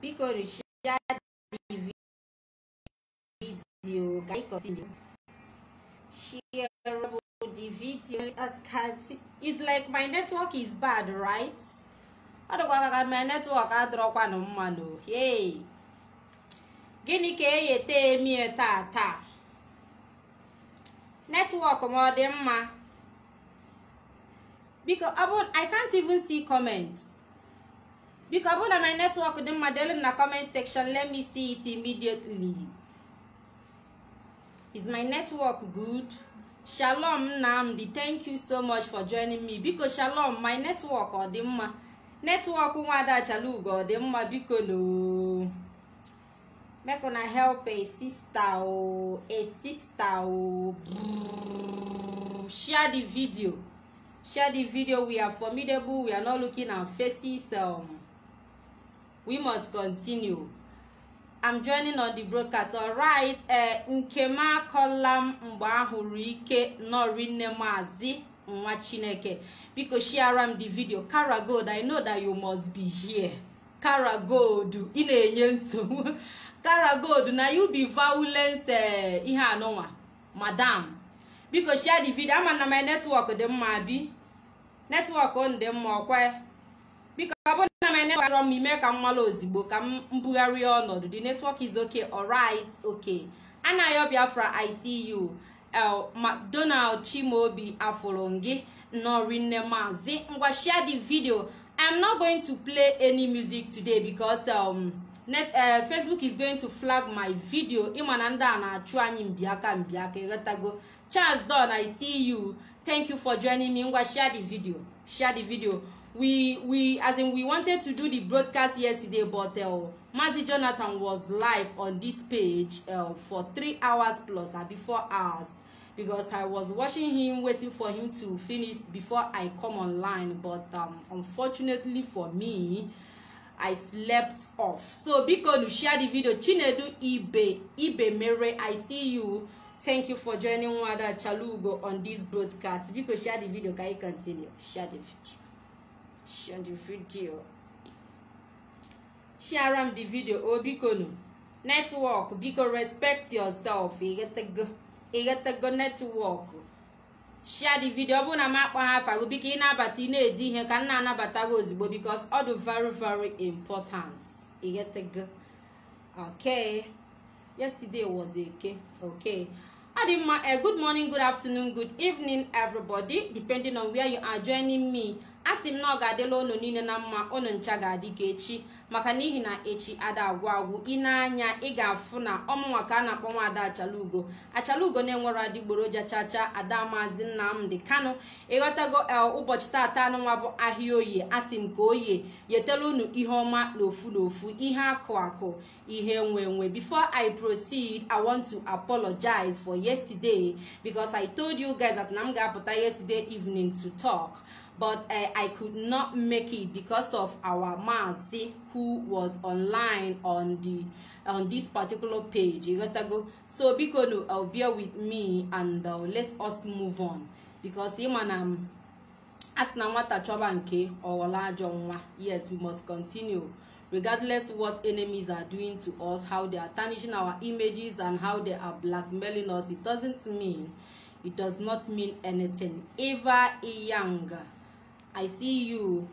biko share the video can you continue share the video as can see it's like my network is bad right? Ọ dịkwa ka my network adọrọkwanụ mmanụ hey. Gịnị ka eyete emie taa taa network m ọ dị mma biko i can't even see comments bụ na my network dị mma delu m na comment section let me see it immediately. Is my network good? Shalom nnamdi thank you so much for joining me. Biko shalom my network ọ dị mma network nwada chalugo ọ dị mma biko no. Make una help a sister o a sister o share the video. Share the video. We are formidable. We are not looking at faces um we must continue. I'm joining on the broadcast. Alright eh nke m akọla m mgbe ahụrụ ike nọrinne maazị nwa chineke. Biko share m the video. Kara gold i know that you must be here. Kara gold ị na-enye nsogbu. Kara gold na you be violence eh, ihe anụnwa madam. Biko share the video. Ama na my network dị mma bi network unu dị mma ọkwe biko ọ bụrụ na my network arọ m ime ka m mmalụ ozigbo ka m mbugharịa ọnọdụ. The network is okay. Alright okay. Anayo biafra i see you. El mcdonald chimaobi afụrụ gị nọrinne maazị ngwa share the video. I'm not going to play any music today because um, net uh, facebook is going to flag my video. Ịma na ndị a na-achụ anyị mbiaka mbiaka ịghọtago charles don i see you. Thank you for joining me. Ngwa share the video. Share the video. We we as in we wanted to do the broadcast yesterday but uh, mazi jonathan was live on this page uh, for three hours plus uh, before hours. Because i was watching him waiting for him to finish before i come online but um, unfortunately for me i slept off. So biko nu share the video. Chinedu ibe ibe mere i see you. Thank you for joining nwada chalugo on this broadcast. Biko share the video. Can you continue? Share the video share the video. Share am the video o biko nu. Network biko respect yourself. Ịghọtago ịghọtago network. Share the video ọ bụrụ na m akpọ ha afa gị biko ị na-abata ị na-edi ihe ka m na-anabata gị ozigbo because ọ dị very very important. Ịghọtago okay. Yesterday was eke. Okay. Dị mma eh, good morning good afternoon good evening everybody depending on where you are joining me a sị m na ọ ga-adịla unu niile na mma unu ncha ga-adị ka echi maka n'ihi na echi ada agwụ agwụ ị na-anya ị ga-afụ na ọmụnwa ka a na-akpọ nwaada achalugo. Achalugo na-enwere adịgboroja chacha ada maazị nnamdị kano ịghọtago ụbọchị tata anụnwa bụ ahịa oye asị m ka oye yetela unu ihe ọma n'ofu n'ofu ihe akụ akụ ihe nwe nwe. Before i proceed i want to apologize for yesterday because i told you guys that na m ga-apụta yesterday evening to talk. But uh, I could not make it because of our Mazi who was online on the on this particular page. You got to go. So because uh, bear with me and uh, let us move on because him and um as na nwata chọba nke ọwọla ajọ yes we must continue regardless what enemies are doing to us how they are tarnishing our images and how they are blackmailing us it doesn't mean it does not mean anything eva iyanga i see you.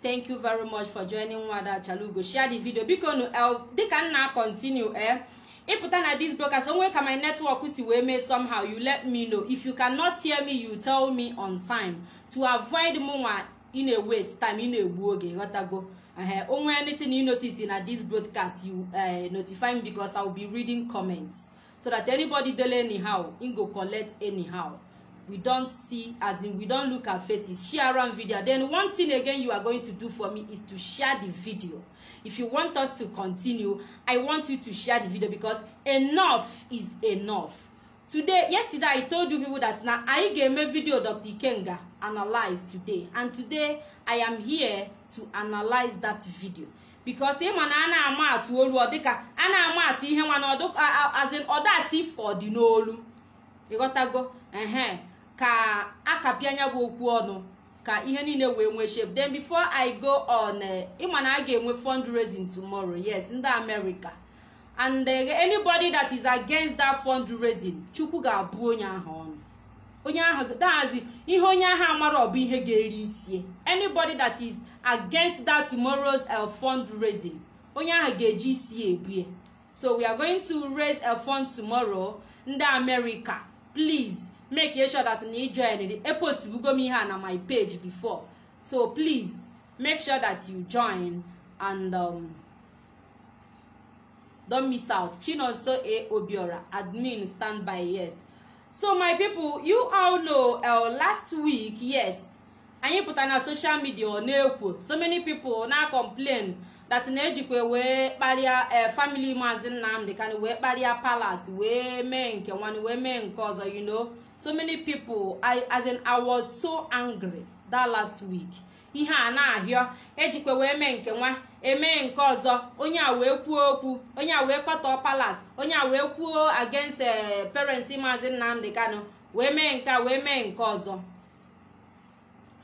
Thank you very much for joining nwada chalugo. Share the video biko nu dịka m na continue eh? Ịpụta na this broadcast onwe ka my network si wee mee somehow you let me know. If you cannot hear me you tell me on time to avoid mụnwa ị na-waste time ị na-egbu oge ghọtago uh, onwe anything you notice na this broadcast you uh, notify me because i will be reading comments so that anybody dele anyhow im go collect anyhow we don't see as in we don't look at faces share am video. Then one thing again you are going to do for me is to share the video. If you want us to continue i want you to share the video because enough is enough. Today yesterday i told you people that na anyị ga-eme video dr. Ikenga analyze today. And today i am here to analyze that video. Because ịma na a na-ama atụ olu ọ dịka a na-ama atụ ihe nwa na azin ọdasị if ọ dị n'olu. Ịghọtago ehe ka akapịa anya bụ okwu ọnụ ka ihe niile wee nwee shape. Then before i go on ịma na a ga-enwe fundraising tomorrow. Yes ndị america. And anybody that is against that fundraising chukwu ga-abụ onye ahụ ọnụ. Onye ahụ dahazi ihe onye ahụ amara ọ ihe ga-eri isie anybody that is against that tomorrow's uh, fundraising onye ahụ ga-eji isi ebue so we are going to raise a fund tomorrow. Ndị america please make sure that ị join epost bugo m ihe a na my page before. So please make sure that you join and um, don't miss out. Chinonso a obiora admin standby yes. So my people you all know uh, last week yes anyị pụtara na social media ọ na-ekwo so many people na complain that na-ejikwa wee kparịa ee family maazi nnamdị kan wee kparịa palace wee mee nke nwanne wee mee nke ọzọ you know so many people I, as in i was so angry that last week. Ihe a na-ahịọ ejikwa wee mee nke nwa emee nke ọzọ onye a wee kwuo okwu onye a wee kọtọ palace onye a wee kwuo against parents maazi nnamdị kano wee mee nke a wee mee nke ọzọ.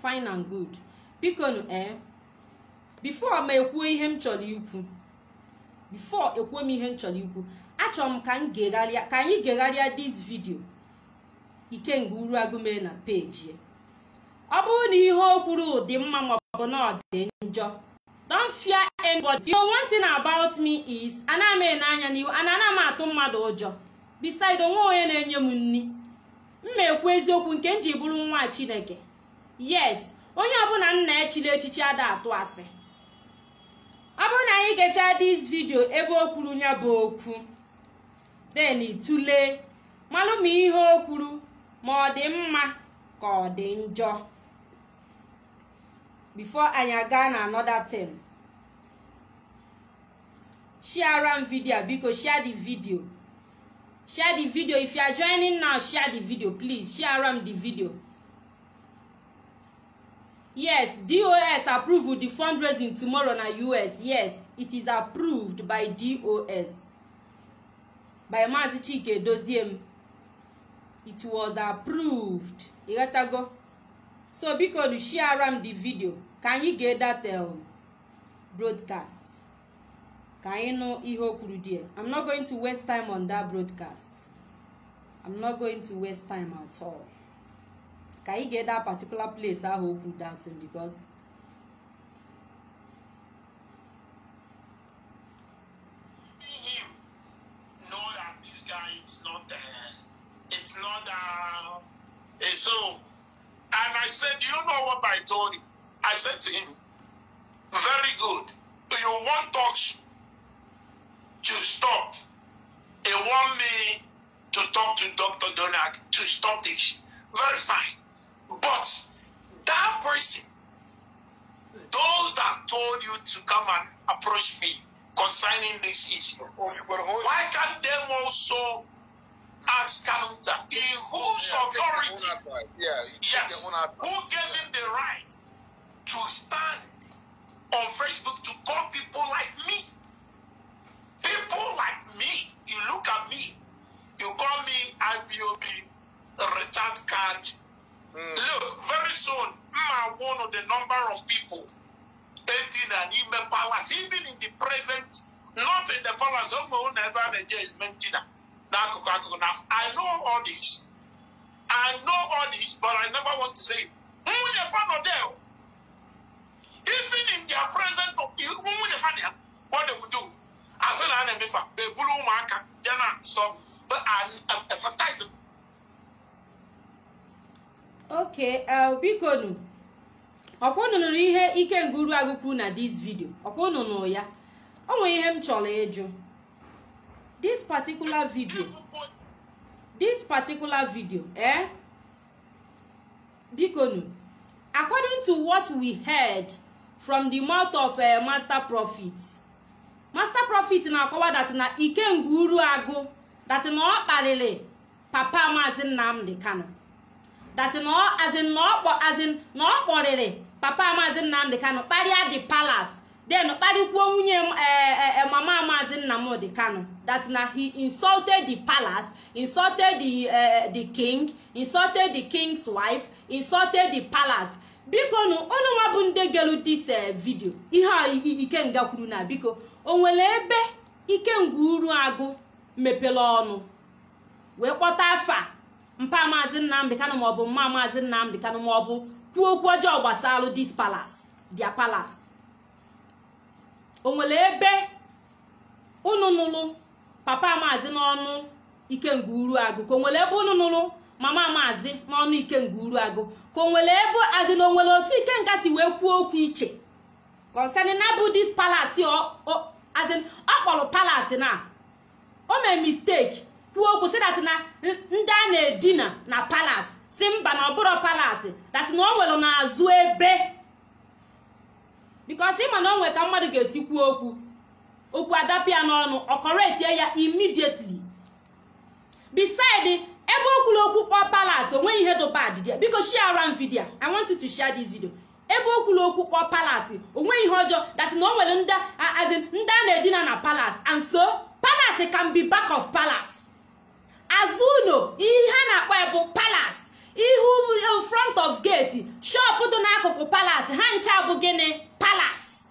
Fine and good. Biko nu ee before m ekwuo ihe m chọrọ ikwu before ekwuo m ihe m chọrọ ikwu achọrọ m ka m gegharịa ka anyị gegharịa this video. Ikenga uru agụme na peji ọ bụrụ na ihe o kwuru dị mma maọbụ na ọ njọ don't fear about me is ana m anya n'ihu ana ana m atụ mmadụ ụjọ. Beside onwe onye na-enye m nri. Ekwu eziokwu nke m ji bụrụ nwa chineke. Yes onye ọbụla nna echiri echichi ada atụ asị. Ọ bụrụ na anyị gechaa dis vidio ebe o kwuru ya bụ okwu den tụlee malụ ma ihe o kwuru. Ma ọ dị mma ka ọ dị njọ. Before anyị aga na another thing. Share m video biko share the video. Share the video. If you are joining now share the video please. Share am the video. Yes dos approve the fundraising tomorrow na us yes it is approved by dos by maazi chike doziem it was approved. Ịghọtago so biko nu share am the video. Ka anyị gee that um, broadcast? Ka anyị nụ ihe o kwuru there i'm not going to waste time on that broadcast. I'm not going to waste time at all. Ka anyị get that particular place ahụ okwu that thing because soul. And I said, you know what I told him? I said to him, very good. You want talks to stop. You want me to talk to Dr. Donald to stop this. Very fine. But that person, those that told you to come and approach me concerning this issue, why can't them also ask counter in whose authority, yes, who gave him the right to stand on Facebook to call people like me? People like me, you look at me, you call me IPOB recharge card. Look, very soon, I'm one of the number of people taking an email palace, even in the present, not in the palace, oh, no, never is mentioned. I know all this. I know all this, but I never want to say, father there? Even in their present, the father? What they will do? Never, they blew my car, so, but I, I, sometimes okay uh, biko nu ọkwa unu nụrụ ihe ike nguru agụkwu na this video ọkwa unu nụrụ ya o nwere ihe m chọrọ ịjụ this particular video. This particular video eh? Biko nu according to what we heard from the mouth of uh, master prophet master prophet na-akọwa dat na ike nguru agụ dat na ọ kparịrị papa maazị nnamdị kano that na ọkpọ azin na ọ kpọrịrị papa maazị nnamdị kano kparịa the palace then kparịkwuo nwunye mama maazị nnamdị kano that na he insulted the palace insulted the the king insulted the king's wife insulted the palace. Biko nụ unu nwa bụ ndị gelu dis vidio ihe ikenga kwuru na biko o nwere ebe ikenga uru agụ mepere ọnụ? Wee kpọta afa mpa maazị nnamdị kanụ maọbụ mma maazị nnamdị kanụ maọbụ kwuo okwu ọjọọ gbasara dis palace dia palace. O nwere ebe unu nụrụ papa maazị n'ọnụ ikenga uru agụ. Ka o ebe unu nụrụ mama maazị n'ọnụ ikenga uru agụ. Ka o ebe azị na o nwere otu ikenga si wee kwuo okwu iche. Concerning na bụ dis palace azin ọ kpọrọ palace na o mee mistake kwuo okwu si dat na ndị a na-edina na palace. Si mba na ọ bụrụ palace dat na o nwere n'azụ ebe. Bikos ịma na o nwere ka mmadụ ga-esi kwuo okwu okwu adapịa n'ọnụ ọkọretie ya immediately. Beside ebe o kwuru okwu kpọọ palace o nweghị ihe dị bad dia biko share am video i want you to share this video. Ebe o kwuru okwu kpọọ palace o nweghị ihe ọjọọ. That na o nwere ndị a na-edina na palace. And so palace can be back of palace. Azụ ụlọ ihe a na-akpọ ya bụ palace. Ihu front of gate. Shop dị n'akụkụ palace. Ha ncha bụ gịnị? Palace.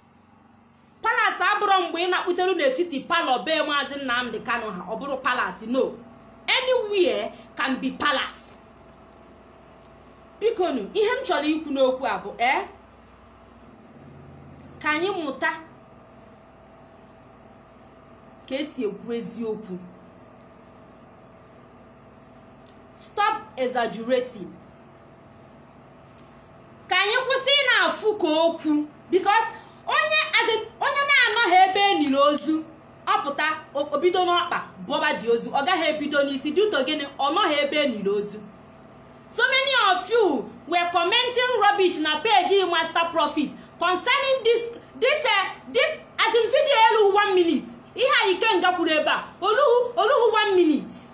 Palace abụrụ mgbe ị na-akpụteru n'etiti palọ be maazị nnamdị kano ha. Ọ bụrụ palace no. Anywhere can be palace. Bikonu ihe m chọrọ ikwu n'okwu a bụ ee ka anyị mụta ka esi ekwu eziokwu. Stop exaggerating. Ka anyị kwụsị ị na-afụ ka okwu because onye onye na-anọghị ebe eniri ozu ọpụta obido n'ọkpa bọba dị ozu ọ gaghị ebido n'isi duto gịnị? Ọ nọghị ebe eniri ozu. So many of you were commenting rubbish na page master profit concerning this this uh, this as in video elu one minute. Ihe a ikenga kwuru ebe a. Oluhu oluhu one minute.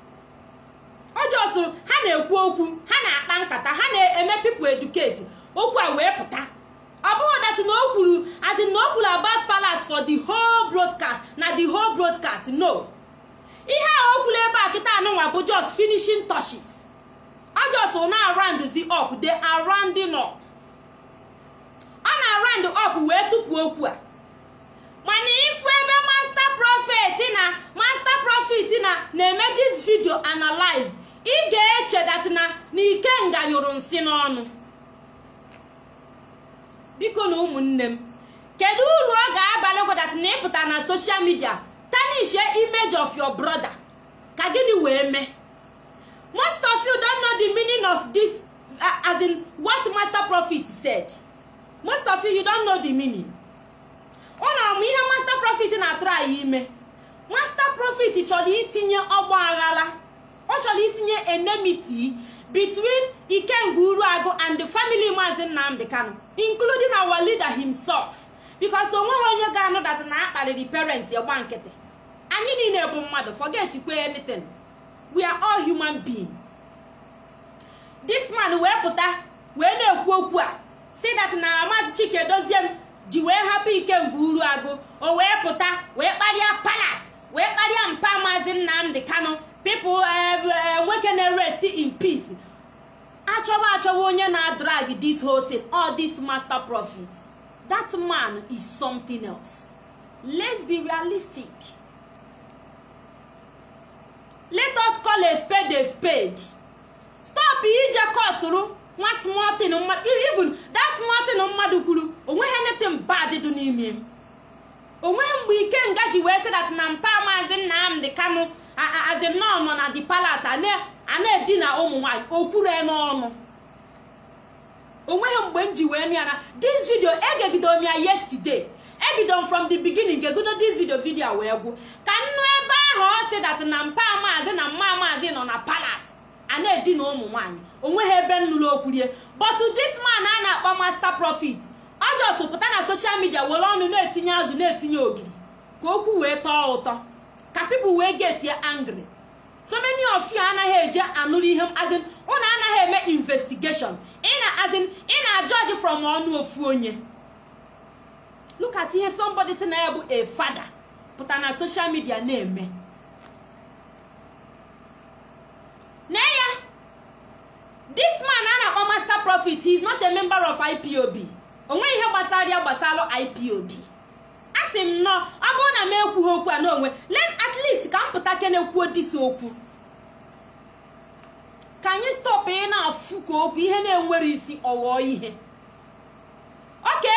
Ọjọọ sụrụ ha na-ekwu okwu ha na-akpa nkata ha na-eme people educate. Okwu a wee pụta. Ọ bụghị dat na o kwuru in na o kwuru about palace for the whole broadcast na the whole broadcast no. Ihe a o kwuru ebe a kịta anụnwa bụ just finishing touches. Ọ just na round zi up they are rounding ọ na round up wee tupu okwu a. Mana ifu ebe master prophet na master prophet na na-eme this video analyze ị ga-eche dat na na ikenga nyụrụ nsị n'ọnụ. Biko na ụmụnne m kedu uru ọ ga-abalị gwadat na ịpụta na social media tarnish image of your brother? Ka gịnị wee mee? Most of you don't know the meaning of this uh, as in what master prophet said. Most of you you don't know the meaning. Ụnụ ọmụ ihe master prophet na-atụrụ anyị ime. Master prophet chọrọ itinye ọgba aghara ọ chọrọ itinye enmity between ikenga uruagụ and the family maazị nnamdị kano including our leader himself. Because o nweghị onye ga-anụ dat na akparịrị parents ya gba nkịtị. Anyị niile bụ mmadụ forget kwe anything. We are all human being this man wee pụta wee na-ekwu okwu a si dat na maazị chike dozie m ji wee hapụ ikenga uruagụ o wee pụta wee kparịa palace wee kparịa mpa maazị nnamdị kano people nwoke na-rest in peace. Achọba achọba onye na-drag this whole thing all this master profit. That man is something else. Let's be realistic. Let us call a spade a spade. Stop ije kọtụrụ nwa small mmadụ even that small thing mmadụ kwuru o nweghị anything bad dị n'ime o nweghị mgbe ikenga ji wee sị dat na mpa maazị nnamdị kanụ azim nọ nọ na the palace a na-edina ụmụ nwanyị okwuru n'ọnụ o nweghị mgbe m ji wee ya na this video egegido m ya yesterday. Ebido from the beginning gegodo this video video wee gwụ ka nnụ ebe ahụ ọ sị dat na mpa maazị na mma maazị nọ na palace a na-edina ụmụ nwanyị o nweghị ebe m nụrụ okwurie but this man a na-akpọ master profit ọ jọs pụta na social media were ọnụ na-etinye azụ na-etinye ogiri ka okwu wee tọọ ụtọ. Ka people wee get ya angry. So many of you anaghị eje anụrụ ihe azin ụnụ anaghị eme investigation. Ị na azin ị na-ajọji from ọnụ ofu onye. Look at ihe somebody si na ya bụ a father pụta na social media na-eme. Na ya. This man a na-akpọ master prophet he is not a member of ipob o nweghị ihe gbasara ya gbasara ipob a sị m nnọọ ọ bụrụ na m ekwughị okwu a n'onwe let at least ka m pụta kene kwuo disi okwu. Ka anyị stọpụ ị na-afụ ka okwu ihe na-enwere isi ọghọọ ihe. Oke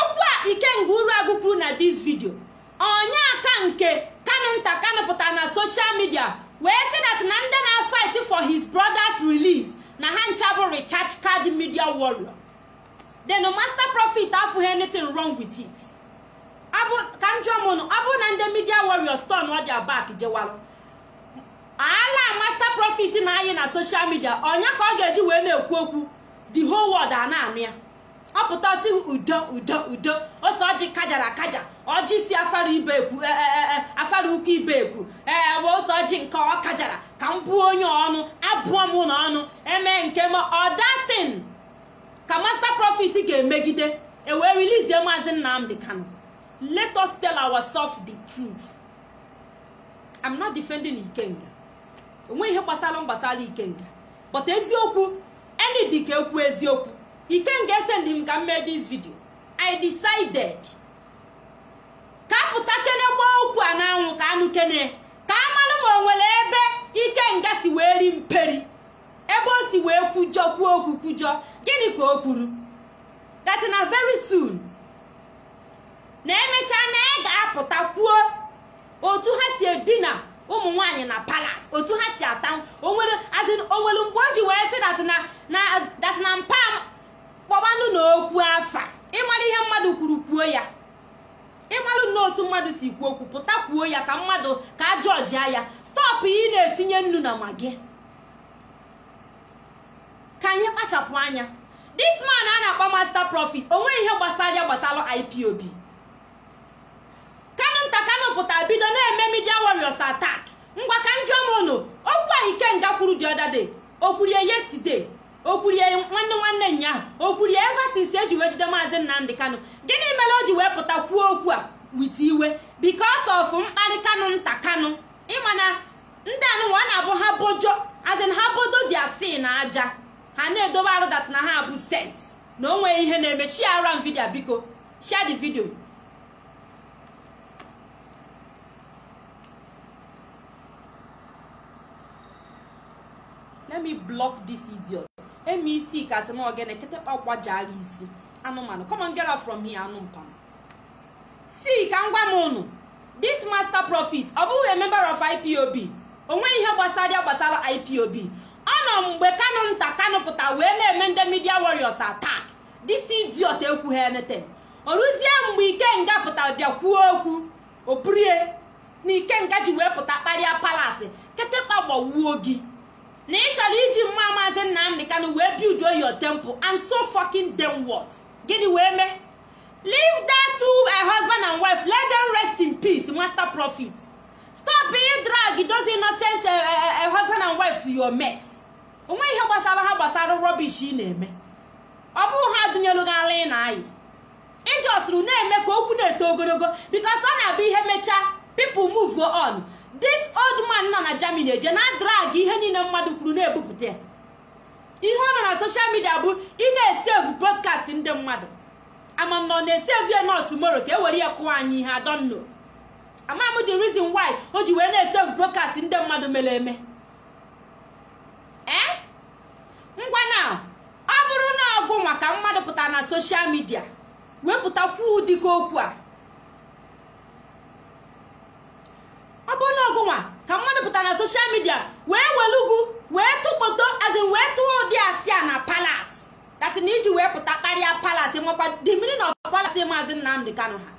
okwu a ikenga uru agụkwuru na dis vidio onye aka nke kanu nta kanu pụtara na soshal midia wee sị dat na ndị na-fight for his brothers release na ha ncha bụ recharge card media warrior. Then master profit afụghị anything wrong with it. Ka m jụọ m ụnụ ọ bụrụ na ndị media warriors turn ọ dia back jewalụ. Ala master profit na-anyị na social media ọnya ka ọ ga-eji wee na-ekwu okwu? The whole world a na-anụ ya. Ọ pụtasị udo udo udo. Ose ọjị kajara akaja ọjị si afara ibe ekwu afara ukwu ibe ekwu. Ee ose ọjị nke ọ kajara ka m buo onye ọnụ abụọ m ụlọ ọnụ eme nke m ọdatin ka master profit ga-emegide. Ewee release maazị nnamdị kano let us tell ourselves the truth. I'm not defending ikenga. Onwe ihe gbasara gbasara ikenga. But eziokwu any ekwu eziokwu ikenga esendị m ka m mee this video. I decided ka apụta kene gbaa okwu a n'anwụ ka anụ kene ka amalụ ma o nwere ebe ikenga si wee ri mperi ebe o si wee kwujọ kwuo okwu kwujọ. Gịnị ka o kwuru? That na very soon na emechaa na ị ga-apụta kwuo otu ha si edina ụmụ nwanyị na palas otu ha si ata o nwere mgbe o ji wee sị dat na mpa kpọbanụ na okwu afa ịmara ihe mmadụ kwuru kwuo ya. Ịmalụ na mmadụ si kwuo okwu pụta kwuo ya ka mmadụ ka a jọjia ya. Stọpụ ị na-etinye nnu na magi. Ka anyị kpachapụ anya. This man a na-akpọ master profit onwe ihe gbasara ya gbasara ipob nta kanu pụtara bido na-eme media warriors attack. Ngwa ka njọ m ụnụ okwu a ikenga kwuru the other day o kwurie yesterday o kwurie nwanne nwanne nyaahụ o kwurie ever since eji wee jide maazị nnamdị kanu. Gịnị mere o ji wee pụta kwuo okwu a? Wit iwe because of mkparị kanu nta kanu. Ịma ndị anụnwa a na-abụ ha bojo azin ha bodo dia si na aja. Ha na-edobe arụ dat na ha bụ sent na o ihe na-eme. Share m vidio biko. Share the video. Me block this idiot. Isi ka sị m ogene kịtịkpa gbajara isi anụmanụ come on get out from here anụ mpam si ka m gwa m ụnụ this master profit ọ bụghị a member of ipob o nweghị ihe gbasara gbasara ipob ọ nọ mgbe kanu nta kanu pụta wee na-eme ndị media warriors attack. This idiot ekwughị anything. Oruzie mgbe ikenga pụtara bịa kwuo okwu. O burie na ikenga ji wee pụta kparịa palasị kịtịkpa gbawuo gị. Na ị chọrọ iji mma maazị nnamdị kanụ wee build your temple and so fucking them what? Gịnị wee mee? Leave that two a husband and wife. Let them rest in peace master prophet. Stop being drag those innocent a, a, a husband and wife to your mess. Onwe ihe gbasara ha gbasara rubbish ị na-eme. Ọ bụghị ha dụnyelu gị ala ị na-ayị. Ijosuru na-eme ka okwu na-eto ogologo because ọ na-abụ ihe mechaa people move on. This old man nọ na germany eje na drag ihe niile mmadụ kwuru na-ebupụta ya. Ihe ọ nọ na social media bụ ị na-esevu podcast ndị mmadụ. Ama ọ na-esevu ya nọ tomorrow ka e were ya kụọ anyị ihe adonno ama m the reason why o ji wee na-esevu podcast ndị mmadụ mere eme. Ee ngwa na ọ bụrụ na ọgụ maka mmadụ pụtara na social media wepụtakwu ụdịka okwu a. ọ na ọgụnwa ka mmadụ pụtara na soshal midia wee welugu wee tụkpoto azin wee tụọ ụdị asị na palas dat na iji wee pụta karịa palas ịmakwa meaning of palas maazị nnamdị kanụ ha.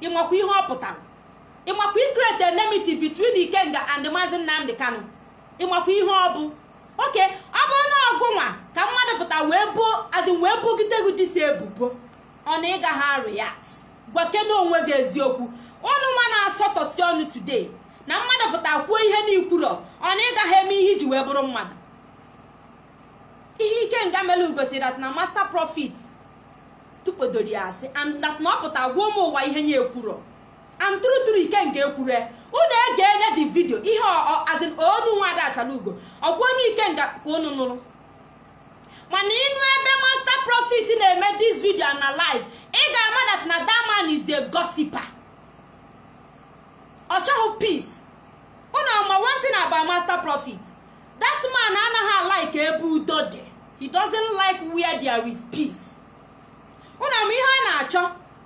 Ịmakwa ihe ọ pụtara. Ịmakwa ikrete enmity between ikenga and maazị nnamdị kanụ ịmakwa ihe ọ bụ. Oke ọ bụrụ na ọgụnwa ka mmadụ pụta wee buo azin wee bugide gị dịsi ebubo. Ọ na ịga ha react. Gwakena onwe gị eziokwu. Ọnụ nwa na-asọtọsi ọnụ today. Na mmadụ pụta kwuo ihe n'ikwuro ọ na ịgaghị eme ihe iji wee bụrụ mmadụ. Ihe ike nga mele ugosiri asị na master profit tụkpodoro ya asị na ọ ụmụ ụwa ihe nye tụrụ tụrụ ike nke ekwure unu ege enye dị vidio ihe azin onu nwa ada achala ugo. Ọgwa onye ike nga ka unu nụrụ. Mana ịnụ ebe master profit na-eme this video analyze ị ga-ama that na that man is a gossiper. Ọ chọghị peace ụnụ ma one thing about master profit that man anaghị like ebe udo dị. He doesn't like where there is peace. Ụnụ ma ihe a na-achọ.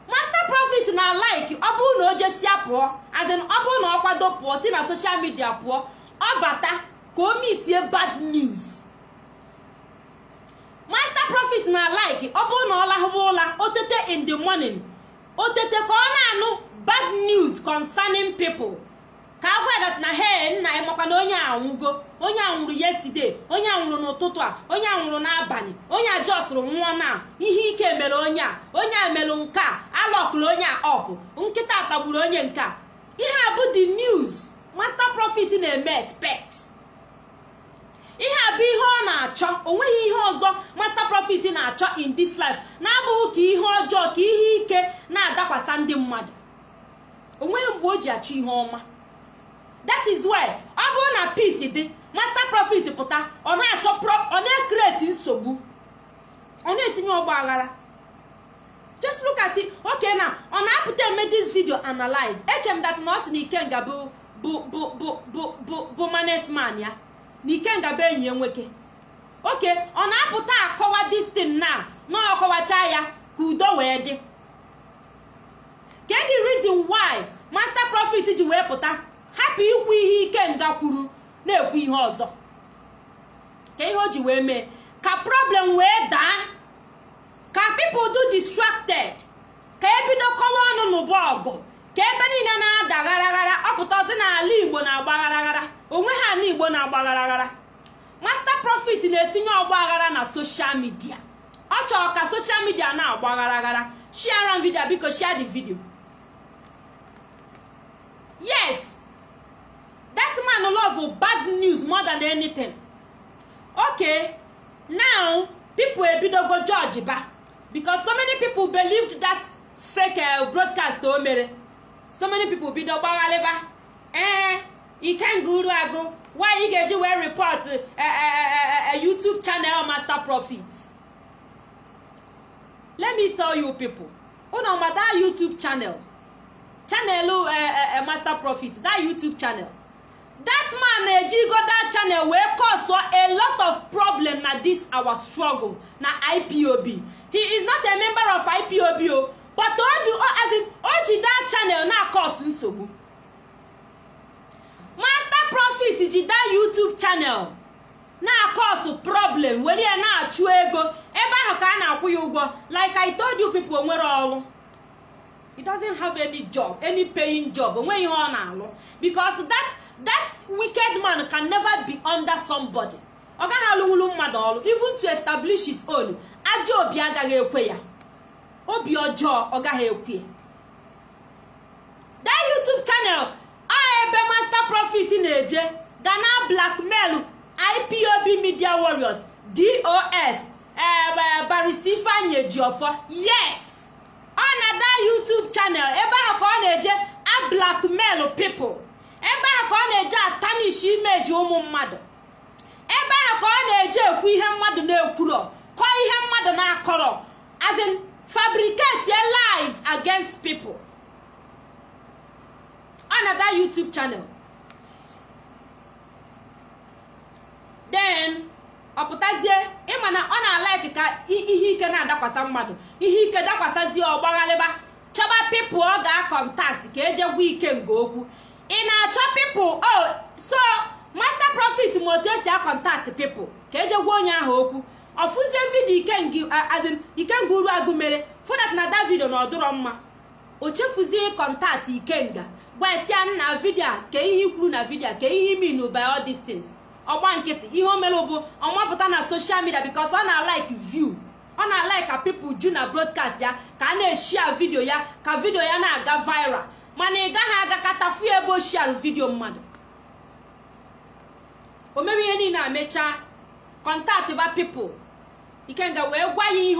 Master profit na like ọ bụrụ na o jesia pụọ as in ọ bụrụ na ọ kwado pụọ si na social media pụọ ọ bata ka o mitie bad news. Master profit na like ọ bụrụ na ọ lahụwa ụla o tete in the morning o tete ka ọ na-anụ bad news concerning people. Ka a gwa na he nna ya makwa na onye anwụgo. Onye anwụrụ yesterday. Onye anwụrụ n'ụtụtụ a. Onye anwụrụ n'abalị. Onye a jọsụrụ nwụọ na. Ihe ike mere onye a. Onye a mere nke a. Alọkụrụ onye a ọpụ nkịta tagburu onye nke a. Ihe a bụ the news master profit na-eme expect. Ihe a bụ ihe ọ na-achọ. Onweghị ihe ọzọ master profit na-achọ in this life. Na-abụghị ka ihe ọjọọ ka ihe ike na-adakwasa ndị mmadụ. O nweghị mgbe o ji achọ ihe ọma. That is why ọ bụrụ na peace dị master profit pụta ọ na-achọ ọ na-ekreti nsogbu. Ọ na-etinye ọgba aghara. Just look at it. Okay na ọ na-apụta eme this video analyze. Eche m dat na ọ sị na ikenga bụ bụ management ya. Na ikenga bụ enyi ya nwoke. Oke ọ na-apụta akọwa this thing na na ọkọwacha ya ka udo wee dị. Kedu reason why master profit ji wee pụta. Hapụ ikwu ihe ikenga kwuru na-ekwu ihe ọzọ. Ka ihe o ji wee mee ka problem wee daa ka people do distracted ka ebido kọwa ọnụ n'ụba ọgụ ka ebe niile na-ada gharaghara ọpụtazi n'ala igbo na-agba gharaghara onwe ha ala igbo na-agba gharaghara master profit na-etinye ọgba aghara na social media ọ chọrọ ka social media na-agba gharaghara share video biko share the video yes! That man love bad news more than anything. Okay now people ebidogo judge ba because so many people believed that fake uh, broadcast o mere so many people bido gbaghalịba ee ikenga uru agụ why ị ga-eji wee report a youtube channel master profit let me tell you people unu ma that youtube channel channel master profit that youtube channel. That man na-ejigo that channel wee cause a lot of problem. Na this our struggle. Na ipob he is not a member of ipob o but as in o ji that channel na cause nsogbu. Master profit ji that youtube channel na cause problem. Were ya na-achụ ego ebe ahụ ka a na-akwụ ya ụgwọ. Like i told you people nwere ọrụ he doesn't have any job any paying job. Onweghị ihe ọ na-alụ. Because that that wicked man can never be under somebody. Ọ gaghị alụnwulu mmadụ ọrụ. Even to establish his own ajọ obi agaghị ekwe ya. Obi ọjọọ ọ gaghị ekwe that youtube channel a ebe master profit na-eje ga na blackmail ipob media warriors dos barista ifeanyi ejiofọ yes! Ọ na that youtube channel ebe ahụ ka ọ na-eje a blackmail people. Ebe ahụ ka ọ na-eje atanish imeji ụmụ mmadụ. Ebe ahụ ka ọ na-eje ekwu ihe mmadụ na-ekwuro kọọ ihe mmadụ na-akọrọ as in fabricate lies against people. Ọ na that youtube channel. Then ọ pụtazie ịma na ọ na-alaiki ka ihe ike na-adakwasa mmadụ ihe ike dakwasazia ọgbaghalịba chọba pipụl ọ ga-akọntaktị ka eje gwa ike nga okwu. Ị na-achọ pipụl o so master profit ma otu esi akọntaktị pipụl ka eje gwa onye ahụ okwu. Ọfụzie vidio ikenga uru agụ mere fodat na davido na ọdụrọ mma. O chefuzie kọntaktị ikenga gwasia nna vidio ka ihe kwuru na vidio ka ihe all distance ọgba nkịtị. Ihe o mere bụ ọmapụta na social media because ọ na-like view. Ọ na-like ka people ju na broadcast ya ka a na-eshia vidio ya ka vidio ya na-aga viral. Mana ị gaghị aga katafu ebe o shiarụ vidio mmadụ. O mewe ihe niile amechaa kọntaktị ba people. Ikenga wee gwa ya ihe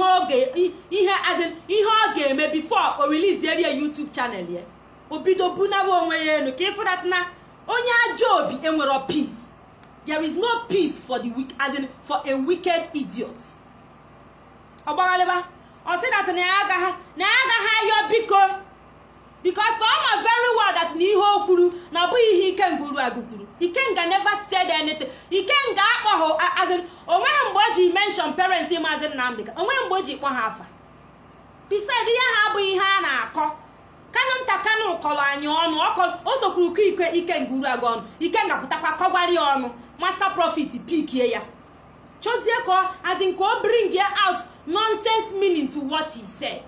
ọ ga-eme before o release erie youtube channel ya. O bido bunaba onwe ya elu ka ịfụdat na onye ajọ obi enwero peace. There is no peace for the weak as in for a wicked idiot. Ọgbaghalịba ọ sị dat na ya na ya agaghị ayọ biko. Because ọ very well that na ihe o kwuru na ọ bụghị ihe ikenga agụ kwuru. Ikenga never said anything. Ikenga akpọghị azin o nweghị mgbe o ji mention parents maazị nnamdị o nweghị mgbe o ji kpọ ha afa. Beside ihe ha abụghị ihe a na-akọ. Kanụ nta kanụ kọrọ anyị ọnụ. O sokwuru ko ike ikenga agụ ọnụ. Ikenga pụtakwa kọgwara ya ọnụ. Master profit pikie ya chozie ka azin ka o bring ya out nonsense meaning to what he said.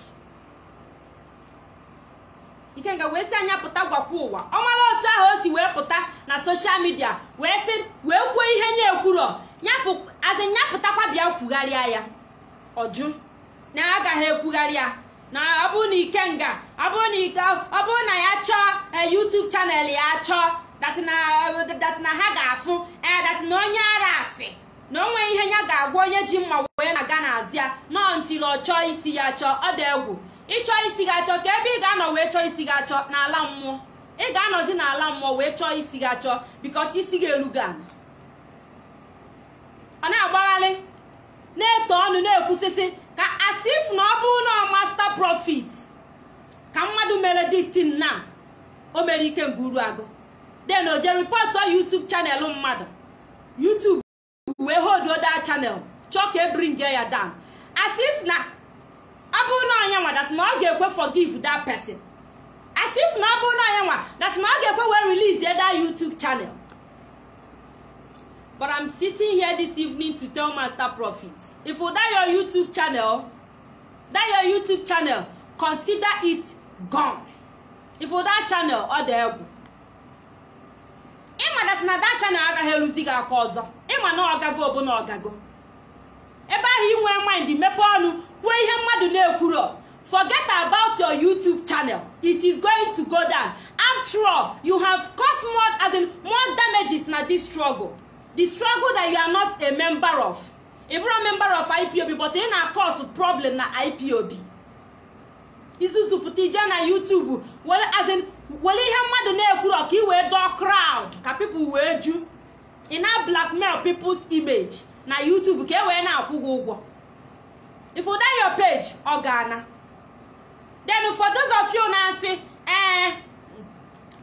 Ikenga wee si anya pụta gwakwa ụwa ọ mara otu ahụ o si wee pụta na soshal midia wee sị wee kwuo ihe nye ekwuro azị nyapụtakwa bịa kwugharịa ya ọjụ na agaghị ekwugharị ya. Na ọ bụrụ na ikenga ọ bụrụ na ya chọọ YouTube chanel ya chọọ dat na ha ga-afụ ee dat na onye ara asị na onwe ihe ya ga-agwa onye ji mma wee na-aga n'azụ ya nọọ ntiri ọ isi ya chọọ ọ dị egwu. Ịchọ isi gị achọ ka ebe ị ga-anọ wee chọọ isi gị achọ n'ala mmụọ. Ị ga-anọzi n'ala mmụọ wee chọọ isi gị achọ bikos isi gị erugo ala ọ na-agbagharị na-eto ọnụ na-ekwusịsị ka asif na ọ bụrụ na master profit ka mmadụ mere distin na o mere ike nguru agụ. Den o je ripọtụ YouTube chanel mmadụ YouTube wee hold that channel. Chọọ ka e bring ya down asif na ọ bụrụ na onye nwa dat na ọ ga-ekwe forgive that person. As if na ọ bụrụ na onye nwa dat na ọ ga-ekwe wee release that YouTube channel. But I'm sitting here this evening to tell Master Prophet if you that your YouTube channel that your YouTube channel consider it gone. If you that channel ọ dị egwu ịma na that channel agaghị eruzi gị aka ọzọ. Ịma na ọgago bụ na ọgago ebe ahụ inwe mind mepe ọnụ kwuo ihe mmadụ na-ekwuro. Forget about your youtube channel. It is going to go down. After all you have caused more as in more damages na this struggle. The struggle that you are not a member of. Ị member of ipob but ị na cause problem na ipob izuzupụta ije na youtube were as in were ihe mmadụ na-ekwuro ka ị wee dọọ crowd ka people wee ju. Ị na blackmail people's image na youtube ka e wee na-akwụ gị ụgwọ. If you die your page ọ ga-ana. Then for those of you na-asị ee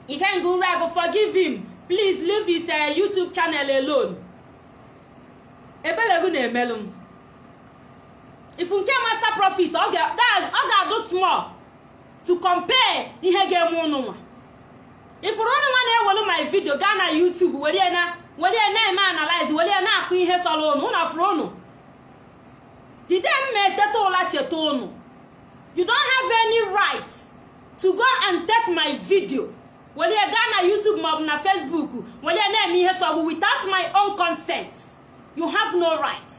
ikenga urego forgive him please leave his uh, youtube channel alone. Ebelegu na-emelụ m. If nke master profit ọ ga-adụ small. To compare ihe ga-eme ụnụ nwa. Ifuru ụnụ nwa na-ewelu my video gaa na youtube were na were na-eme analyze were na-akụ ihe sọ̀rọ̀ ụnụ ụnụ afụrụ ụnụ dide m eteta ụla cheta ụnụ you don't have any right to go and take my video. Were gaa na youtube maọbụ na facebook were na-eme ihe sọgụ without my own consent. You have no right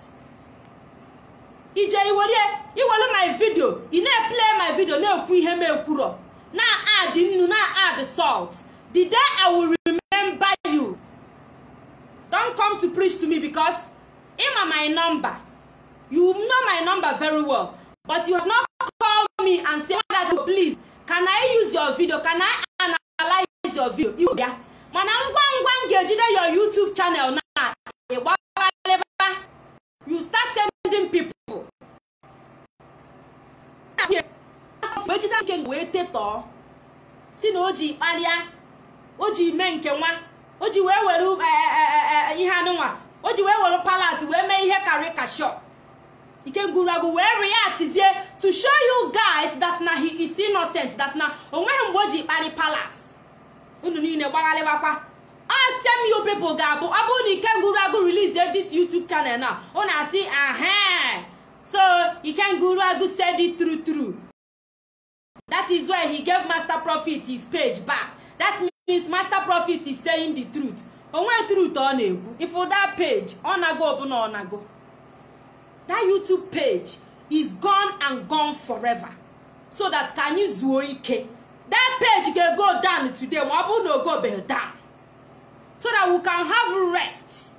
ije iwere iwere my video ị na-eplay my video na-ekwu ihe m ekwuro na add nnu na add salt. The day i will remember you. Don't come to preach to me because ịma my number. You know my number very well but you have not called me and say madachi please can i use your video? Can i analyze your video? Iwu ya mana ngwa ngwa m ga-ejide your youtube channel na ịgbaghalịba you start sending people ejide nke wee tetọọ si na o ji kparịa o ji mee nke nwa o ji wee were ihe anụnwa o ji wee were palas wee mee ihe karikashọ ikengurugwu wee reactizie to show you guys that na he is innocent that na onweghị mgbe o ji kparị palas unu niile gbaghalịbakwa. Asem you people ga-abụ ọ bụrụ na ikengurugwu release this youtube channel na ọ na-asị ahe so ikengurugwu said it true true that is why he gave master prophet his page back. That means master prophet is saying the truth. Onwe truth ọ na-ekwu. Ifu that page ọ nago ọbụna ọ nago that youtube page is gone and gone forever. So that ka anyị zuo ike. That page ga-go down today ma ọ bụrụ na o gobeghị down so that we can have rest.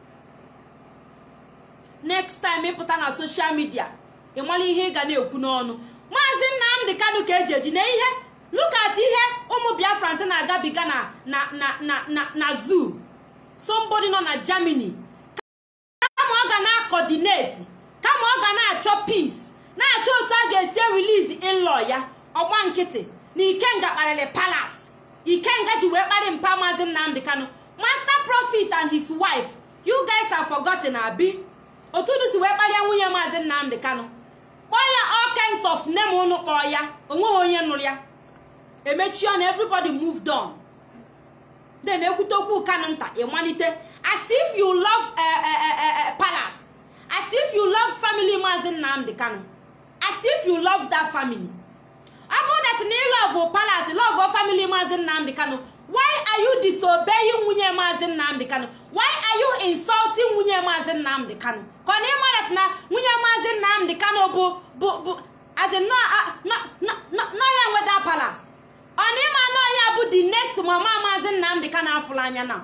Next time ịpụta na social media ịmala ihe ị ga na-ekwu n'ọnụ. Maazị nnamdị kanu ka eji eji na ihe. Lukat ihe ụmụ biafrans na-agabiga na na na zoo. Somebody nọ na germany. Kama ọ ga na-akọdineti kama ọ ga na-achọ peace. Na-achọ otu a ga-esi release in-law ya. Ọgba nkịtị. Na ikenga kparịrị palace. Ikenga ji wee kparị mpa maazị nnamdị kano master prophet and his wife. You guys are forgotten abi. Otu si wee kparịa nwunye maazị nnamdị kano kpọọ ya all kinds of name unu kpọọ ya? Onweghị onye nụrụ ya. Emechie na everybody moved on. Then ekwute okwu kanu nta ịmalite as if you love uh, uh, uh, palace. As if you love family maazị nnamdị kano as if you love that family. Ọ bụrụ that na ị love palace love family maazị nnamdị kano why are you disobeying nwunye maazị nnamdị kano why are you insulting nwunye maazị nnamdị kano ka na ịma that na nwunye maazị nnamdị kano bụ bụ bụ nọ ya nweda palace. Ọ na ịma nọ ya bụ the next mama maazị nnamdị kano afụrụ anya na.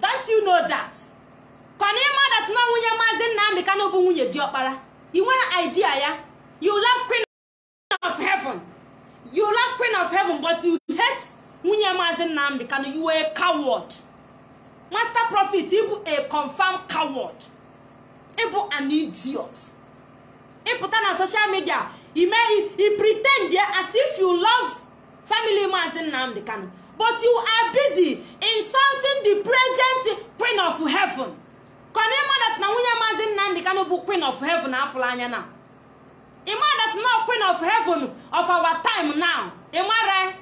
Don't you know that? Ka na ịma that na nwunye maazị nnamdị kano bụ nwunye diọkpara ị nweghị idea ya you love queen of heaven. You love queen of heaven but you hate nwunye maazị nnamdị kano you a coward. Master prophet ịbụ a confirmed coward. Ịbụ an idiot. Ịpụta na social media. Ime i pretend as if you love family maazị nnamdị kano but you are busy insulting the present queen of heaven. That na nwunye maazị nnamdị kano bụ queen of heaven afụrụ anya na? Ịma that na queen of heaven of our time now. Ịmara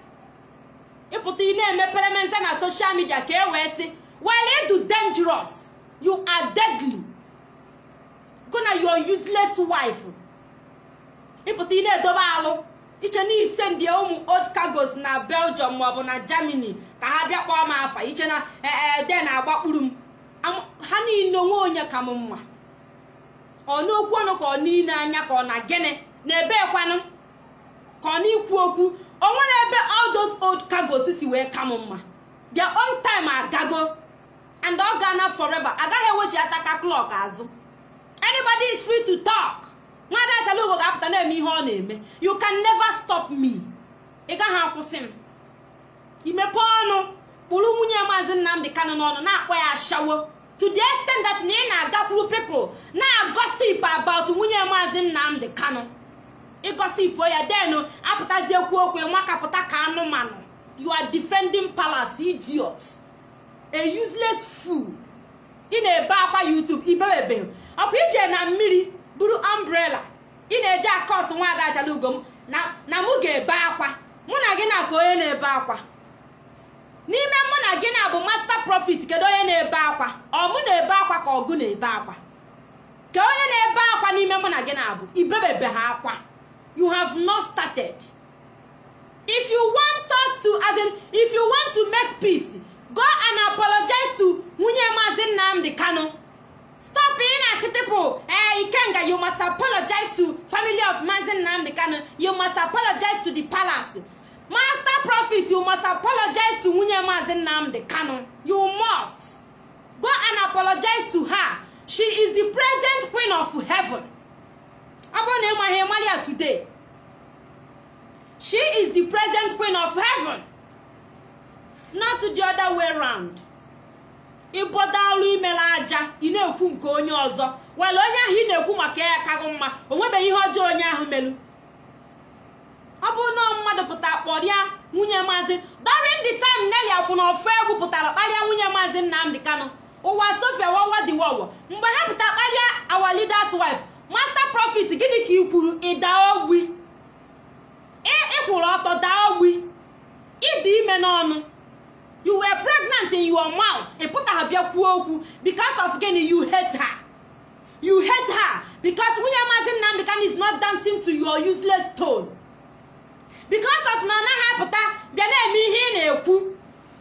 ịpụta ị na-emepere mense na social media ka e wee sị while ịdụ dangerous. You are deadly. Gona your useless wife. Ịpụta ị na-edobe alụ iche na ise ndị ụmụ old cargos na belgium maọbụ na germany ka ha bịa kpọọ m afa iche na de na-agbakpuru m. Ha niile onwe onye ka m mma. Ọ n'okwu ọnụ ka ọ niile anya ka ọ na gịnị? Na-ebe ekwanụ ka ọ na-ikwu okwu. Onwe na ebe all those old cargos si wee ka m mma. Their own time agago. And ọ gana forever. Agaghị ewechi ataka clock azụ. Anybody is free to talk. Nwada achalugo ga-apụta na-eme ihe ọ na-eme. You can never stop me. Ị gaghị akwụsị m. Imepe ọnụ. Kpụrụ nwunye maazị nnamdị kano n'ọnụ na-akpọ ya ashawo. To the extent that na ị na-agakwuru people na-agosip about nwunye maazị nnamdị kano ịgosipụ ya denu apụtaziekwu okwu ịmakapụta ka anụmanụ. You are defending palace idiot. A useless fool. Ị na-ebe akwa youtube ibebebe ọkwa ije na mmiri buru umbrella. Ị na-eje akọs nwaada achala ugo m na mụ ga-ebe akwa. Mụ na gị na ka onye na-ebe akwa. N'ime mụ na gị na bụ master profit kedu onye na-ebe akwa? Ọ mụ na-ebe akwa ka ọgụ na-ebe akwa. Ka onye na-ebe akwa n'ime mụ na gị na bụ ibebebe ha akwa. You have not started. If you want us to as in if you want to make peace go and apologize to nwunye maazị nnamdị kano stop in as people. Eh ikenga you must apologize to family of maazị nnamdị kano you must apologize to the palace. Master prophet you must apologize to nwunye maazị nnamdị kano you must. Go and apologize to her. She is the present queen of heaven. Ọ bụrụ na ịmaghị ịmali ya today she is the present queen of heaven. Not the other way round ịbọdalụ imere aja ị na-ekwu nke onye ọzọ. Were onye ahụ ị na-ekwu maka ya kago mma o nwebeghị ihe ọjọọ onye ahụ melu. Ọ bụrụ na mmadụ pụta kpọrịa nwunye maazị. During the time Nelly Akwụnofu egwu pụtara kparịa nwunye maazị Nnamdị Kano ụwa Sofia wawa dị wawa mgbe ha pụta kparịa our leader's wife. Master prophet gịnị ka ị kwuru? Ịda ogbi. Ịkwụrụ ọtọ daa ogbi ịdị ime n'ọnụ. You were pregnant in your mouth. Ị pụtara bịa kwuo okwu. Because of gịnị? You hate her. You hate her. Because nwunye maazị Nnamdị Kano is not dancing to your useless tone. Because of na ọ naghị apụta bịa na-eme ihe ị na-ekwu.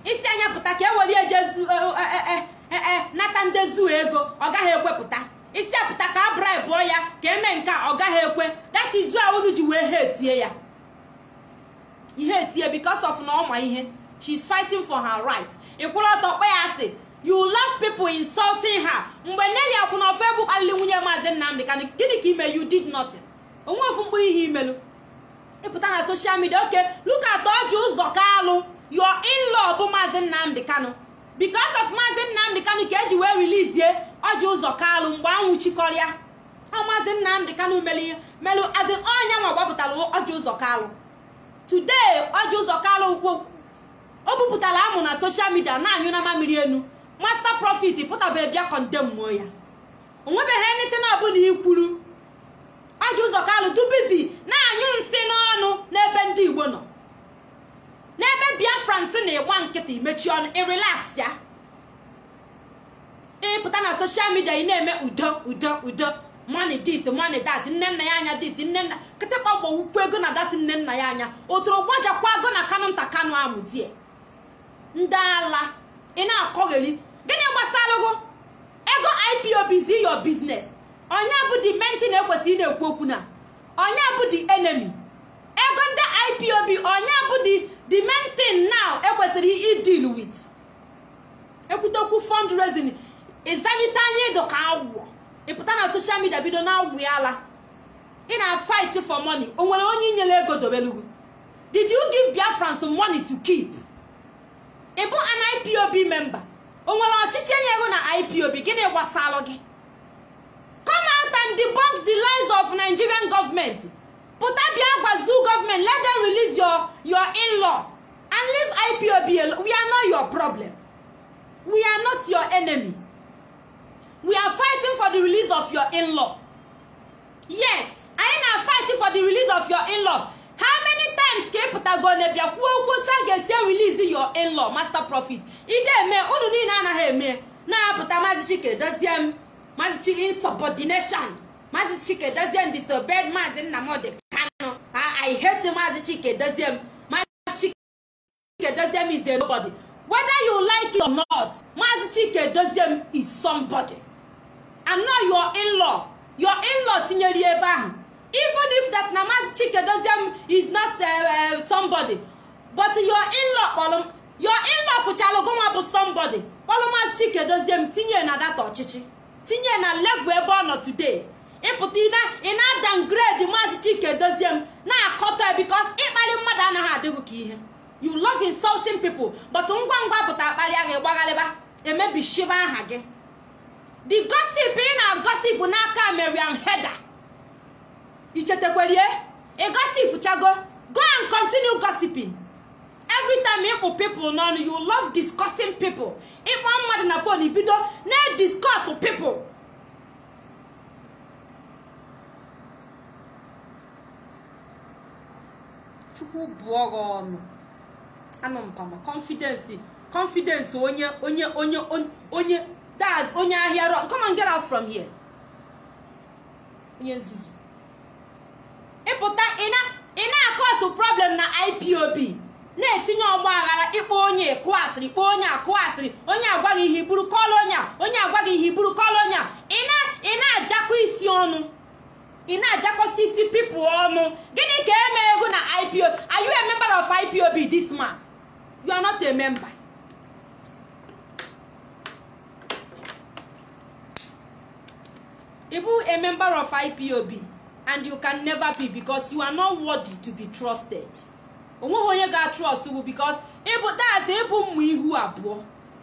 Isi anya pụta ka e were eje nata ndezu ego. Ọ gaghị ekwepụta isi apụta ka a bribe ya ka eme nke ọ gaghị ekwe. That is why unu ji wee ha etie ya. Ihe etie because of na ọma ihe she is fighting for her right. Ịkwụrụ ọtọ kpa ya asị you love people insulting her. Mgbe Nelly Akwụnofu egbu kpalili nwunye maazị Nnamdị Kano gịnị ka ime? You did nothing. Onwe ofu mkpụrụ ihe imelu. Ịpụta na social media oke look at ọjị ụzọ kalụ your in-law bụ maazị Nnamdị Kano because of maazị Nnamdị Kano ka eji wee release ọjị ụzọ kalụ mgbe anwụ chikọrịa ọmazi nnamdị kanụ melu melu azin ọnya nwa gbapụtara ọjị ụzọ kalụ today ọjị ụzọ kalụ o bupụtara amụ na soshal midia na-anyụ na mamiri enu. Master profit pụtaba bịa kọndemmuo ya. Onwebeghị anything ọbụla ikwuru ọjị ụzọ kalụ dubizi na-anyụ nsị n'ọnụ n'ebe ndị igbo nọ. N'ebe biafrans na-ịgba nkịtị imechi ọnụ irelax ya. Ịpụta na soshal midia ị na-eme udo udo udo. Money this money that nne nna ya anya this nne nna kịtịkpa gbawukwu ego na dat nne nna ya anya. Otoro gbajakwa ego na kanụ nta kanụ amụ die ndị ala ị na-akọgheri. Gịnị gbasara ego ipob is your business. Onye bụ the main thing ekwesịrị ị na-ekwu okwu na? Onye bụ the enemy? Ego ndị ipob onye bụ the the main thing now ekwesịrị idil with? Ekwutekwu fundraising. Ịzanyite anya ịdọ ka agwọ ịpụta na soshal midia bido na agwụ ya ala. Ị na fight for money. O nwere onye inyere ego dobelugu did you give biafrans money to keep? Ị bụ an ipob member? O nwere ọchịchị enye ego na ipob gịnị gbasalụ gị? Come out and debunk the lies of nigerian government. Pụta bịa gwa zoo government let them release your your in-law and leave ipob we are not your problem. We are not your enemy. We are fighting for the release of your in-law. Yes. Anyị na fighting for the release of your in-law? How many times ka ị pụtago na bịa kwuo okwu otu a release your in-law master profit ide eme unu niile anaghị eme na-apụta maazị chike dozie m maazị chike insubordination maazị chike dozie m disobeyed? Maazị nnamdị kano i hate maazị chike dozie m maazị chike dozie m is a nobody? Whether you like it or not maazị chike dozie m is somebody and not your in-law your tinyere ebe ahụ. Even if that na maazị chike dozie m is not uh, uh, somebody but your in-law kpọrọ your in-law fụchalụ gụnwa bụ somebody kpọrọ maazị chike dozie m tinye na data ọchịchị tinye na level ebe ọ nọ today. Ịpụta ị na-downgrade maazị chike dozie m na-akọta because ịkparị mmadụ anaghị adịghị ka ihe. You love insulting people but ngwa ngwa pụta akparịa gị gbagharịba emebishiba aha gị. The gossip ị na-agosip n'aka marian heda ichetekwerie ị gossip chago go and continue gossiping. Every time ịkpụ people n'ọnụ you love discussing people. Ịkpọ mmadụ na phone ibido na-discuss people. Chukwu bụọ gị ọnụ. Mpama confidence confidence onye onye onye onye that's onye ahịa rọ come and get out from here. Onye nzuzu. Ịpụta ị na-akọsụ problem na ipob na-etinye ọgba aghara ịkpọ onye ịkụ asịrị kpọọ onye akụ asịrị. Onye agwaghị ihe iburu kọlụ onye onye agwaghị ihe iburu kọlụ onye ị na-ajakọ isi ọnụ. Ị na-ajakọsi isi pipụl ọnụ. Gịnị ka eme ego na ipob are you a member of ipob this man? You are not a member. Bụ a member of ipob and you can never be because you are not worthy to be trusted. Onweghị onye ga-trust bụ because ịbụ dazi ịbụ mmụ ihu abụọ.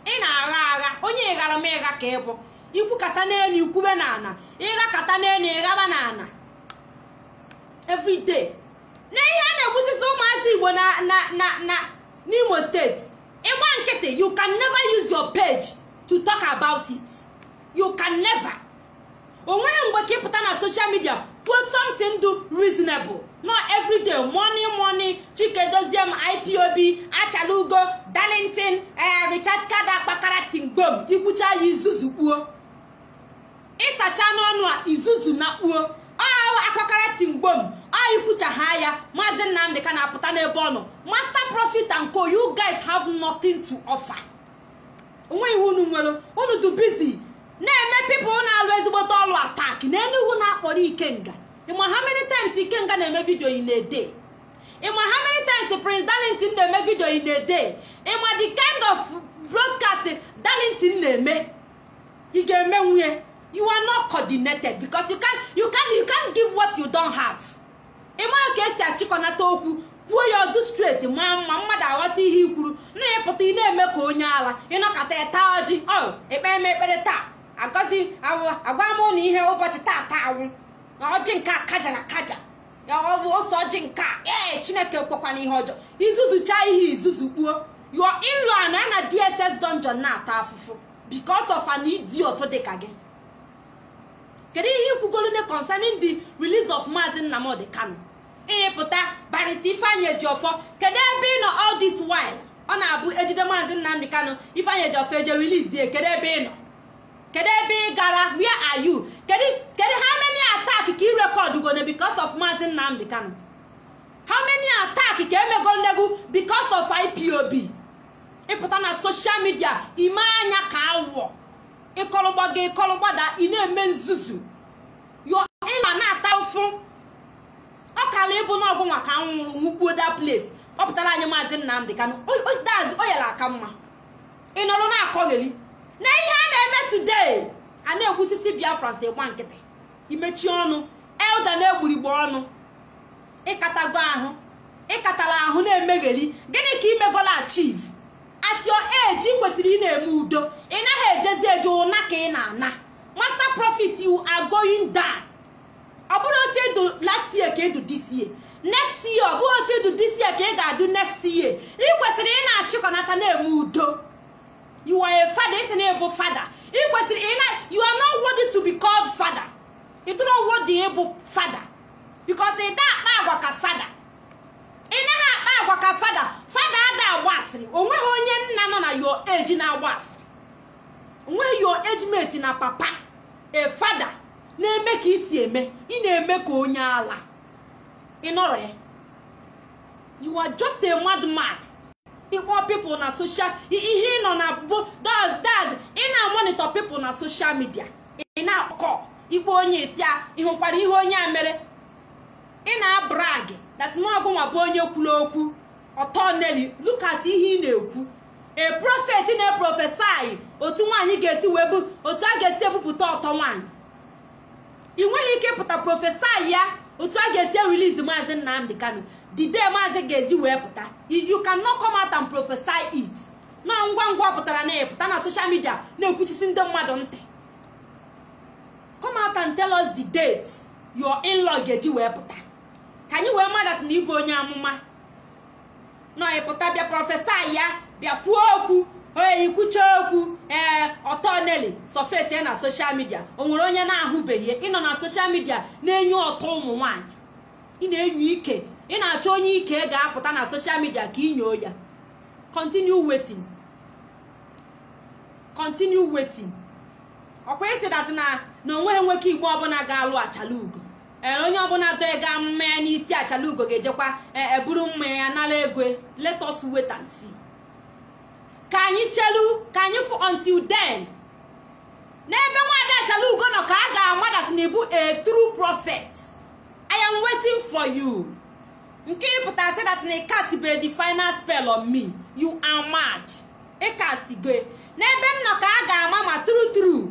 Ị na-agha agha onye ịghara m ịgha ka ịbụ ikwu kata n'elu ikwube na ana ịgha kata n'elu ịghaba na ana na ihe a na-egbusisi ụmụazị igbo na n'imo steeti ịgba nkịtị you can never use your page to talk about it. You can never. O nweghị mgbe ka ịpụta na social media kwuo something do reasonable. Not everyday money money chike dozie m ipob achala ugo darlington ee recharge card akpakara tingbom ikwucha ya izuzu kpuo ịsacha n'ọnụ a izuzu na kpuo akpakara tingbom ọ ikwucha ha ya. Maazị nnamdị ka na-apụta n'ebe ọ nọ. Master profit and co you guys have nothing to offer. Onweghị unu nwere. Unu du na-eme pipụl na-alụ ezigbote ọlụ atak na enugwu na-akpọrọ ikenga. Ịma how many times ikenga na-eme vidio in a day? Ịma how many times prince darlington na-eme vidio in a day? Ịma the kind of broadcast darlington na-eme? Ị ga-eme nwunye. You are not coordinated because you can you can you can give what you don't have. Ịma ka esi achịkọnata okwu? Kwuo ya ọdụ straight. Maa mma mmadụ aghọta ihe ikwuru na ịpụta ị na-eme ka onye ala ịnọkọta ịta ọjị. Ọ ekpe eme ekpere taa. Agọzi agwa m na ihe ụbọchị taata awụ na ọjị nke a kajara akaja ya ọ bụ ọjị nke ee chineke kwekwana ihe ọjọọ. Izuzucha ihe izuzu kpuo. Your in-law na na dss dungeon na-ata afụfụ. Because of an idiot dị ka gị. Kedu ihe ikwugolu ne concerning the release of maazi nnamdi kano ịpụta barista ifeanyị ejiọfọ kedu ebe ị nọ all this while? Ọ na-abụ ejide maazi nnamdi kano ifeanyị ejiọfọ eje release kedu ebe ị nọ? Kedu ebe ị gara? Where are you? Kedu how many attack ka ị gone because of maazi nnamdi kano how many attack ka emego ndegwu because of ipob ịpụta na social media ime anya ka awọ. Ịkọlụgba gị ịkọlụgbada ị na-eme nzuzu. Yo ịma na-ata ụfụ. Ọ kara ịbụ n'ọgụ nwa ka m nwụrụ nwụkpuo that place. Ọ anyị maazị nnamdị kanụ dazi o aka mma. Ị nọrọ na-akọgheli. Na ihe a na-eme today a na-egwusisi biafra si gba nkịtị. Imechi ọnụ elda na-egburigbo ọnụ. Ịkatago ahụ ịkatara ahụ na-emegheli gịnị ka imegola achieve? At your age ị kwesịrị ị na-eme udo. Ị naghị ejezi eje ụna ka ị na-ana. Master profit you are going down. Ọ bụrụ otu edu last year ka edu this next year ọ bụrụ otu edu this ka ị ga-adụ next year. Ị kwesịrị ị na-achịkọnata na-eme udo. You are a father isi na ịbụ father? You are not worthy to be called father. Ị dụrụ worthy ịbụ father. Because ị da akpa agwa ka father. Ị naghị akpa agwa ka fada fada ada agba asịrị o nweghị onye nna nọ na yo eji na-agba asịrị o nweghị yo age mate na papa. E fada na-eme ka isi eme. Ị na-eme ka onye ala. Ị nọrọ ya. You are just a madman ịkpọ people na social ihe ị nọ na bụ that ị na-monitor people na social media. Ị na-akọ ikpe onye isi a ịhụkwara ihe onye a mere. Ị na-abrag that n'ọgụ nwa bụ onye kwuru okwu. Ọtọ neli look at ihe ị na-ekwu. A prophet na-eprofesai otu nwaanyị ga-esi wee bụ otu a ga-esi ebupụta ọtọ nwaanyị. Ị nweghị ike ịpụta prọfesai ya otu a ga-esi release maazị nnamdị kano the day maazị ga-ezi wee pụta you cannot come out and prophesy it. Na ngwa ngwa pụtara na ịpụta na social media na-ekwuchisi ndị mmadụ ntị. Come out and tell us the date your in-law ga-eji wee pụta. Ka anyị wee madat na ịbụ onye amụma. Nọ ịpụta bịa prọfesai ya bịa kwuo okwu. Oyi kwucha okwu. Ee ọtọneli sọfesi ya na soshal midia o nwere onye na-ahụbeghị ịnọ na soshal midia na-enye ọtọ ụmụ nwanyị ị na-enyo ike. Ị na-achọ onye ike ga-apụta na soshal midia ka ị nyoo ya. Continue waiting. Continue waiting. Ọkwa isi dat na o nweghị nwoke igbo ọbụla ga-alụ achala ee onye ọbụla dọ ega mmanya n'isi achala ugo ga-ejekwa eburu mmanya ya nara ego let us wait ka anyị chelu ka anyị fụ until then. N'ebe nwaada achala nọ ka a ga-ama dat na ebu a true prophet. I am waiting for you. Nke ịpụta sị dat na ịkastbe the final spell on me. You are mad. Ịkastigo n'ebe m nọ ka a ga-ama ma true true.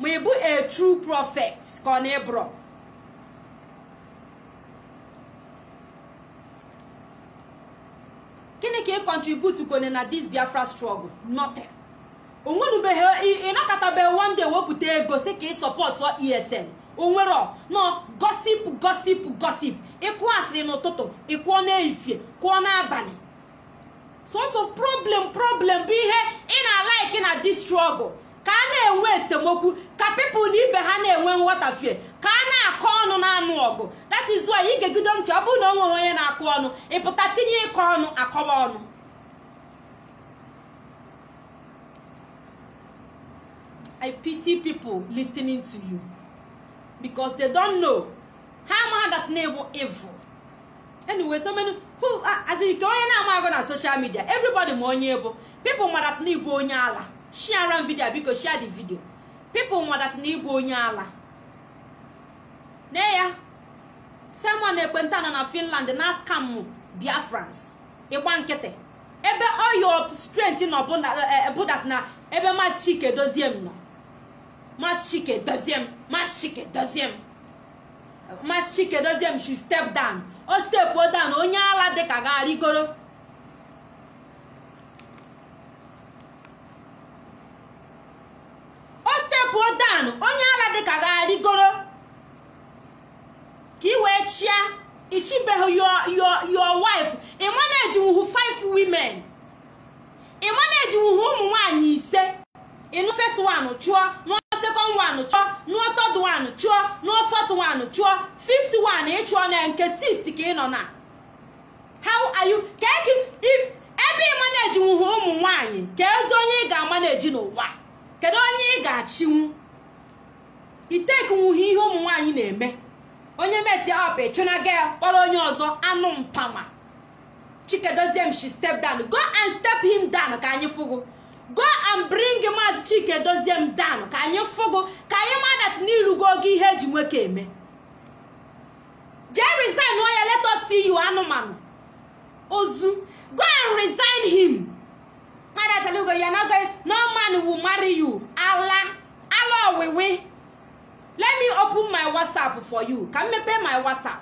Ma ị bụ a true prophet ka ọ na-ebro gịnị ka ị contribute kone na this biafra struggle? Nothing. Onwenubeghị ịnọkọtabeghị one wepụta ego si ka ị sọpọtụ esn onwero no gosip gosip gosip ịkụ asịrị n'ụtụtụ ịkụọ n'ehifie kụọ n'abalị sọsọ problem problem bụ ihe ị na-alaiki na struggle. Ka a na-enwe esemokwu ka pipụl na ibe ha na-enwe nghọtafie ka a na-akọ ọnụ na-anụ ọgụ. That is why ị ga-egido ntị ọ bụrụ na o onye na-akụ ọnụ ịpụta tinye ịkọ ọnụ akọba ọnụ. I pity people listening to you because they don't know ha ma that na-ewu anyway so many who as ike onye na-ama agụ na social media everybody ma onye bụ. People ma that na onye ala. Share video biko share the video. People ma that na onye ala. Ne ya simon ekwenta nọ na finland na scam biafrans. Ịgba nkịtị. Ebe oyo strength nọ bụ that na ebe maazị chike dozie m nọ. Maazị chike dozie m maazị chike dozie m. maazị chike dozie m should step down. O step down onye ala dịka ga-arịgoro o step rigoro ka ị wee chia ichibeghị your wife. Ị manage nwuhu five women. Ị manage nwuhu ụmụ nwaanyị ise. Ịnụ first one chụọ second one chụọ nụọ third one chụọ. Nụọ fourth one chụọ. Fifth one ịchụọ na nke sixth ka ị nọ na. How are you? Ka ebe ị manage nwuhu ụmụ nwaanyị ka ezi onye ị ga-amaneji n'ụwa. Kedu onye ị ga-achịnwu? Iteki nwuhu ihe ụmụ nwaanyị na-eme. Onye mesia ọp ịchụna gị kpọrọ onye ọzọ anụ mpama. Chikedozie she step down. Go and step him down ka anyị fụgo go and bring maazị chike dozie m down. Ka anyị fụgo ka anyị madat n'irugo oge ihe eji nwoke eme. Jee resign ya let us see anụmanụ. Ozu. Go and resign him. Madachaligo ya na no man will marry you. Ala. Ala owiwi let me open my whatsapp for you. Ka m mepee my whatsapp.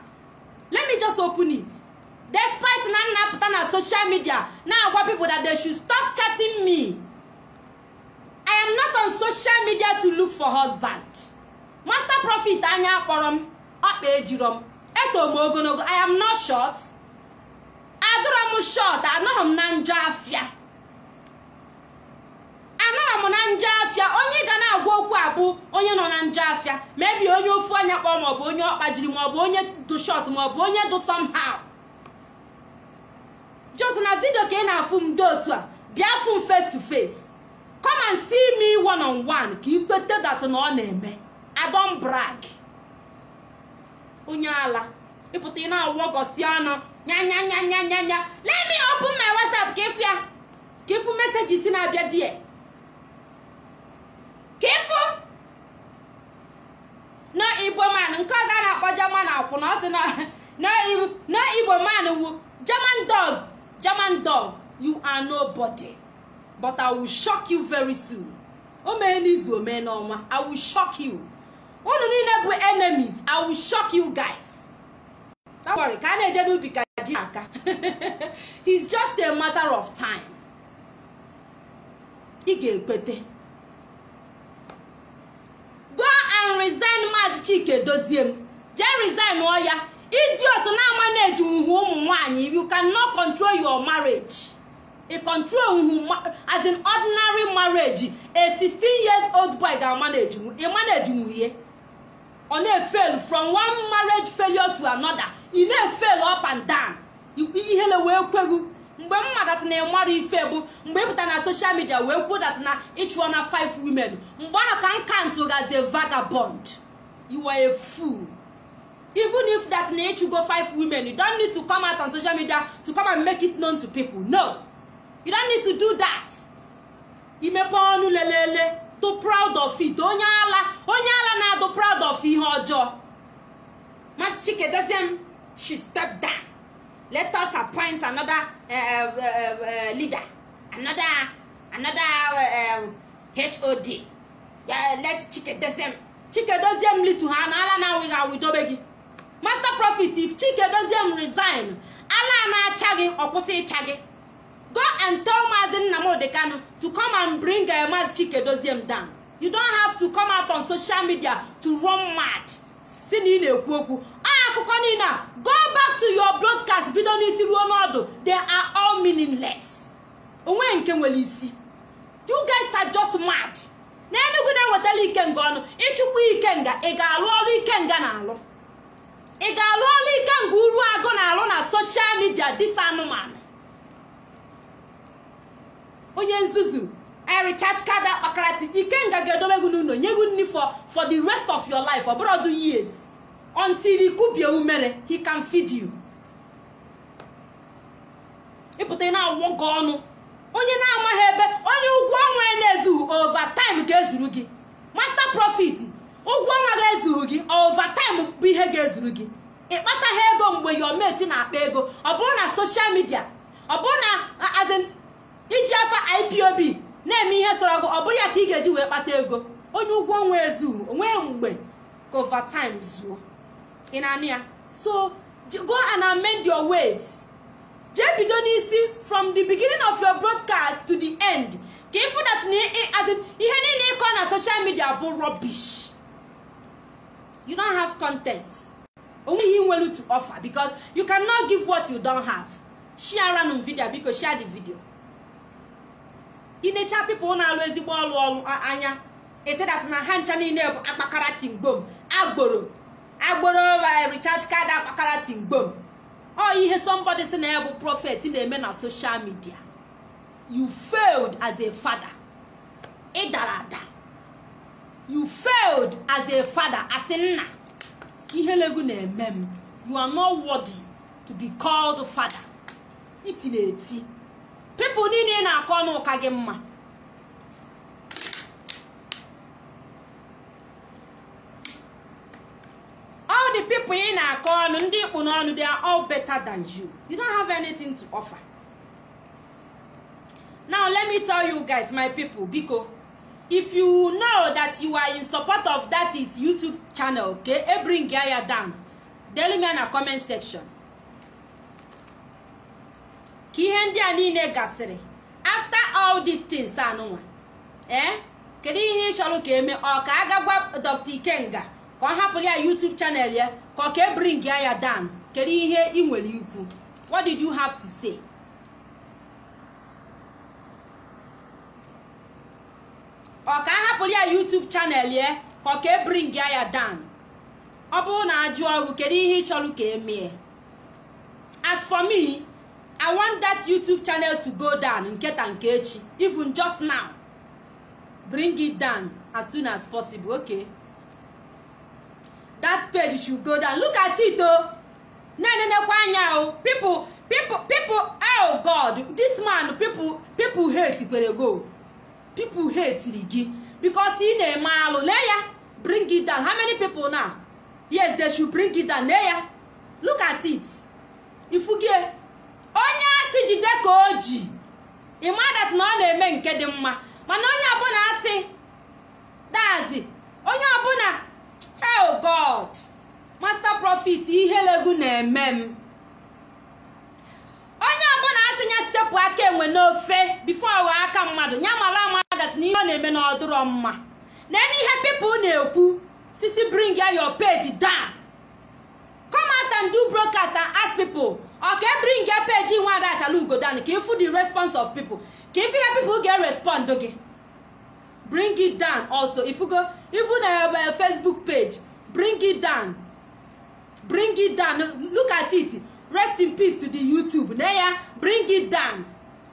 Let me just open it. Despite na nna apụta na social media na-agwa people that they should stop chatting me. I am not on social media to look for husband. Master profit anya akpọrọ m ọkpa ejiro m eto m ogologo i am not short. Adụrọ m short anọghị m na njọ afịa. Anọrọ m na njọ afịa. Onye ga na-agwa okwu abụ onye nọ na njọ afịa. Mebi onye ofu anya kpọọ maọbụ onye ọkpajiri maọbụ onye dụ short maọbụ onye dụ somehow. Just na vidio ka ị na-afụ m dị otu a bịa fụ m face to face. Come and see me one on one ka ikwete dat na ọ na-eme. I don brag. Onye ala ịpụta ị na-awọgọsi ọnụ nyanyanyanyanya let me open whatsapp. Ka ịfụ meseji si na-abịa die ka ịfụ. Na igbo man nke ọzọ na-akpọ german akwụ na ọ na igbo man wu german dog. German dog you are nobody. But i will shock you very soon. O mee n'izu o mee n'ọnwa i will shock you. Unu niile bụ enemies i will shock you guys. Don't worry a na-eje n'ubi ka ji aka it's just a matter of time. Ị ga-ekwete go and resign maazị chike dozie. M resign ọ ya idiot na-ama na-eji nwuhu ụmụ nwanyị you cannot control your marriage a control nwuhu as in ordinary marriage. A 16 years old boy ga-manage manage nwuhie ọ na-efail from one marriage failure to another. Ị na-efail up and down. Ihele wee kwegu. Mgbe mmadat na ịmara ife bụ mgbe ị pụta na social media wee kwuo dat na ịchụọ na 5 women. Mgbe ahụ ka m kantụ gazi a vagabond. You a even if that na ịchụgo 5 women you don't need to come out on social media to come and make it known to people. No. You don't need to do that. Imepe ọnụ lelele to proud of it. Onye ala onye ala na-adụ proud of ihe ọjọọ. Masị chike dozie m. She step down. Let us appoint another uh, uh, uh, leader. Another another uh, hod yeah, let chike dozie m. Chike dozie m litu ha na ala na-awịghị awụdobe gị. Master profit if chike dozie m resign ala na-acha gị ọkwụsị ịcha gị. Go and tell maazi nnamdi kanu to come and bring uh, maazi chike dozie m down. You don't have to come out on social media to run mad. Si na ị na-ekwu okwu. Akụkọ niile a. Go back to your broadcast bido n'isi ruo n'ọdụ. They are all meaningless. Onwe nke nwere isi. You guys are just mad. Na enugwu na-enwetala ikenga ọnụ. Ịchụkwa ikenga ị ga-alụ ọrụ ikenga na-alụ ị ga-alụ ọrụ ikenga uru agụ na-alụ na social media dis anụmanụ onye nzuzu recharge card ọkarati ikenga ga-edobe gị n'ụlọ nye gị nri for for the rest of your life ọ bụrụ ọdụ years until ikubie umere he can feed you. Ịpụta ị na-awọ gị ọnụ onye na-amaghị ebe onye ụgwọ ọnwa na-ezughị overtime ga-ezuru gị. Master profit ụgwọ ọnwa ga-ezuru gị overtime bụ ihe ga-ezuru gị. Ịkpataghị ego mgbe your mate na-akpa ego ọ bụrụ na social media ọ bụrụ na iji afa ipob na-eme ihe sọ̀rọ̀ gị ọ bụrụ ya ka ị ga-eji wee kpata ego. Onye ụgwọ ọnwa ezughị onwe mgbe ka overtime zuo. Ị na-anụ ya? So go and amend your ways. Jee bido n'isi from the beginning of your broadcast to the end. Ka ịfụ that ihe niile ịkọ na social media bụ rubbish. You don't have content. Onweghị ihe nwere to offer because you cannot give what you don't have. Share nụ video biko share the video inecha people na-alụ ezigbo ọrụ ọrụ anya. Esedat na ha ncha niile bụ akpakara tingbom agboro. Agboro recharge card akpakara tingbom ọ ihe somebody si na ya bụ prophet na-eme na social media. You failed as a father. Ị dara ada. You failed as a father as nna. Ihe legu na-eme m you are not worthy to be called father. Iti people niile na-akọ ọnụ gị mma. All the people ị na-akọ ọnụ ndị ikpu n'ọnụ they are all better than you. You don't have anything to offer. Now let me tell you guys my people biko if you know that you are in support of that is youtube channel okay e bring ya down. Delu me na comment section. Ka ihe ndị a niile gasịrị. After all these things anụnwa. Eh? Kedu ihe ị chọrọ ka eme ọ ka aga gwa dr. Ikenga ka ọ hapụrụ ya youtube channel ya ka ọ ka e bring ya down. Kedu ihe ị nwere ikwu? What did you have to say? Ọ ka ahapụrụ ya youtube channel ya ka ọ ka e bring ya down. Ọ bụrụ na ajụ ọrụ kedu ihe ị chọrọ ka emee as for me i want that youtube channel to go down nketa nke echi even just now. Bring it down as soon as possible okay? That page should go down. Look at it o na-enenekwa anya o people people people oh god. This man people people hate kwere go people hate gị because ị na-eme alụ bring it down. How many people now? Yes they should bring it down. Lee look at it. Ifugie onye asị jide ka o ji. Ịma that na ọ na-eme nke dị mma. Mana onye ọbụla asị dazi onye ọbụla oh god master profit ihe legu na-eme m. Onye ọbụla asị ya sepụ aka enwe n'ofe bifo ọghọ aka mmadụ ya mara ama that na ihe ọ na-eme na ọdụrọ mma. Na ihe people na-ekwu sisi bring ya your page down. Come out and do broadcast and ask people ọ ka e bring ya page nwa ada achala ugo down. Ka ifu the response of people? Ka ifu ya people ga-respond gị bring it down also. If you go even uh, facebook page bring it down. Bring it down. Look at it. Rest in peace to the youtube. Na ya. Bring it down.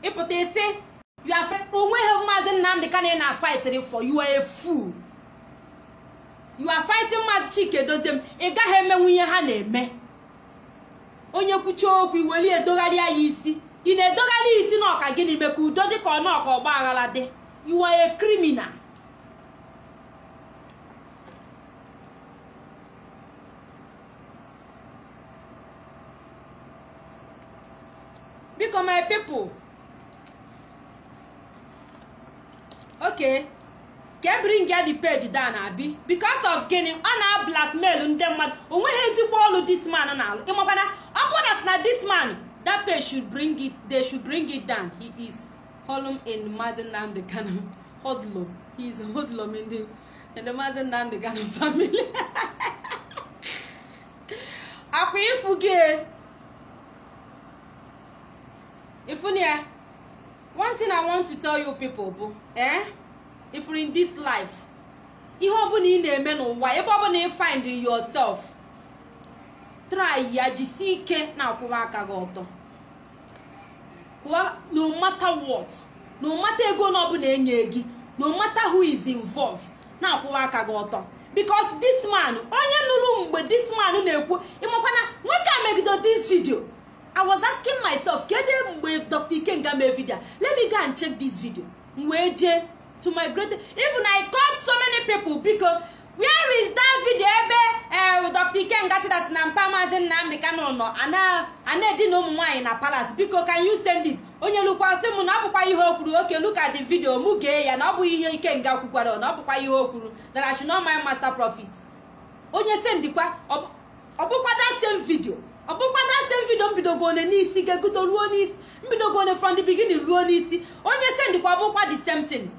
Ịpụta isi you are o nweghị maazị nnamdị ka na fight for you are a fool. You are fighting maazị chike doziem ị gaghị emenwu ihe ha na-eme. Onye kwuchie okwu iweli edogharịa ya isi. Ị na-edogharị isi na ọka gịnị? Mee udo dị ka ọ na ọka ọgba aghara dị a criminal. Biko my people. Okay ka bring ya the page down abi? Because of gịnị ọ na blackmail ndị mmadụ. Onweghị ezigbo ọrụ this man na-alụ ịmakwana ọ bụrụ na this man that page should bring it they should bring it down. He is holum in Mazen Nnamdi Kanu. Hoodlum he is hoodlum in the in the Mazen Nnamdi Kanu family. Akwa ifu gị ifunia one thing i want to tell you people bụ eh if you're in this life ihe ọbụla ị na-eme n'ụwa ebe ọbụla ị find yourself try ya jisi ike na-akwụwa aka gị ọtọ. No matter what no matter ego na ọbụla enye gị no matter who is involved na-akwụwa aka gị ọtọ. Because this man onye nụrụ mgbe this man na-ekwu ịmakwana nwoke a megido this video i was asking myself kedu mgbe dr ikenga mee video? Let me go and check this video. M wee jee to my great even i called so many people biko where is that video? Ebe dr. Ikenga si that na mpa maazị nnamdị kano nọ ana edina ụmụ nwaanyị na palace biko can you send it? Onye lukwa sị m na ọ bụkwa ihe o kwuru oke look at the video mụ gee ya na ọ bụghị ihe ikenga kwukwara na ọ bụkwa ihe o kwuru that i should master profit onye sendikwa ọ bụkwa that same video ọ that same video mbidogone n'isi ga-egodo ruo n'isi mbidogone from the beginning ruo n'isi. Onye sendikwa ọ bụkwa the same thing.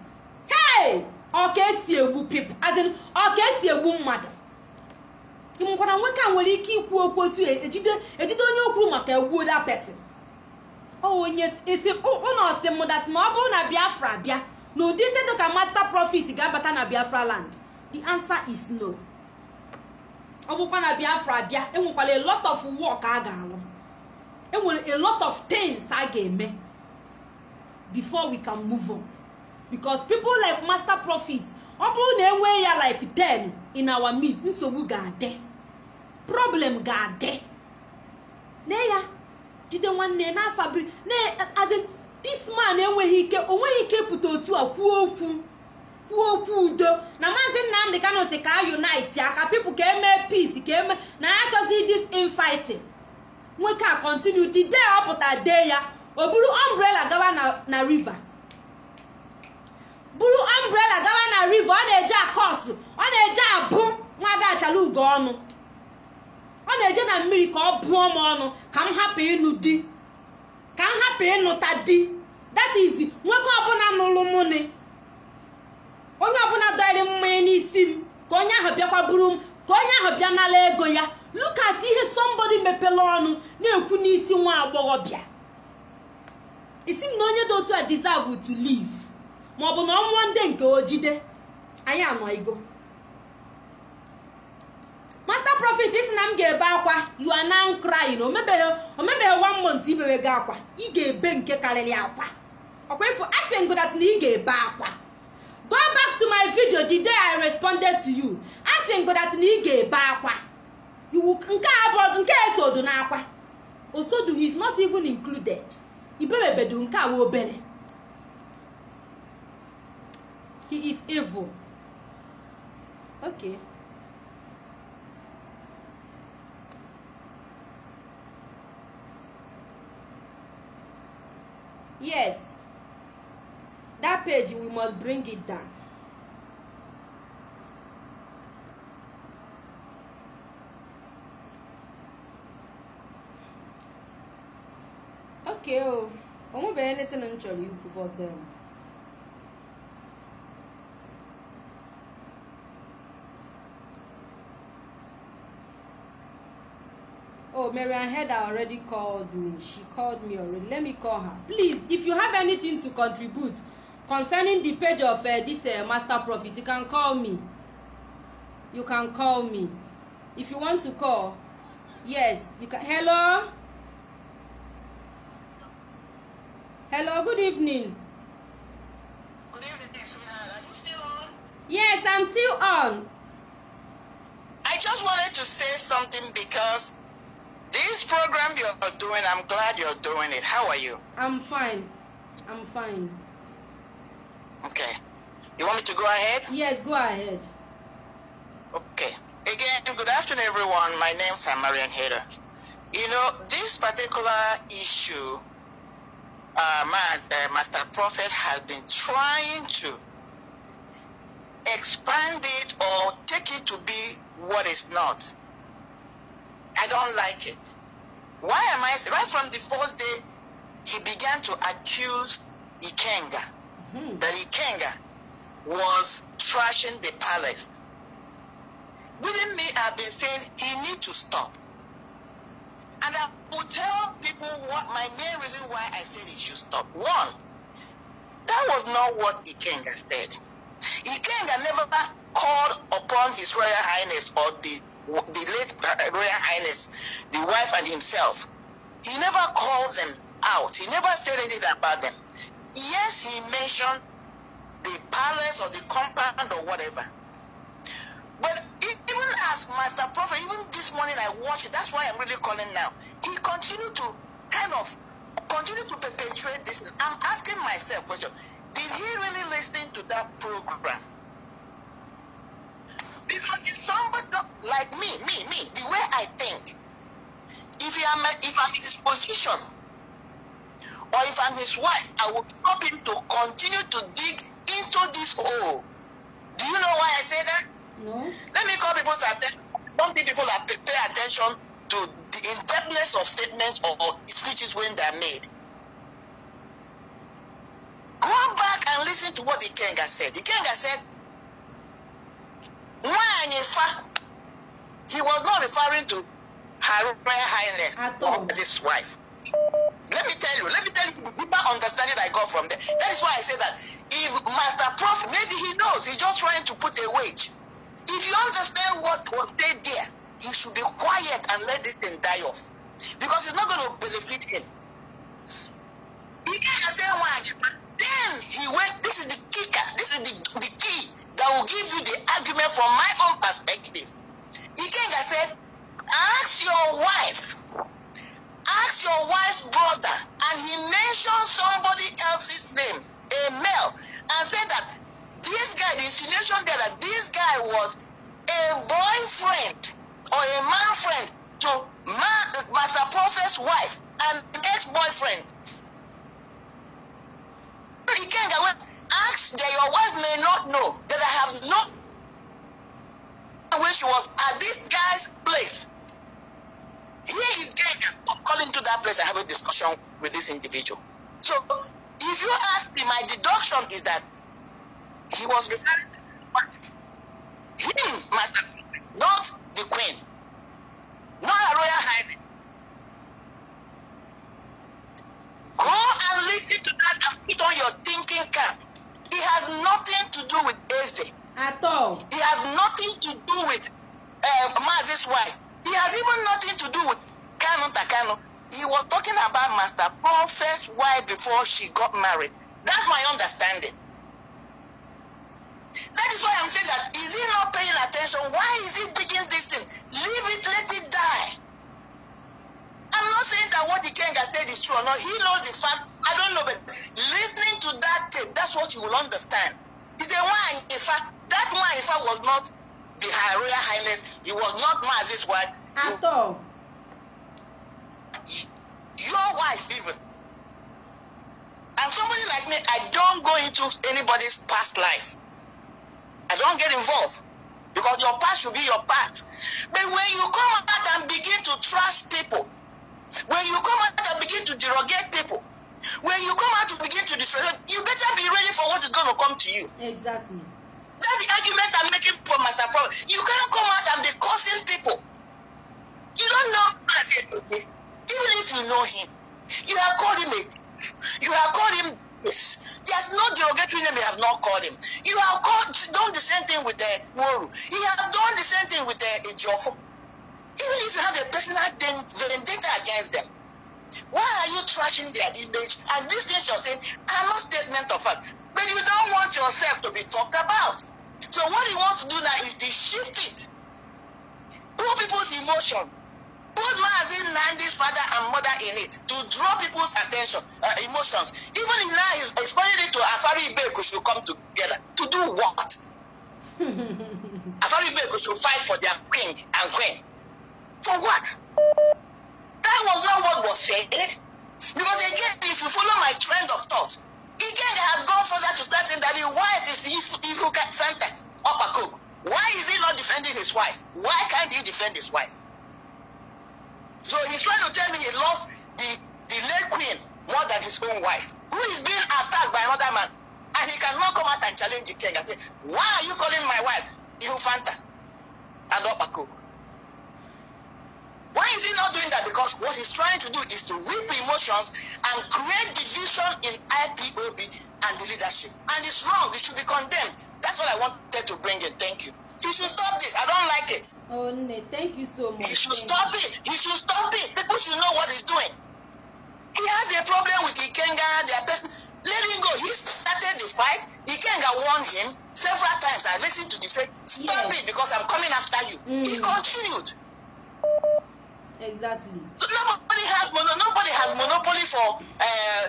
Hey! Ọ ka esi egbu mmadụ. Ịmụkwara nwoke a nwere ike ikwu okwu otu ejide ejide onye okwu maka egbuo that person. Onye isi ụlọ si m dat na ọ bụrụ na biafra bịa na ụdị ndị dịka master profit ga-abata na biafra land the answer is no. Ọ bụkwa na biafra bịa enwekwara a lot of work a ga-alụ. Enwere a lot of things a ga-eme before we can move on. Because people like master profit ọ bụrụ na enwee ya like 10 in our midst nsogbu ga-adị. Problem ga-adị. Na ya jide nwanne na azin this man enweghị ike o nweghị ike ịpụta otu a kwuo okwu kwuo okwu udo. Na maazị nnamdị kano si ka unite aka pipo ka emee peace ka eme na ya chọzi this infighting. Nwoke a continue the day ọ pụta dee ya o buru umbrella gawa na river. Buru umbrella gawa na river. Ọ na-eje akọsụ ọ na-eje abụ nwa gachala ugo ọnụ. Ọ na-eje na mmiri ka ọ bụọ m ọnụ ka m hapụ ịnụ di. Ka m hapụ ịnụta di. That nwoke ọbụla nụrụ mụnị. Onye ọbụla dọrị mmanya n'isi m ka onye ahụ bịakwa buru m ka onye ahụ bịa nala ego ya. Look at ihe somebody mepere ọnụ na-ekwu n'isi nwa agbọghọbịa. Isi m na onye dị otu a deserve to live. Maọbụ na ọnwụọ ndị nke ojide anyị anọ igo. Master prophet isi na m ga-ebe akwa you are now crying. O mebeghị one month ibere gị akwa ị ga-ebe nke karịrị akwa. Ọkwa ịfụ asị na ị ga-ebe akwa. Go back to my video the day i responded to you asị ngodat na ị ga-ebe akwa. Nke a bụ nke esodu osodu he is not even included. Ibebebedu nke a wee obere. He is evil. Okay. Yes. That page we must bring it down. Okay o onwebeghị anything m chọrọ ikwu but um, oh marian heda already called me. She called me already. Let me call her. Please if you have anything to contribute concerning the page of uh, this uh, master prophet you can call me. You can call me. If you want to call yes you can. Hello? Hello good evening. Good evening, sweetheart. Are you still on? yes i'm still on. I just wanted to say something because this program you're doing, I'm glad you're doing it. How are you? i'm fine i'm fine Okay. You want me to go ahead? yes go ahead Okay. Again, good afternoon, everyone. My name's Marian Hader. You know, this particular issue, uh, Ma- uh, Master Prophet has been trying to expand it or take it to be what is not. I don't like it. Why am I? Right from the first day, he began to accuse Ikenga Hmm. that Ikenga was trashing the palace. Within me, I've been saying he needs to stop. And I will tell people what my main reason why I said he should stop. One, that was not what Ikenga said. Ikenga never called upon His Royal Highness or the the late Royal Highness, the wife and himself. He never called them out. He never said anything about them. Yes, he mentioned the palace or the compound or whatever. But even as Master Prophet, even this morning I watched that's why I'm really calling now. He continued to kind of continue to perpetuate this. I'm asking myself question, did he really listen to that program? Because if somebody like me, me, me, the way I think, if I'm if I'm in his position, or if I'm his wife, I would stop him to continue to dig into this hole. Do you know why I say that? no Let me call people's attention. Don't think people are pay attention to the in-depthness of statements or, or speeches when they're made. Go back and listen to what Ikenga said. Ikenga said, "Nwaanyị fa he was not referring to Her Royal Highness or his wife. Let me tell you, let me tell you the deeper understanding I got from there. That is why I say that if Master Prof, maybe he knows, he's just trying to put a wage. If you understand what was said there, he should be quiet and let this thing die off. Because it's not going to benefit him. Can't say why. Then he went, this is the kicker, this is the, the key that will give you the argument from my own perspective. Ikenga said, ask your wife ask your wife's brother and he mentioned somebody else's name a male and said that this guy the insinuation there that this guy was a boyfriend or a man friend to Ma- master prophet's wife and ex-boyfriend Ask that your wife may not know that I have not when she was at this guy's place here is Genga calling to that place and have a discussion with this individual. So, if you ask me, my deduction is that he was referring to his wife. him, Master, not the queen, not a royal highness. Go and listen to that and put on your thinking cap. It has nothing to do with Ezde. at all It has nothing to do with um, Maz's wife. It has even nothing to do with Kanu Takano. He was talking about Master Prophet's wife before she got married. That's my understanding. That is why I'm saying that is he not paying attention? Why is he digging this thing? Leave it, let it die. I'm not saying that what Ikenga said is true or not. He knows the fact. I don't know, but listening to that tape, that's what you will understand. He said, why in fact, that one in fact was not the Her Royal Highness. He was not Maz's wife. at all Your wife even. And somebody like me, I don't go into anybody's past life. I don't get involved. Because your past should be your past. But when you come out and begin to trash people, when you come out and begin to derogate people, when you come out to begin to disrespect, you better be ready for what is going to come to you. exactly That's the argument I'm making for Master Prophet. You cannot come out and be cursing people. You don't know even if you know him. You have called him a you have called him this. There's no derogatory name you have not called him. You have called done the same thing with the Moru. He has done the same thing with the Ejofo. Even if you have a personal vendetta against them, why are you trashing their image? And these things you're saying are not statement of fact. But you don't want yourself to be talked about. So what he wants to do now is to shift it. Put people's emotion. Put Mazin Nandi's father and mother in it to draw people's attention, uh, emotions. Even now, he's explaining it to Afari Beko should come together. To do what? Afari Beko should fight for their king and queen. For what? That was not what was said. Because again, if you follow my trend of thought, again has gone further to start that wife is the evil center, Opako. Why is he not defending his wife? Why can't he defend his wife? So he's trying to tell me he loves the, the late queen more than his own wife, who is being attacked by another man. And he cannot come out and challenge the king and say, Why are you calling my wife Ihufanta and Opako? Why is he not doing that? Because what he's trying to do is to whip emotions and create division in IPOB and the leadership. And it's wrong. It should be condemned. That's what I wanted to bring in. Thank you. He should stop this. I don't like it. oh ne thank you so much He should Thank stop you. it. He should stop it. People should know what he's doing. He has a problem with Ikenga. Their person. Let him go. He started the fight. Ikenga warned him several times. I listened to the fight. Stop Yes. it because I'm coming after you. He Mm. continued. Exactly Nobody has mono, nobody has monopoly for uh,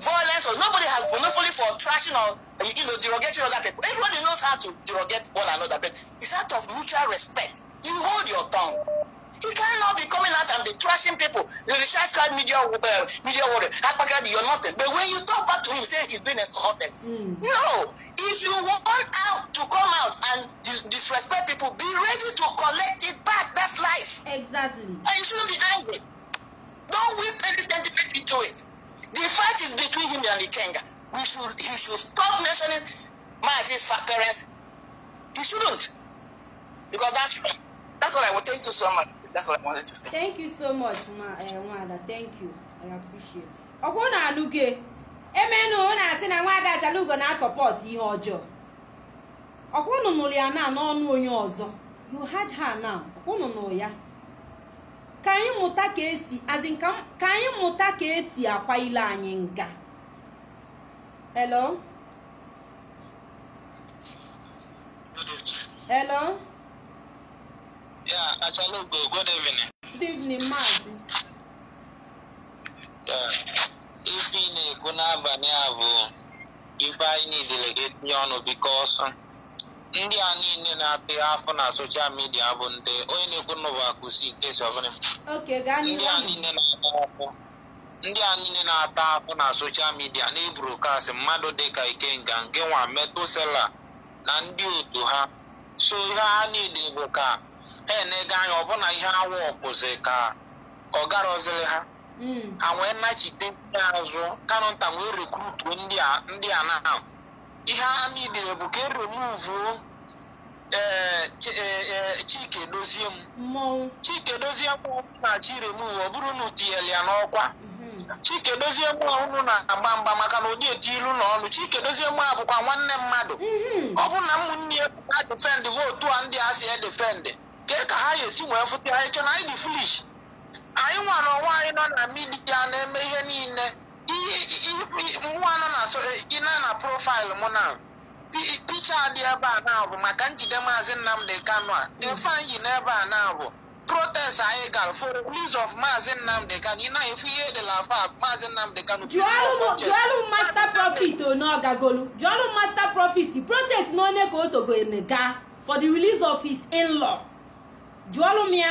violence or nobody has monopoly for trashing or you know derogating other people. Everybody knows how to derogate one another, but it's out of mutual respect. You hold your tongue. You cannot be coming out and be trashing people. The research card media uh, media warrior, Akpaka, you're nothing. But when you talk back to him, say he's been assaulted. Mm. No, if you want out to come out and dis- disrespect people, be ready to collect it back. That's life. exactly And you shouldn't be angry. Don't whip any sentiment into it. The fight is between him and Ikenga. We should he should stop mentioning Maz's fa- parents. He shouldn't. Because that's wrong. That's what I want. Thank you so much. That's what I wanted to say. thank you so much eh, nwada. Thank you. I appreciate ọkwụ na anụ gị emenụ ọ na-asị na nwada achalugo na-asọpọtụ ihe ọjọọ. Unu nụrụ ya na n'ọnụ onye ọzọ. You had her now. Ọkwụ unu nụrụ ya. Ka anyị mụta ka esi azin ka anyị mụta ka esi akwa ile anyị nga. Hello? Hello? Yeah, actually, good, good evening. good evening maazị Yeah. Ife ị na-ekwu n'abalị a bụ ife anyị niile ga-etinye ọnụ bikos ndị a niile na-apị afọ na soshal midia bụ ndị onye na-ekwu n'ụwa akụsi nke gaa ndị a niile na-ata afọ ndị a niile na-ata afọ na soshal midia na-eburu kasị mmadụ dịka ikenga nke nwa metụsela na ndị otu ha so ihe ha niile bụ ka enega anya ọbụna ihe awa ọkpụzi ka ọ garọziri ha. Mm. ha wee nachite ndị azụ kanụnta wee rekrutuo ndị a ndị a na ihe ha niile bụ ka eremuvuo Chi- ee, ee, chike dozie m. Chike dozie m na chi remuvu ọ bụrụ na utinyere ya n'ọkwa. Mhm. chike dozie mụ unu na-agba mgba maka na ụdị eti ilu na ọnụ chike dozie mụ bụkwa nwanne mmadụ. Mhm. ọ bụ na ụmụnne ya na defendị vootu a ndị a si edefendị kee ka ha ga-esi wee fụta anyị che na anyị dị flish anyị nwere onwe anyị nọ na midia na-eme ihe niile. Ihe nwa nọ na so- ị na na profaịlụ mụ na pi- picha dị ebe a na bụ maka njide maazị nnamdị kanụ a. Efe anyị n'ebe a na bụ protest anyị gara for release of maazị nnamdị kanụ ị na-efu ihe dị la fa maazị nnamdị kanụ jụọlụ m m profit one ọ gagolu. Jụọlụ m master profit protest na onye ka o sogone gaa for the release of his in-law. Jụọlụ m ya.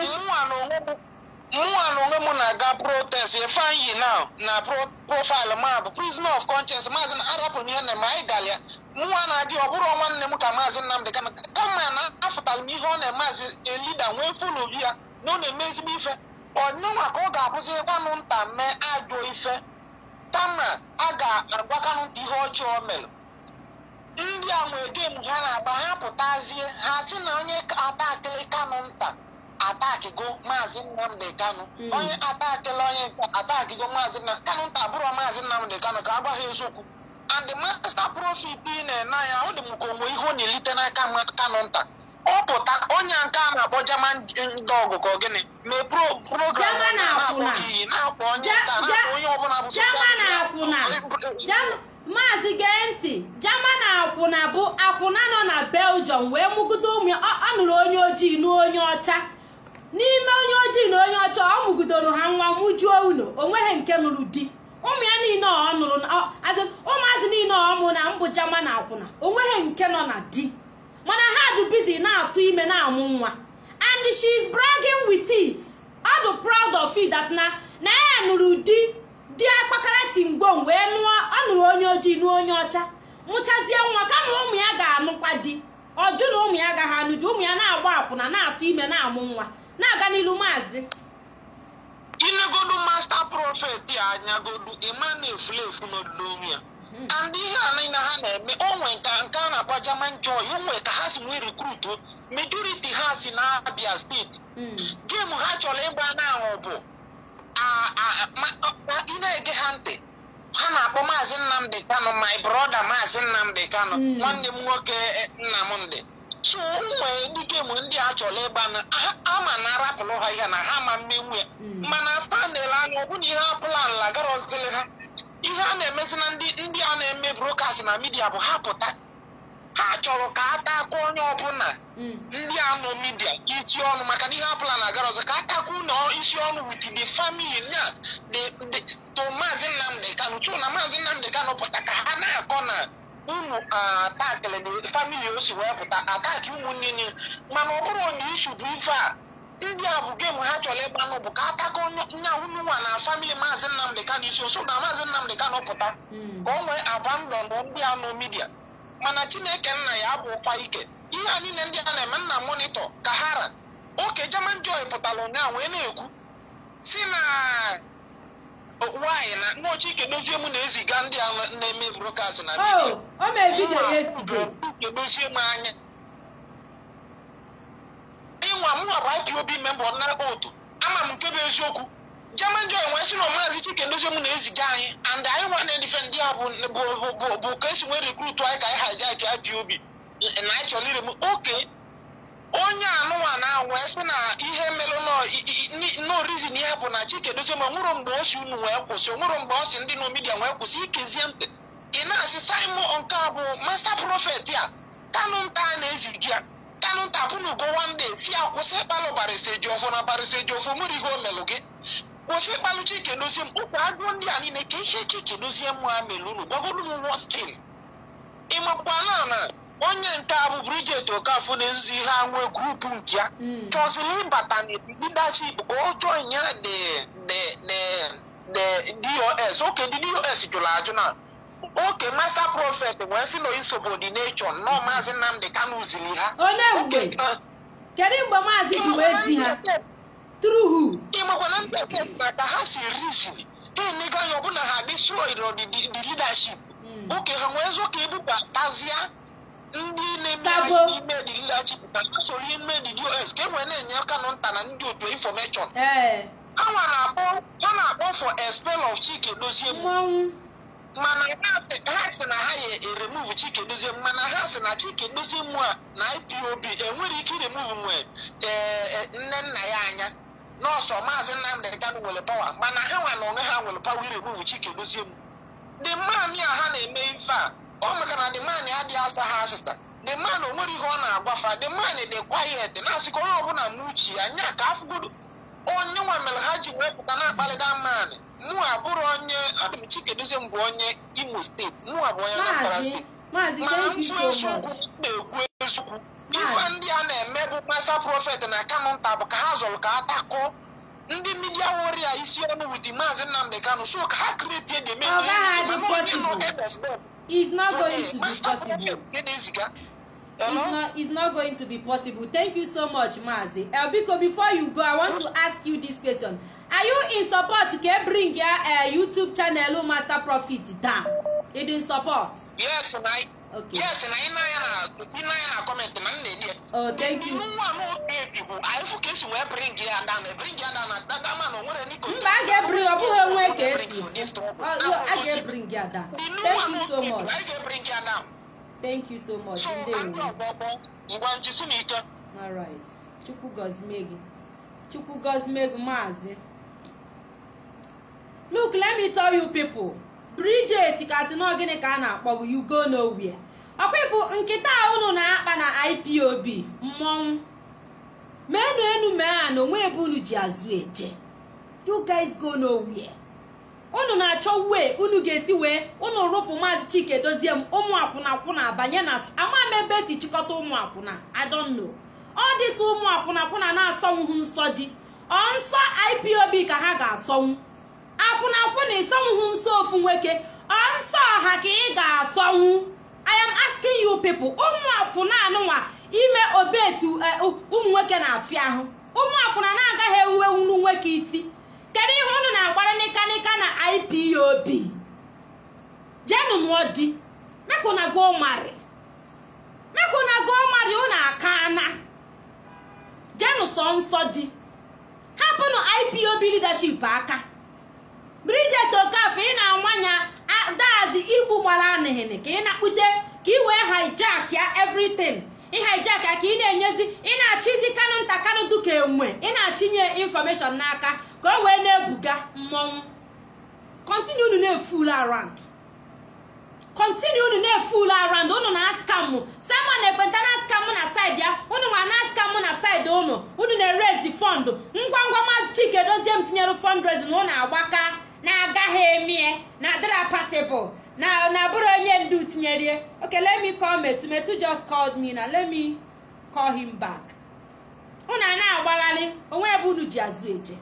Mụnwa na onwe m m na-aga protest. Ifeanyị na na pro- profaịlụ m a bụ prisoner of conscience maazị na arapụ ihe na ma anyị gara ya mụnwa na-adị ọ bụrụ nwanne m ka maazị nnamdị kama kama na afụtara m ihe ọ na-emazi elida nwee fulu ya na ọ na-eme ezigbo ife. Onyenwa ka ọ ga-abụzikwanụ nta mee ajọ ife. Kama a ga-agwakanụ nta ihe ọjọọ mere ndị a nwee gem ha na-agba ha pụtazie ha sị na onye atakịrị kanụ nta. Atakigo maazị nnamdị kanụ Mm. onye atakịrị onye nta atakigo maazị nnamdị kanụ nta bụrụ maazị nnamdị kanụ ka a gwa ha eziokwu. And the master ị na-ene anya ọ dị m ka onwe ihe ọ na-elite n'aka kanụ nta. Ọ pụta onye nke a na-akpọ jaman dog ka gịnị? Mee pro program German na-akpọ iyi na-akpọ onye Ja- nke a ja- na-akpọ onye ọbụla bụ German maazị gee ntị german akwụna bụ akwụna nọ na belgium wee mụgide ụmụ ya. Ọ nụrụ onye ojii na onye ọcha. N'ime onye ojii na onye ọcha ọ mụgidoro ha nwa mụjuo ụlọ o nweghị nke nụrụ di. Ụmụ ya niile ọ nụrụ na- ụmụazị niile ọ mụ na mbụ german akwụna o nweghị nke nọ na di. Mana ha dị bizi na-atụ ime na-amụ nwa. And she is bragging with it. Ọ dị proud of it that na na ya nụrụ di di akpakara tingwom wee nụọ ọ nụrụ onye ojii nụọ onye ọcha. Mụchazie nwa kama ụmụ ya ga-anụkwa di. Ọjụ na ụmụ ya gaghị anụ di ụmụ ya na-agba akwụna na-atụ ime na-amụ nwa. Na-aga n'ilu maazị. Ilegodu master prophet ya anyagodu ịma na-efule efu n'olulu onwe ya and ihe a niile ha na-eme onwe nka nke a na-akpọ german joy onwe ka ha si nwee rekrutu majority ha si na abia steeti gemu ha chọrọ ịgba n'ahụ bụ ị na-ege ha ntị. Ha na-akpọ maazị nnamdị kanụ my brother maazị nnamdị kanụ Mm. nwanne m nwoke eh, nnamdị so nwee ndị gemu ndị a chọrọ ịgba na ama na arapụrụ ha ihe na ha ma mmenwu ya Mm. mana panel anya ọ bụ na ihe a plan lagara ọzịlị ha. Ihe a na-emezi na ndị a na-eme brokast na midia bụ ha pụta. Ha chọrọ ka a takwa onye ọbụla ndị a nọ midia isi ọnụ maka na ihe apụla na agara ọzọ ka a takwa ụlọ isi ọnụ wit the family na to maazị nnamdị kanụ tụ na maazị nnamdị kanụ pụta ka ha na-akọ na unu atakịrị na famili o si wee pụta. Ataki ụmụnne niile mana ọ bụrụ na ichu bụ ife a ndị a bụ gem ha chọrọ ịgbanụ bụ ka ataka onye nya unu nwa na famili maazị nnamdị kanụ isi. Oso na maazị nnamdị kanụ pụta ka o nwee abandon ndị a nọ midia mana chineke nna ya abụkwa ike. Ihe a niile ndị a na-eme nna monitọ ka hara oke german joy pụtara ụnyaahụ wee na-ekwu si na nwaanyị na nwaochike dozie m na-eziga ndị a na-eme brokast na oh o mere vidio yesterday. dozie m anya. Nwa mụnwa bụ ipob memba ọdịnala otu ama m nke bụ eziokwu. German joy nwee sị na maazị chike ndozie m na-eziga anyị and anyị nwa na-edifendị ya bụ bụ- ka esi nwee rekrutu anyị ka anyị haijak ipob na anyị chọrọ ire m. Oke onye anụnwa na wee sị na ihe melụ n'orizin ya bụ na chike dozie ma mgbe o si unu wee kwụsị o nwere mgbe ọ si ndị nọ midia wee kwụsị ikezie ntị. Ị na-asị simon nke a bụ masta prọfet ya kanụ nta a na-eziga ya kanụ nta bụ na ugo nwande si ya kwụsị ịkpalụ barịsa eji ọfọ na barịsa eji ọfọ nwere ihe o melụ gị. Kwụsị ịkpalụ chike dozie m ụkwụ agụọ ndị a niile ka ihe chike dozie m a melụ unu gwagodu m wọtin ịmakwala na onye nke a bụ Bridget Okafọ na-ezuzu ihe anwe grupu nke ya. Mm. chọziri ịbata na leadership ka join ya dos oke ndị dos jụrụ ajụ na oke master prophet wee sị na insubordination nọ maazị Nnamdi Kanu ziri ha. Eh, kedu mgbe maazị ji wee zi ha? truhu ịmakwana ndị na ka ha si reason. Enega anya ọbụla ha destroyed the, leadership. Mm. oke ha nwee zo ka ebubatazie ndị na-eme Sabo. ime the leadership ka ha soro ime the dos ka e na-enye aka nụ nta na ndị otu ee. Ha na-akpọ for a spell of Chike Dozie. Mana ha sị na ha ya eremove Chike Dozie. Mana ha sị na Chike Dozie m a na IPOB enwere ike iremove nwe ee nne nna ya anya. Nọọsụ maazị Nnamdị Kanu nwere pawa mana ha nwa na onwe ha nwere pawa iremove Chike Dozie m the man ya ha na-eme ife a ọ maka na the man adịghị asa ha asịsa the man o nwere ihe ọ na-agwafa the man dị quiet. Na-asị ka onye ọbụla m uche ya nya ka afụgodo onye nwa mere ha ji wee pụta na-akpalịda man. Mụ abụrụ onye adị m Chike Dozie m bụ onye Imo steeti mụ abụ onye Anambra steeti mana ntụ eziokwu na-ekwu eziokwu. Ife ndị a na-eme bụ masa prọfet na Kanu nta bụ ka ha zọrọ ka ha takọọ ndị midia woria isi ọnụ witi maazị Nnamdi Kanu. So ka ha kretie the Ọ it's not going to be possible. it's not it's not going to be possible. Thank you so much maazi uh, biko before you go i want to ask you this question. Are you in support? E bring ya uh, youtube channel master profit down? Dị in support? Yes na Okay. Yes, na ina ya na ina ya na comment na nne die. Oh, thank you. Mu wa no dey bi ho. I fu case we bring ya down, we bring ya down na that man no where ni ko. Mba ge bring obu ho nwe case. Oh, you I ge bring ya down. Thank you so much. I ge bring ya down. Thank you so much. So, ngwa njisu ni ike. All right. Chukwu gozie gị. Chukwu gozie gị maazi. Look, let me tell you people. Bridget ka si na gịnị ka a na-akpọ bụ you go nowhere. Nkịta unu na-akpa na ipob mmọnwụ. Meenụ enu mee a na onwe ebe unu ji azụ eje. You go nowhere. Unu na-achọ wee unu ga-esi wee unu rụpụ maazị chike dozie m ụmụ akwụna akwụna banye na ama m ebe esi chịkọta ụmụ akwụna. I ọ dịsị ụmụ akwụna akwụna na-asọnwụ nsọ di ọ nsọ ipob ka ha ga-asọnwụ. Akwụna akwụna ịsọnwụ nsọ ofu nwoke ọ nsọ ọha ka ị ga-asọnwụ. I am asking you people ụmụ akwụna anụnwa ime obetu ụmụ nwoke na-afịa ahụ. Ụmụ akwụna na-agaghị ewuwe unu nwoke isi. Kedu ihe unu na-agbara nịkanịka na ipob jenu nụọ di. Mekụna go mari mekụna go mari unu aka ana. Jenu sọ nsọ di. Hapụnụ ipob leadership aka. Bridget okafọ ị na-anwanya dazi igbu gbara anịhịnị ka ị na-akpute ka ị wee hijack ya everything. Ịhijack ya ka ị na-enyezi ị na-achịzi kanụ nta kanụ dụka enwe. Ị na-achịnye information n'aka ka o wee na-ebuga mmọnwụ. Continue unu na-eful around. Continue unu na-eful around. Unu na-askam simon ekwenta na-askam na side ya. Unu nwa na-askam na side unu. Unu na-erezi fọndụ ngwa ngwa maazị chike dozie m tinyere fundraising na unu agbaka. Na-agaghị emie na dịra pasịbụl na na bụrụ onye ndu tinyere okay let me call metu. Metu just called me na let me call him back. Unu a na-agbagharị onwe ebe unu ji azụ eje.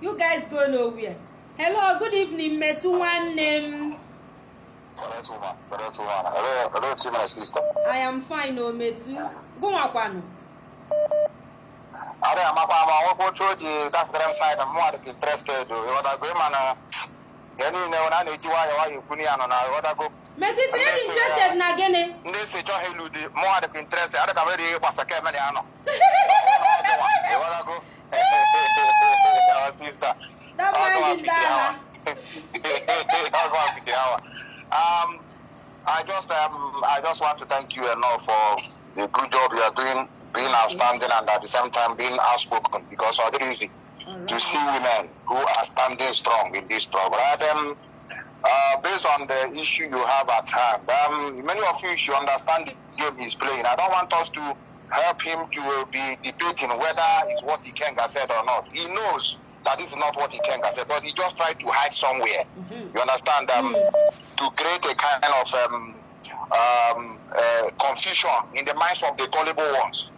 You guys go nowhere. Hello good evening metu nwanne m. I am fine o metu. Gụnwakwanụ. ada ya makwa ma wo kwoto je that drum side mu ada ke interested o wada go ma na yani ne wona na eji wayo wayo kuni ano na wada go meti si interested na gene ndi se jo helu di mu ada ke interested ada ka be ri gbasa ke me ni ano wada go our sister that man is dana um I just um I just want to thank you enough for the good job you are doing being outstanding and at the same time being outspoken because it's not easy to see women who are standing strong in this struggle. And um, uh, based on the issue you have at hand, um, many of you should understand the game he's playing. I don't want us to help him to be debating whether it's what Ikenga said or not. He knows that this is not what Ikenga said, but he just tried to hide somewhere. You understand? Um, To create a kind of um, um, uh, confusion in the minds of the gullible ones.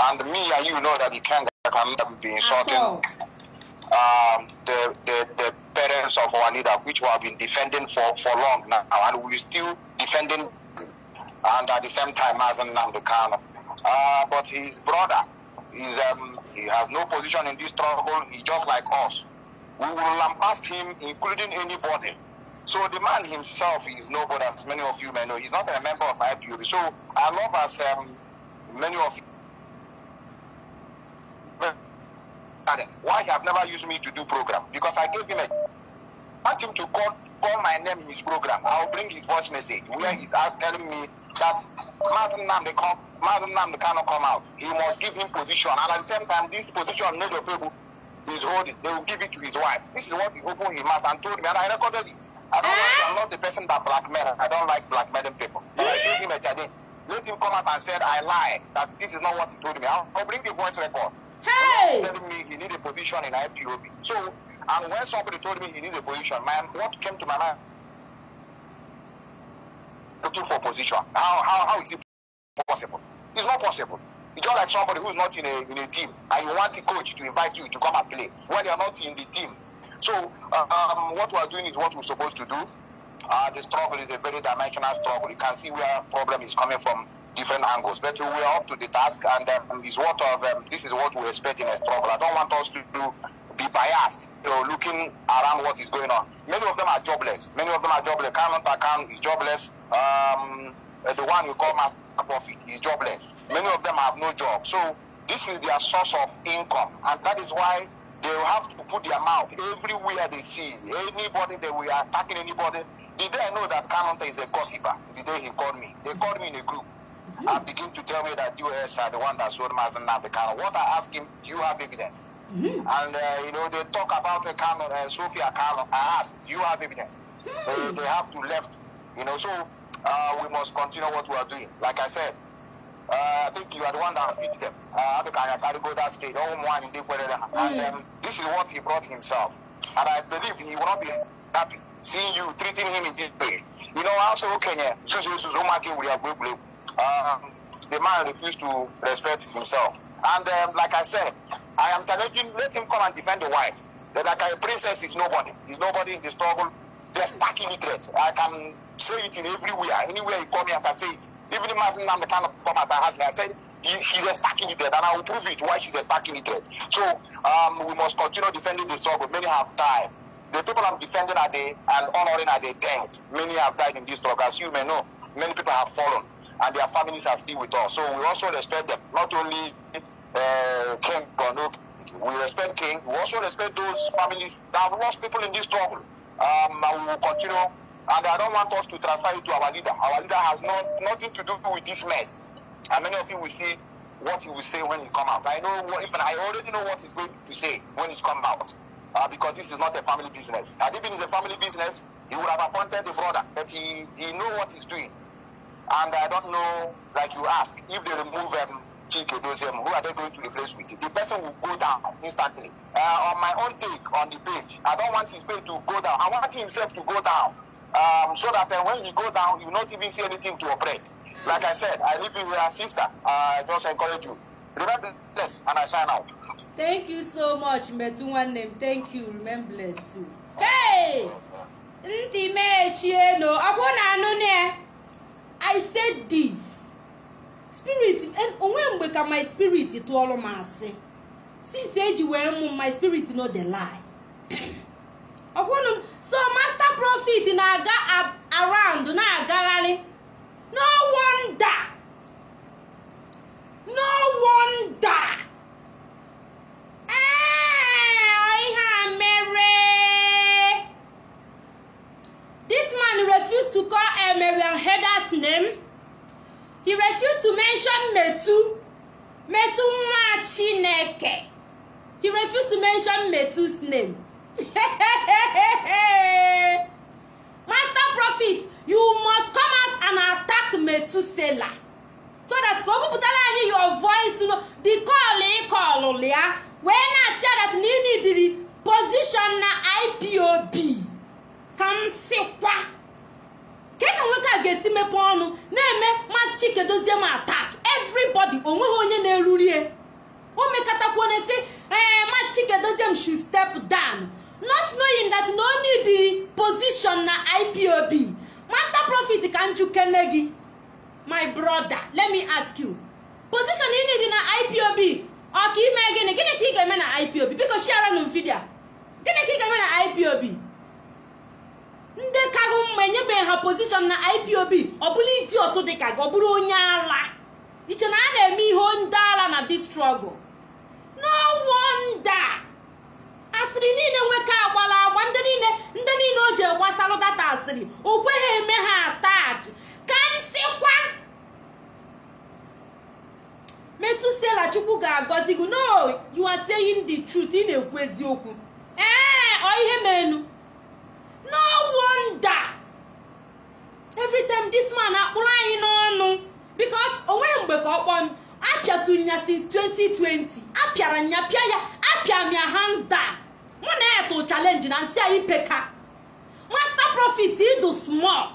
And me and you know that Ikenga can never be insulting um, the, the, the parents of our leader, which we have been defending for, for long now, and we're still defending and at the same time as Namdekano. Uh, but his brother, is, um, he has no position in this struggle, he's just like us. We will lambast him, including anybody. So the man himself is nobody, as many of you may know. He's not a member of IPOB. So I love as um, many of you why he have never used me to do program because I gave him a want him to call call my name in his program. I'll bring his voice message where he's out telling me that Martin Namde come Martin Namde cannot come out. He must give him position and at the same time this position made of able is holding. They will give it to his wife. This is what he opened his mouth and told me and I recorded it. I don't like, I'm not the person that blackmail. I don't like blackmailing people. But I gave him a challenge. Let him come out and said I lie. That this is not what he told me. I'll, I'll bring the voice record. Hey! telling me he need a position in IPOB. So, and when somebody told me he need a position, my what came to my mind? Looking for position. How how how is it possible? It's not possible. It's just like somebody who's not in a in a team and you want the coach to invite you to come and play when you're not in the team. So uh, um, what we are doing is what we're supposed to do. Uh, the struggle is a very dimensional struggle. You can see where problem is coming from different angles. But we are up to the task, and um, is what of um, this is what we expect in a struggle. I don't want us to do be biased, you know, looking around what is going on. Many of them are jobless. Many of them are jobless. Current account is jobless. Um, uh, the one you call master profit is jobless. Many of them have no job. So this is their source of income, and that is why they will have to put their mouth everywhere they see anybody that we are attacking anybody. The day I know that Kanonta is a gossiper, the day he called me, they called me in a group and begin to tell me that US are the one that sold Mazen Nabekano. What I asked him, do you have evidence? And uh, you know they talk about a Kano, uh, Sophia Kano. I asked, do you have evidence? They, they have to left, you know. So uh, we must continue what we are doing. Like I said, uh, I think you are the one that fit them. Uh, I go that state. Oh, one in different. And um, this is what he brought himself. And I believe he will not be happy seeing you treating him in this way. You know, also Kenya, um, the man refused to respect himself. And um, like I said, I am challenging, let him come and defend the wife. That like a princess is nobody. He's nobody in the struggle. They're stuck illiterate. I can say it in everywhere. Anywhere you call me, I can say it. Even if I'm the kind of come at her husband, I said, he, she's a stuck illiterate, and I will prove it why she's a stuck illiterate. So um, we must continue defending the struggle. Many have died. The people I'm defending are the and honoring are the dead. Many have died in this struggle. As you may know, many people have fallen and their families are still with us. So we also respect them, not only uh, King Bono. We respect King. We also respect those families that have lost people in this struggle. Um, and we will continue. And I don't want us to transfer it to our leader. Our leader has no, nothing to do with this mess. And many of you will see what he will say when he come out. I know what, even I already know what he's going to say when he's come out. Uh, because this is not a family business. Had it been a family business, he would have appointed the brother, but he, he know what he's doing. And I don't know, like you ask, if they remove um, Chike Dozem, who are they going to replace with? The person will go down instantly. Uh, on my own take on the page, I don't want his page to go down. I want himself to go down. Um, so that uh, when he go down, you not even see anything to operate. Like I said, I live with your sister. I just encourage you. Remember this, and I sign out. Thank you so much, Metu nwanne m. Thank you. Remain blessed too. Hey! Ntị mechie no. Ọ bụrụ na anụ ne, I said this. Spirit, onwe mgbe ka my spirit tụọrọ m asị. Since eji wee mụ my spirit no dey lie. Ọ bụrụ m, so master prophet na-aga around na-agagharị no wonder no wonder ee ihe a mere this man refused to call uh, Marian Heda's name. He refused to mention metu. Metu nwa chineke he refused to mention metu's name. Master prophet you must come out and attack metusela so that anyị your voice no the call ị call ya wee na-asị ya that na ị nidiri position na ipob ka m sịkwa ka ka nwoke a ga-esi mepe ọnụ na-eme maazị chike dozie m attack? Everybody o nweghị onye na-erurie o mekọtakwuo na-esi ee maazị chike dozie m should step down. Not knowing that na o nidiri position na ipob master profit ka njukene gị my brother let me ask you. Position ị nidi na ipob ọ ime gịnị? Gịnị ka ị ga-eme na ipob biko share nụ vidio gịnị ka ị ga-eme na ipob ndị kago mma enyebeghị ha pozishọn na ipob ọ bụla iti otu dịka gị ọ bụrụ onye ala. Iche na a na-eme ihe ndị ala na dis struggle. No wonder. Asịrị niile nwoke agbala agba ndị niile ndị niile o ji gbasalụ data asịrị o kweghị eme ha atak ka m sịkwa metusela chukwu ga-agọzi gị. No you are saying the truth ị na-ekwu eziokwu. Ee ọ ihe menu no wonder. Every time this man akpụrụ anyị n'ọnụ because o nweghị mgbe ka ọ kpọọ m apịasu nya since 2020 apịara nya pịa ya apịa m ya hands down. Mụ na ya tụ challenge na nsị anyị peka. Master profit ịdụ small.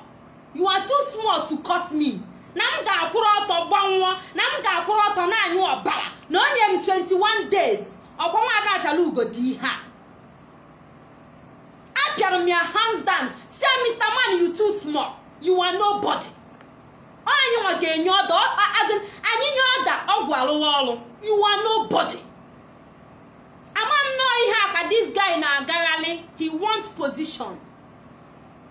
You are too small to cost me. Na m ga-akwụrụ ọtọ gbanwụọ na m ga-akwụrụ ọtọ na-anyụ ọbara. Na onye m 21 days ọkwa nwaada achala ugo dị ihe a. apịara m ya hands down. Say mr man you too small. You are nobody. Anyị nwa ga-enye ọda azin anyị nye ọda ọgwụ arụwa ọrụ. You are nobody. Ama nnọọ ihe a ka this guy na-agagharị he want position.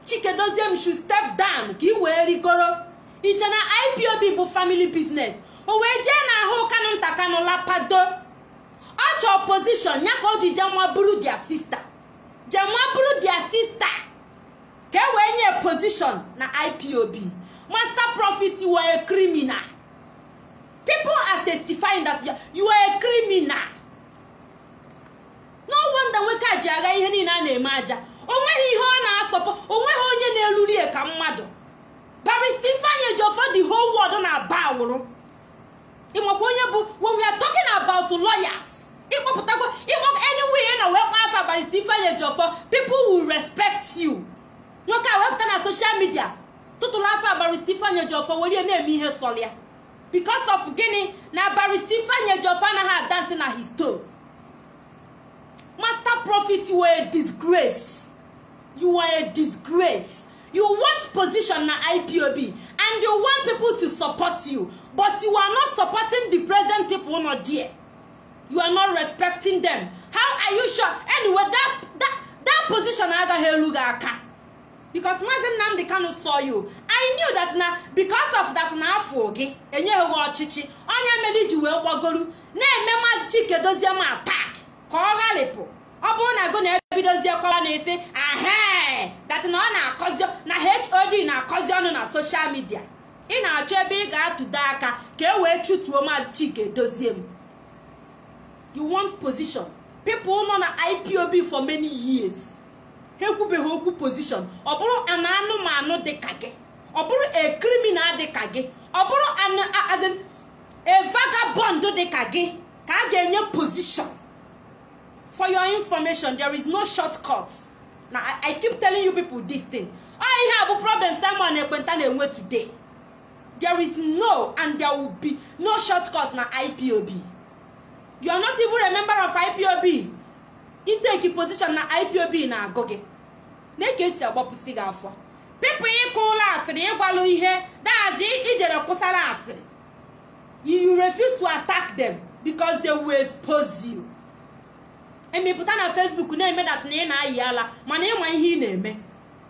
Chike dozie m should step down. Ka ị wee rigoro. Iche na ipob bụ family business? O wee jee na ahụ kanụ nta kanụ lapado. Ọ chọọ position ya ka o ji jee nwa bụrụ dia sister. Jemma bụrụ dia sista ka e wee nye position na ipob master profit you are a criminal. People are testifying that you are a criminal. No wonder nwoke ji agha ihe niile a na-eme aja. Onweghị ihe ọ na-asọpụ o nweghị onye na-erurie ka mmadụ. Barista ifeanyi ejiofor the whole world na-aba awụrụ. Ịmakwa onye bụ when we are talking about lawyers ịkpọpụtago ịkpọ anywhere na wee kpọ afa barista ifeanyi ejiofor people will respect you. Nwoke a wepụta na social media tụtụrụ afọ barista ifeanyi ejiofor were na-eme ihe sọlịa because of gịnị na barista ifeanyi ejiofor anaghị adansi na his toe. Master prophet you are a disgrace. You are a disgrace. You want position na ipob and you want people to support you but you are not supporting the present people not there you are not respecting them. How are you sure? Anyway that that that position agaghị elu gị aka. Because maazị nnamdị kanu saw you. I knew that na because of that na afọ gị enyeghị ọchịchị. Onye mere iji wee gbagoru na-eme maazị chike dozie m atak ka ọ ghalịpụ ọ bụrụ na go na-ebidozie kọla na-esi ahe dat na ọ na-akọzi na hod na-akọzi ọnụ na soshal midia ị na-achọ ebe ị ga-atụdo aka ka e wee chụtuo maazị chike dozie m. you want position. People nọ na ipob for many years. Ha ekwubeghị okwu position ọ bụrụ ana anụmanụ dị ka gị ọ bụrụ a criminal dị ka gị ọ bụrụ an a vagabond dị ka gị ka a ga-enye position. For your information there is no shortcut. Na I, keep telling you people this thing. Ọ ihe a bụ problem simon ekwenta na-enwe today. There is no and there will be no shortcut na ipob you are not even a member of ipob iteki position na ipob na-agụ gị. Na ka esi agbapụsị gị afọ. Pipụ ịkụ ụlọ asịrị ịgwalụ ihe dazi ijere kwụsara asịrị. You refuse to attack them because they will expose you. Emepụta na facebook na-eme dat na ị na-ayị ala mana ịma ihe ị na-eme.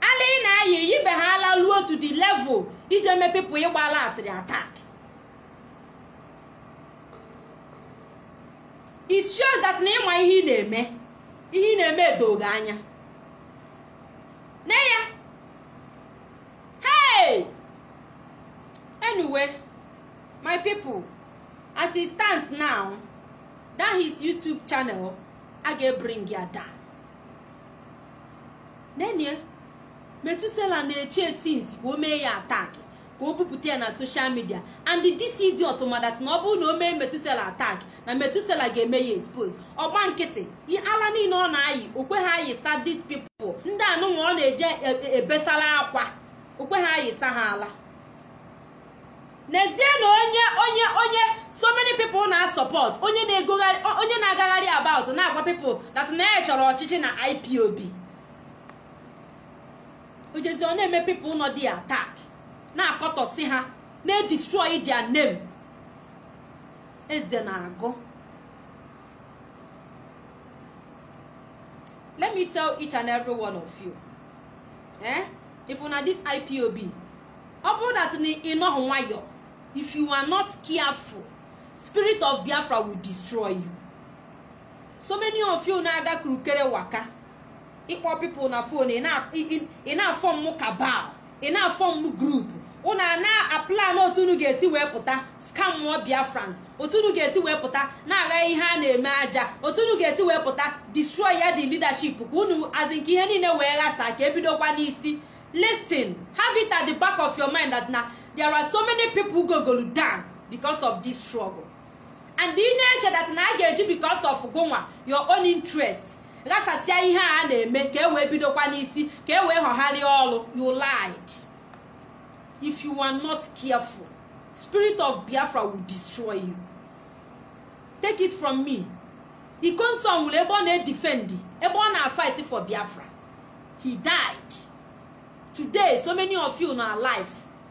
Ala ị na ya eyibeghala ruo to the level ije mee pipụl ịgbala asịrị attack. It shows that na ịma ihe ị na-eme ihe ị na-eme edoghị anya ya hey! Anyway my people as it stands now that his youtube channel i ga bring ya down nenie metusela na-eche since ka o mee ya attack ka o bupụta ya na social media. And this idiot madat na ọ bụrụ na o mee metusela attack na metusela ga-eme ya expose. Ọgba nkịtị ala niile ọ na-ayị okwe ha ayịsa these people. Ndị anụnwa ọ na-eje ebesara akwa okwe ha ayịsa ha ala. N'ezie na onye onye onye so many people na support onye na-egogharị onye na-agagharị about na-agwa people that na ya chọrọ ọchịchị na ipob ojezi ọ na-eme people nọ dị attack. Na-akọtọsị ha na-edestroy their name. Eze na-agụ let me tell each and every one of you eh? If una this ipob ọ bụrụ that ịnọghị nwayọ if you are not careful spirit of biafra will destroy you. So many of you na-aga kurukere waka ịkpọ people na phone ị na-afọm m kabal ị na-afọm m group. Unu na-aplan otu unu ga-esi wee pụta scam mụọ biafrans. Otu unu ga-esi wee pụta na-agha ihe a na-eme aja. Otu unu ga-esi wee pụta destroy ya the leadership ka unu azi nke ihe niile wee ghasa ka ebidokwa n'isi. Listen have the back of your mind that na there are so many people gogolu down because of this struggle. And ị na-eche that na a ga-eji because of gonwa your own interest ghasasịa ihe a na-eme ka e wee bidokwa n'isi ka e wee ghọgharịa ọrụ. You lied. If you are not careful spirit of biafra will destroy you. Take it from me. Ikonso nwere ebe ọ na-edefendi ebe ọ na-fight for biafra. He died. Today so many of you na alive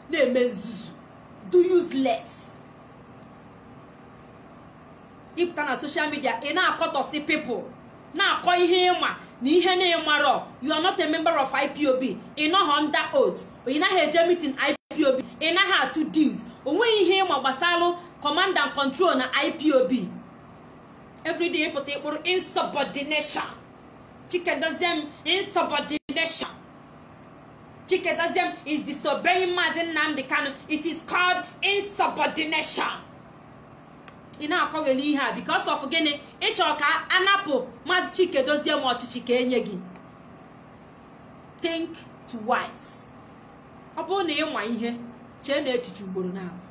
na-eme nzuzu. Do useless. Ịpụta na social media ị na-akọtọsi people na-akọ ihe ịma na ihe na-ịmarọ you are not a member of ipob ị nọghọ under oath ị naghị eje meeting ipob ị atụ deals. Onweghị ihe ịma gbasara command and control na ipob everyday ịpụta ịkpụrụ insubordination. Chikedoziem insubordination. Chikedoziem is disobeying maazị nnamdị kanu. It is called insubordination. Ị na-akọgheli ihe a because of gịnị? Ịchọrọ ka anapụ maazị chikedozie m ọchịchị ka enye gị. Think twice. Ọ bụrụ na ịnwa ihe chee na echiche ugboro na-abụ.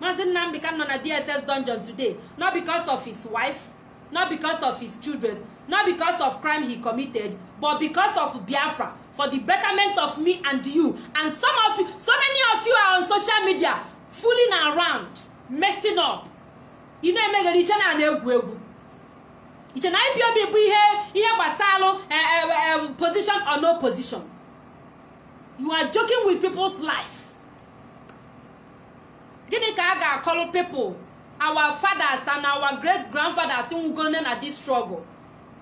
Maazị nnamdị ka nọ na dss dungeon today not because of his wife not because of his children not because of crime he committed but because of biafra for the betterment of me and you. And some of you so many of you are on social media fooling around messing up ị na-emeghara iche na na-egwu egwu iche na ipob bụ ihe ihe gbasara position or no position. You are joking with people's life. Gịnị ka a ga-akọrọ people? Our fathers and our great grandfathers nwugoro na this struggle.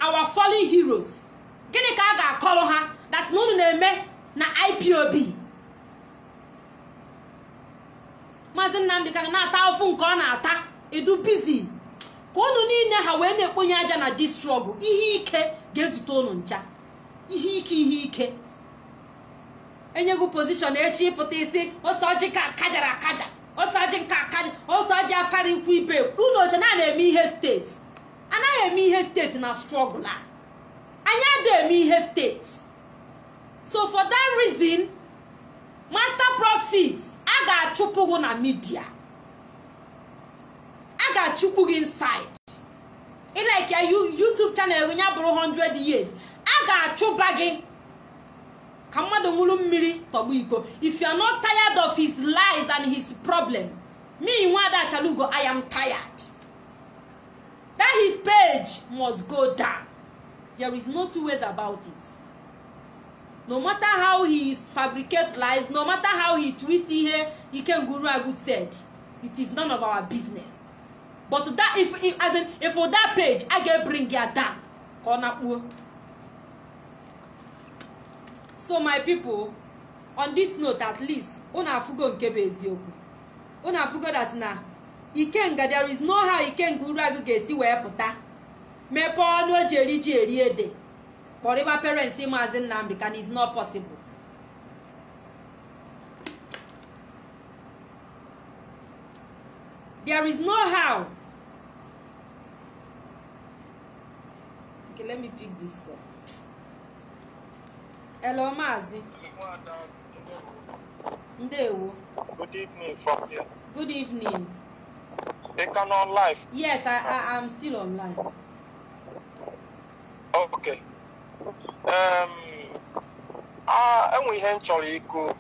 Our fallen heroes. Gịnị ka a ga-akọrọ ha that na unu na-eme na ipob maazị nnamdị ka na-ata afụ nke ọ na-ata. Edu bizi ka unu niile ha wee na-ekponye aja na di strọgụ ihe ike ga-ezute unu ncha. Ihe ike ihe ike. Enyego pozishọn echi ịpụta isi ose ọjị ka kajara akaja ose ọjị nke akaja ose ọjị afara ikwu ibe. Unu oche na na-eme ihe steeti anaghị eme ihe steeti na strọgụl a. Anyị adịghị eme ihe steeti so for that reason master profit a ga-achụpụ gị na midia a ga-achụpụ gị inside. Ịlike ya youtube channel gị ya bụrụ 100 years. A ga-achụba gị ka mmadụ ṅụrụ mmiri tọgbu iko. If you are not tired of his lies and his problem me nwada achalugo i am tired. That his page must go down. There is no two ways about it. No matter how he fabricate lies no matter how he twist ihe ikenguru agu said it is none of our business but that if, if as in if for that page i get bring ya down ka ọ na-kpuo so my people on this note at least unu afụgo nke bụ eziokwu unu afụgo that na ikenga there is no how ikenga uru ga-esi wee pụta. Mepee ọnụ o ji eri ji eri ede. Kpọrịba parents maazị nnamdị can is not possible. There is no how okay let me pick this call hello maazị ndewo Good evening from here. good evening They can on live. yes i i am still online Okay. Um, ah, enwe ihe m chọrọ ikwu.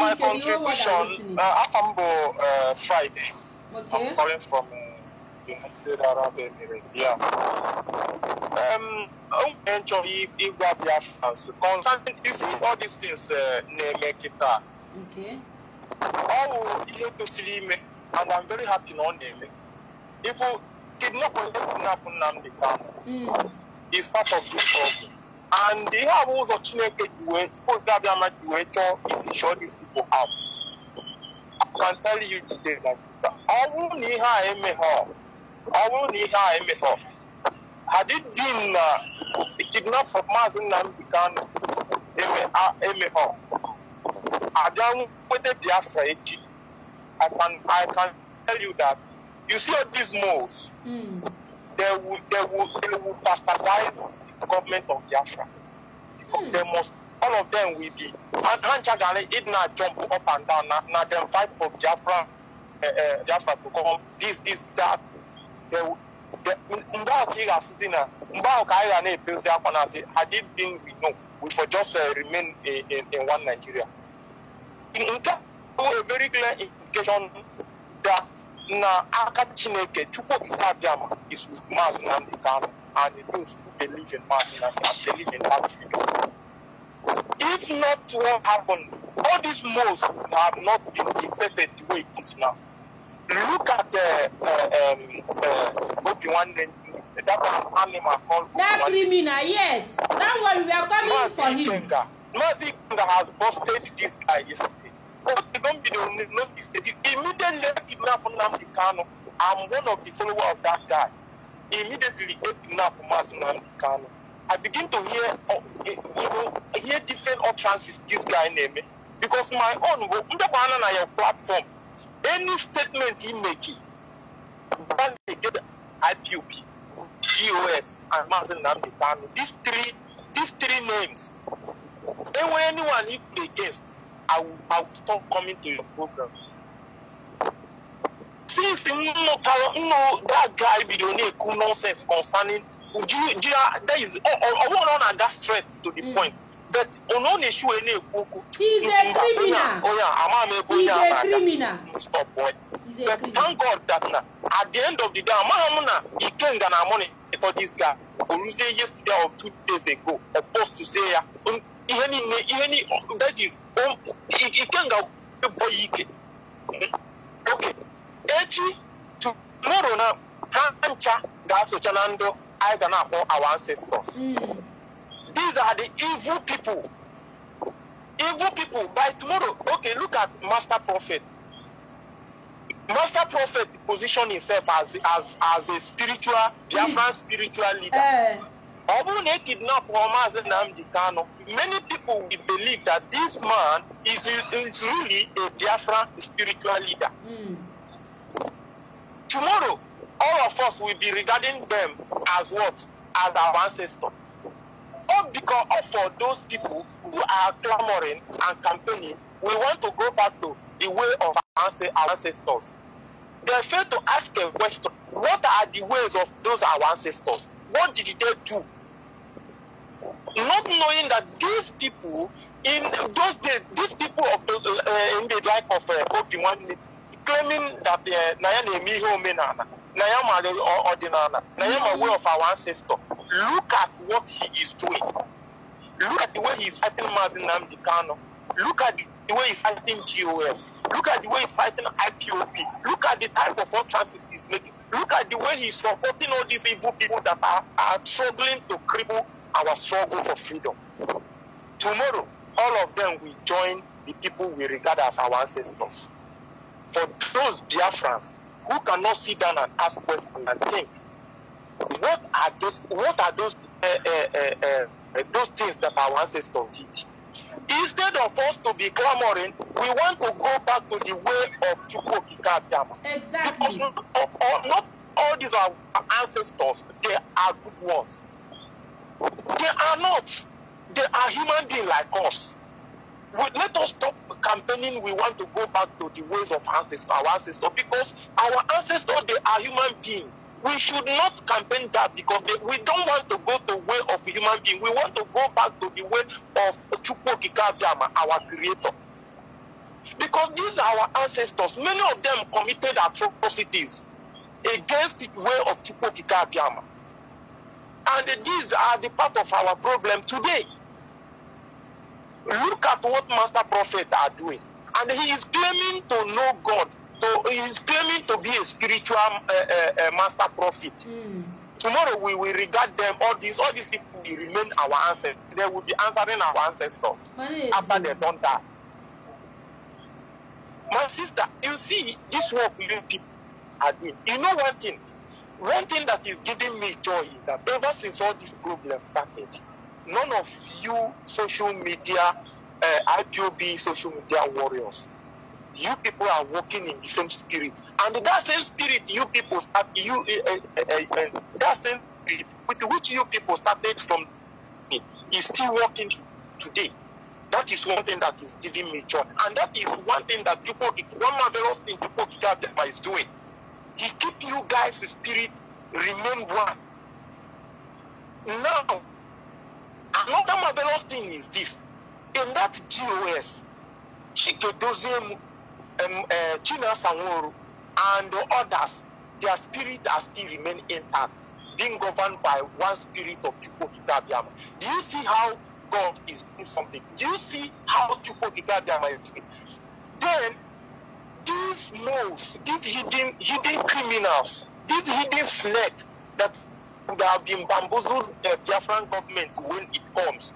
My contribution, uh, afọ m bụ uh, Friday. okay I'm calling from uh, Um, enwe ihe m chọrọ i- ịgwa Biafrans concerning all these things and I'm very happy na ọ na-eme kidnap kidnap part of this struggle and ihe a bụ ụzọ Chineke ji wee these people out I can tell you today my sister. Ọ bụrụ na ihe ọ bụrụ na ihe a emeghọ had it been na the kidnap of Maazị Nnamdi Kanu eme- a- emeghọ abịa nweta Biafra echi I can I can tell you that you see all these moles Mm. they will they will they will bastardize the government of Biafra. Because Hmm. they must all of them will be and Hanchagale it not jump up and down now now them fight for Biafra uh, uh, Biafra to come. This this that mgbe ahụ ka ị ga-asịzi na mgbe ahụ ka anyị ga na-etozi akwa na asị had it been we know we for just uh, remain in, one Nigeria nke bụ a very clear indication that na aka chineke chukwu okike abịama is with Maazị Nnamdi Kanu and those who believe in Maazị Nnamdi and believe in that freedom. If not what happened, all these moles have not been defeated the way it is now. Look at uh, uh, um, uh, Obi-Wan, that one animal called that criminal yes don't worry we are coming for Mazi him Ikenga. Mazi Ikenga has busted this guy yesterday. But they don't be the only. Immediately kidnap Nnamdi Kanu. I'm one of the followers of that guy. Immediately they kidnap Nnamdi Kanu. I begin to hear, uh, you know, hear different utterances this guy name because my own wo ndekwa ana na your platform any statement he make ban against IPOB, DOS, and Martin Namdi These three, these three names. Then when anyone you play against, I will, I will stop coming to your program. Since you know, know that guy be the cool nonsense concerning, do you, do you, there is, oh, oh, oh, that threat to the mm. point. But ono ọ na-eshi wee na-ekwu okwu onye ama m ebe onye a a na-aga criminal. Stop but thank God that na at the end of the day amaghị m na Ikenga na monitor this guy. Oluzie yesterday or two days ago o post to say ya ihe niile ihe ni that is Ikenga bụ ya ike okay. Echi tomorrow na ha ncha ga-asocha na ndụ anyị ga na-akpọ our ancestors. Mm. These are the evil people. Evil people. By tomorrow okay look at master prophet. Master prophet position himself as as as a spiritual biafran spiritual leader. Eh, ọ bụrụ na e kidnap Maazị Nnamdi Kanu many people will believe that this man is is really a biafran spiritual leader. Mm. tomorrow all of us will be regarding them as what? As our ancestor all because of for those people who are clamoring and campaigning we want to go back to the way of our ance- our ancestors. They fail to ask a question what are the ways of those our ancestors? What did they do? Not knowing that these people in those days these people of those uh, in the like of uh, Obi-Wan claiming that uh, na ya na-eme ihe omenala na ya ọ- ọdịnala na ya ma way of our ancestor look at what he is doing. Look at the way he is fighting Mazi Nnamdi Kanu look at the way he's fighting GOS look at the way he's fighting IPOP look at the type of utterances he's making. Look at the way he's supporting all these evil people that are, are struggling to cripple our struggle for freedom. Tomorrow all of them will join the people we regard as our ancestors. For those Biafrans who cannot sit down and ask questions and think, what are those what are those uh, uh, uh, those things that our ancestors did? Instead of us to be clamoring, we want to go back to the way of Chukwokika Abiyama. Because exactly not all, not all these are ancestors, they are good ones. They are not. They are human beings like us. We, let us stop campaigning. We want to go back to the ways of ancestors, our ancestors, because our ancestors they are human beings. We should not campaign that because we don't want to go the way of human being. We want to go back to the way of Chukwokika Abiyama, our creator. Because these are our ancestors. Many of them committed atrocities against the way of Chukwokika Abiyama. And these are the part of our problem today. Look at what Master Prophet are doing. And he is claiming to know God. To, he is claiming to be a spiritual uh, uh, Master Prophet. Mm. Tomorrow we will regard them, all these, all these people will remain our ancestors. They will be answering our ancestors after they don't die. My sister, you see, this work you people are doing. You know one thing? One thing that is giving me joy is that ever since all these problems started, none of you social media, uh, IPOB social media warriors, you people are walking in the same spirit. And that same spirit you people start, you, uh, uh, uh, that same spirit with which you people started from is still working today. That is one thing that is giving me joy. And that is one thing that Chupo, one marvelous thing Chupo Kikabema is doing. He keep you guys' spirit remain one. Now, another marvelous thing is this. In that GOS, Chikedoziem, um, uh, China Sanworo, and others, their spirit are still remain intact, being governed by one spirit of Chupo Kikabiyama. Do you see how God is doing something? Do you see how Chupo Kikabiyama is doing? Then, these moles, these hidden hidden criminals, these hidden snake that would have been bamboozled the Biafran government when it comes,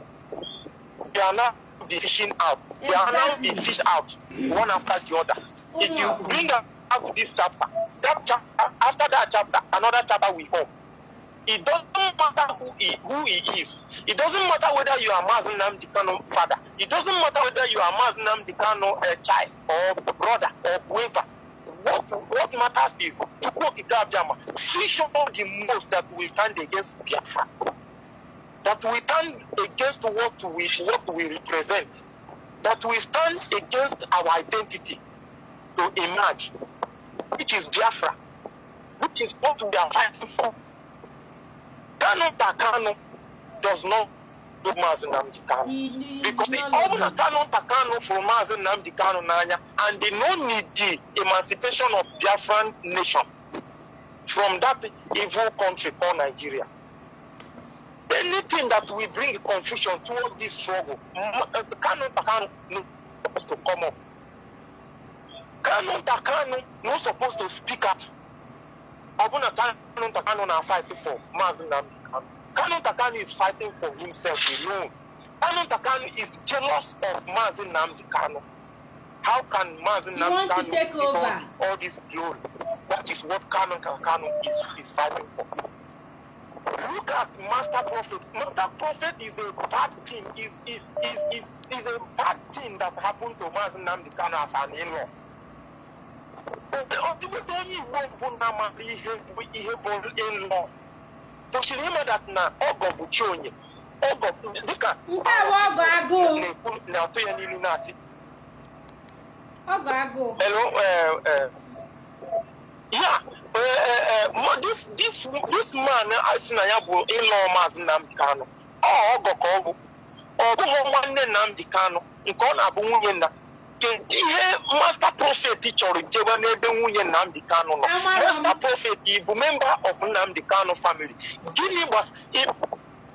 they are now be fishing out. They are now be Exactly. fished out one after the other. If you bring out this chapter, that chapter after that chapter, another chapter will come. It doesn't matter who he, who he is. It doesn't matter whether you are Mazen Namdi Kano father. It doesn't matter whether you are Mazen Namdi Kano uh, child or brother or whoever. What, what matters is Chukwu Kikabiyama fish all the most that we stand against Biafra. That we stand against what we what we represent. That we stand against our identity to emerge, which is Biafra, which is what we are fighting for. Kano Takano does not do Mazen Namdi Kano. Because the no, ọ bụ no, na no. Kanu Takanu fụrụ Maazị Nnamdi Kanu n'anya and they no need the emancipation of Biafran nation from that evil country called Nigeria. Anything that will bring confusion toward this struggle, uh, Kanu Takanu no supposed to come up. Kanu Takanu no supposed to speak out. Ọ bụ na Kanu Takanu na fight for Maazị Nnamdi Kanu. Kanu Takanu is fighting for himself alone. Kanu Takanu is jealous of Mazin Namdi Kanu. How can Mazin He Namdi want to Kanu take over. all this glory? That is what Kanu Kanu is, is fighting for. Look at Master Prophet. Master Prophet is a bad thing. Is is is is, is a bad thing that happened to Mazin Namdi Kanu as an in-law. Ọtụtụ onye Igbo mbụ na-amaghị ihe bụ ihe bụ in-law. Tosiri ịma that na ọgọ bụ chi onye. Ọgọ dịka ọgọ agụụ. na-atụ ya n'ilu na-asị Ọgọ agụụ. hello uh, uh, yeah uh, ma- this this this man asị na ya bụ ịlọ maazị Nnamdi Kanu. Ọ ọgọ ka ọ bụ ọ bụghị nwanne Nnamdi Kanu nke ọ na-abụ nwunye nna ihe master prophet chọrọ jebe n'ebe nwunye Nnamdi Kanu nọ. Amara m. master prophet ị bụ member of Nnamdi Kanu family. Gịnị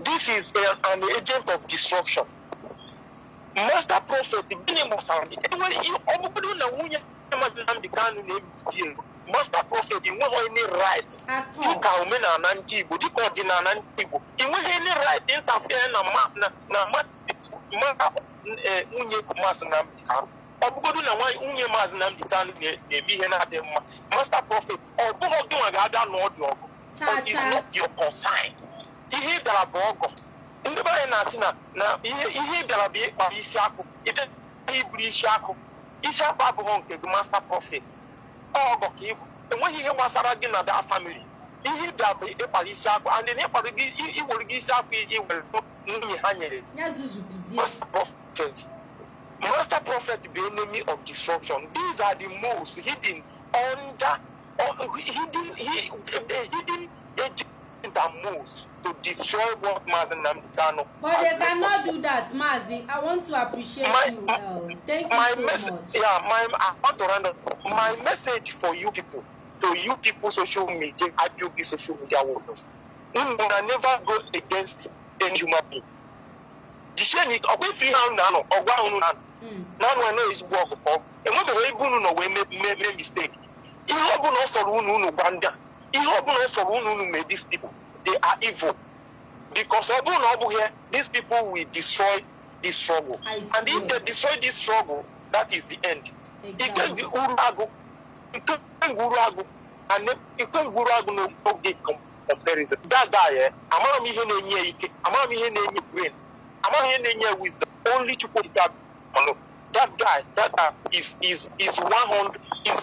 this is an agent of destruction. Master prophet gịnị gbasara? Ihe ọ bụrụ na nwunye Nnamdi Kanu na-ebibi ego Master Prophet, you have any right. You can win an antigo, you can win an antigo. You have any right to interfere na ma na na ma ma eh, unye kumas na mikaru. Ọbụgodu na nwaanyị nwunye maazị Nnamdi Kanu na-eme ihe na-adị mma Master Prophet ọ bụghị gị nwa ga-ada na ọ dị ọgụ It is not your concern. Ihe ị bịara bụ ọgọ ndị be na-asị na ihe ị bịara bụ ịkpa isi akụ ịbụrụ isi akụ isi akụ abụghị nke gị Master Prophet ọgọ ka ịbụ enweghị ihe gbasara gị na that family. Ihe ị bịara bụ ịkpara isi akụ and na ịkpara gị iwere gị isi akụ iwere nwunye ha nyere. Master prophet. Bụ enemy of destruction. These are the most hidden under uh, hidden uh, hidden that moves to destroy what Mazen Namdano. But they cannot do that, Mazi. I want to appreciate my, you. Oh, thank my you so message, much. Yeah, my I want to run my message for you people, to you people social media, I do IPOB social media workers. You can never go against any human being. The shame is away from now, or why now. Hmm. Now I know it's work. And what the way you know, we make mistake. You have also run no down ihe ọbụla ọ sọ̀rọ̀ unu unu mee these people they are evil. Because ọ bụrụ na ọ bụghị ya, these people will destroy this struggle. And if they destroy this struggle that is the end. Exactly. ike uru agụ ike ngwuru agụ and ike ngwuru agụ n'oge com- comparison. That guy eh, amara m ihe na-enye ya ike amara m ihe na-enye brain amara ihe na-enye ya wisdom. Only chukwu ọnụ that guy that guy is is is 100 is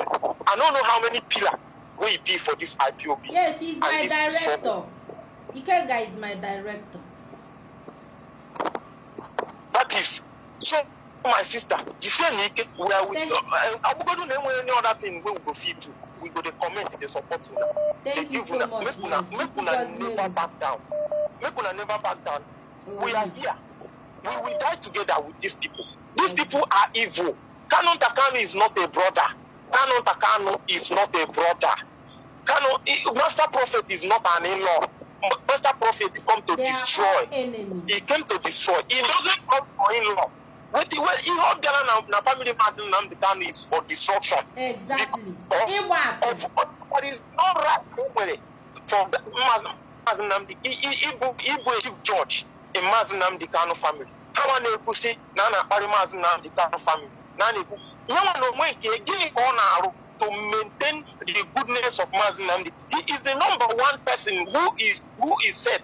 i don't know how many pillar wey be for this ipob yes he's my director. ikega is my director. That is so my sister jisie na ike we are with agbụgodu na enwere any other thing wey we go fit do we go dey comment dey support una Dey you give so una much, make una make una never maybe- back down. Make una never back down. We are here. We will die together with these people. These people are evil. Kanu takanu is not a brother. Kanu takanu is not a brother kanu i- master prophet is not an in-law. Master prophet come to they destroy. he came to destroy. He doesn't come for in-law. Wetin wey ihe ọ bịara na na family man nnamdi kanu is for destruction. Exactly. Because ịgba asị of what is not right for the- Maazị Maazị Nnamdi i- i- ịbụ ịbụ a chief judge in Maazị Nnamdi Kanu family. Ha nwa na-ekwusi na a na-akparị Maazị Nnamdi Kanu family. Na a na-ekwu ya nwa na onwe nke gịnị ka ọ na-arụ to maintain the goodness of Mazin Namdi. He is the number one person who is who is set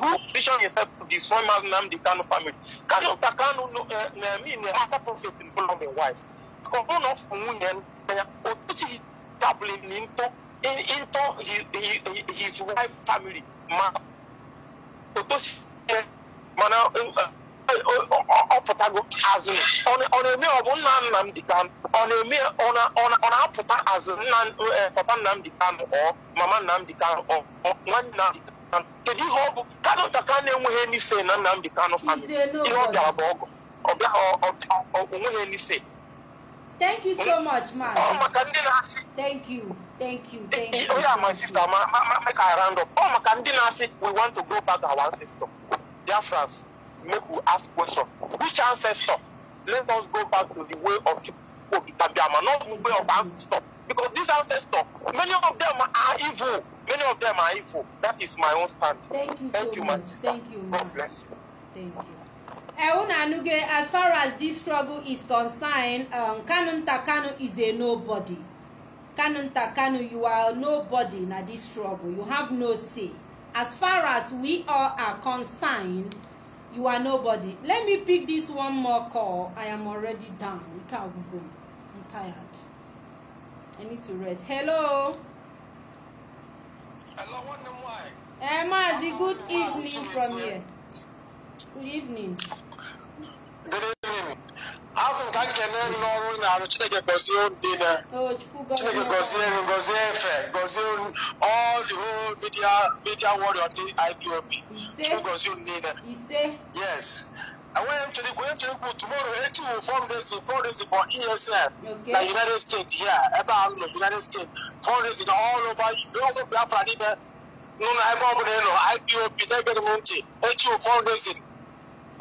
who positioned himself to destroy Mazin Namdi Kanu family. Kanu Takanu no, uh, I mean eh, after prophet in love and wife. Kọ̀ọ̀kan náà fún un yẹn òtún sì dàbílẹ̀ ní into his, his, wife family. Ma òtún sì yẹ. Pụtago azụ. Ọ na-eme ọ bụ nna Nnamdi Kanu ọ na-eme ọ na- ọ na- ọ na-apụta azụ nna eh, papa Nnamdi Kanu ọ mama Nnamdi Kanu ọ nwanne Nnamdi Kanu kedu ihe ọ bụ? Kanu ka Kanu enweghị n'ise na Nnamdi Kanu nobody. ihe ọ bịara bụ ọgụ. Ọ n'ise. Thank you so much ọ maazi maka ndị na-asị. Thank you thank you thank you. yeah, my thank sister, you. ma, ma, ma, make I round up. Oh, maka ndị na-asị, we want to go back our ancestor. Dear friends, make we ask question. Which ancestor? Let us go back to the way of Chukwukabiama, not the way of ancestor. Because these ancestors, many of them are evil. Many of them are evil. That is my own stand. thank you Thank so you, much sister. thank you God bless you. Thank you. Ehuna Anuge, as far as this struggle is concerned, um, Kanu Takanu is a nobody. Kanu Takanu, you are nobody in this struggle. You have no say. As far as we all are concerned, you are nobody. Let me pick this one more call. I am already down. We can't go. I'm tired. I need to rest. Hello. Hello, nwanne m nwanyị. Eh, Mazi, good evening from here. Good evening. Good evening. Asị m ka m kene unu n'ọrụ ị na-arụ Chineke gọzie. Oh, Chukwu Chineke gọzie gọzie efe, gọzie all the whole media media warrior ndị IPOB. Chukwu gọzie niile. Yes. Enweghị m chere ikwu, onye m chere ikwu tomorrow echi will form this fundraising for ESN na United States here ebe a nọ United States fundraising all over ụmụ Biafra niile nọ na ebe ọbụla ị nọ IPOB na-egere m ntị echi fundraising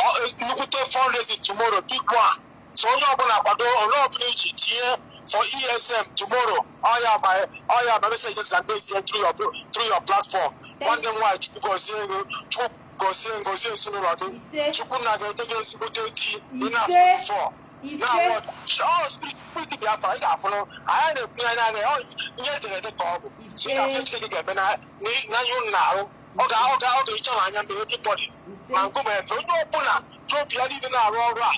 Ọ- e- nnukwute fundraising tomorrow big one so onye ọbụla kwado onye ọbụla iji tinye for ESM tomorrow ọya ma ọya ma messages na mezie through your through your platform. Nwanne m nwaanyị Chukwu gọzie ego Chukwu gozie ngozie ezinụlọ gị. Chukwu na ga-ete gị ezigbote di ị Ise. na-afụ fọ. Ise ọ spirit biafra ị ga-afụrụ. Anyị na-ekwu ya naanị ọ ihe ederede ka ọ bụ. So ị ga-afụ chineke ga-eme na na ihe unu na-arụ ọ ga ọ ga ọ ga-ehicha m anya mmiri everybody ma nkume efe onye ọbụla n'obi ya niile na-arụ ọrụ a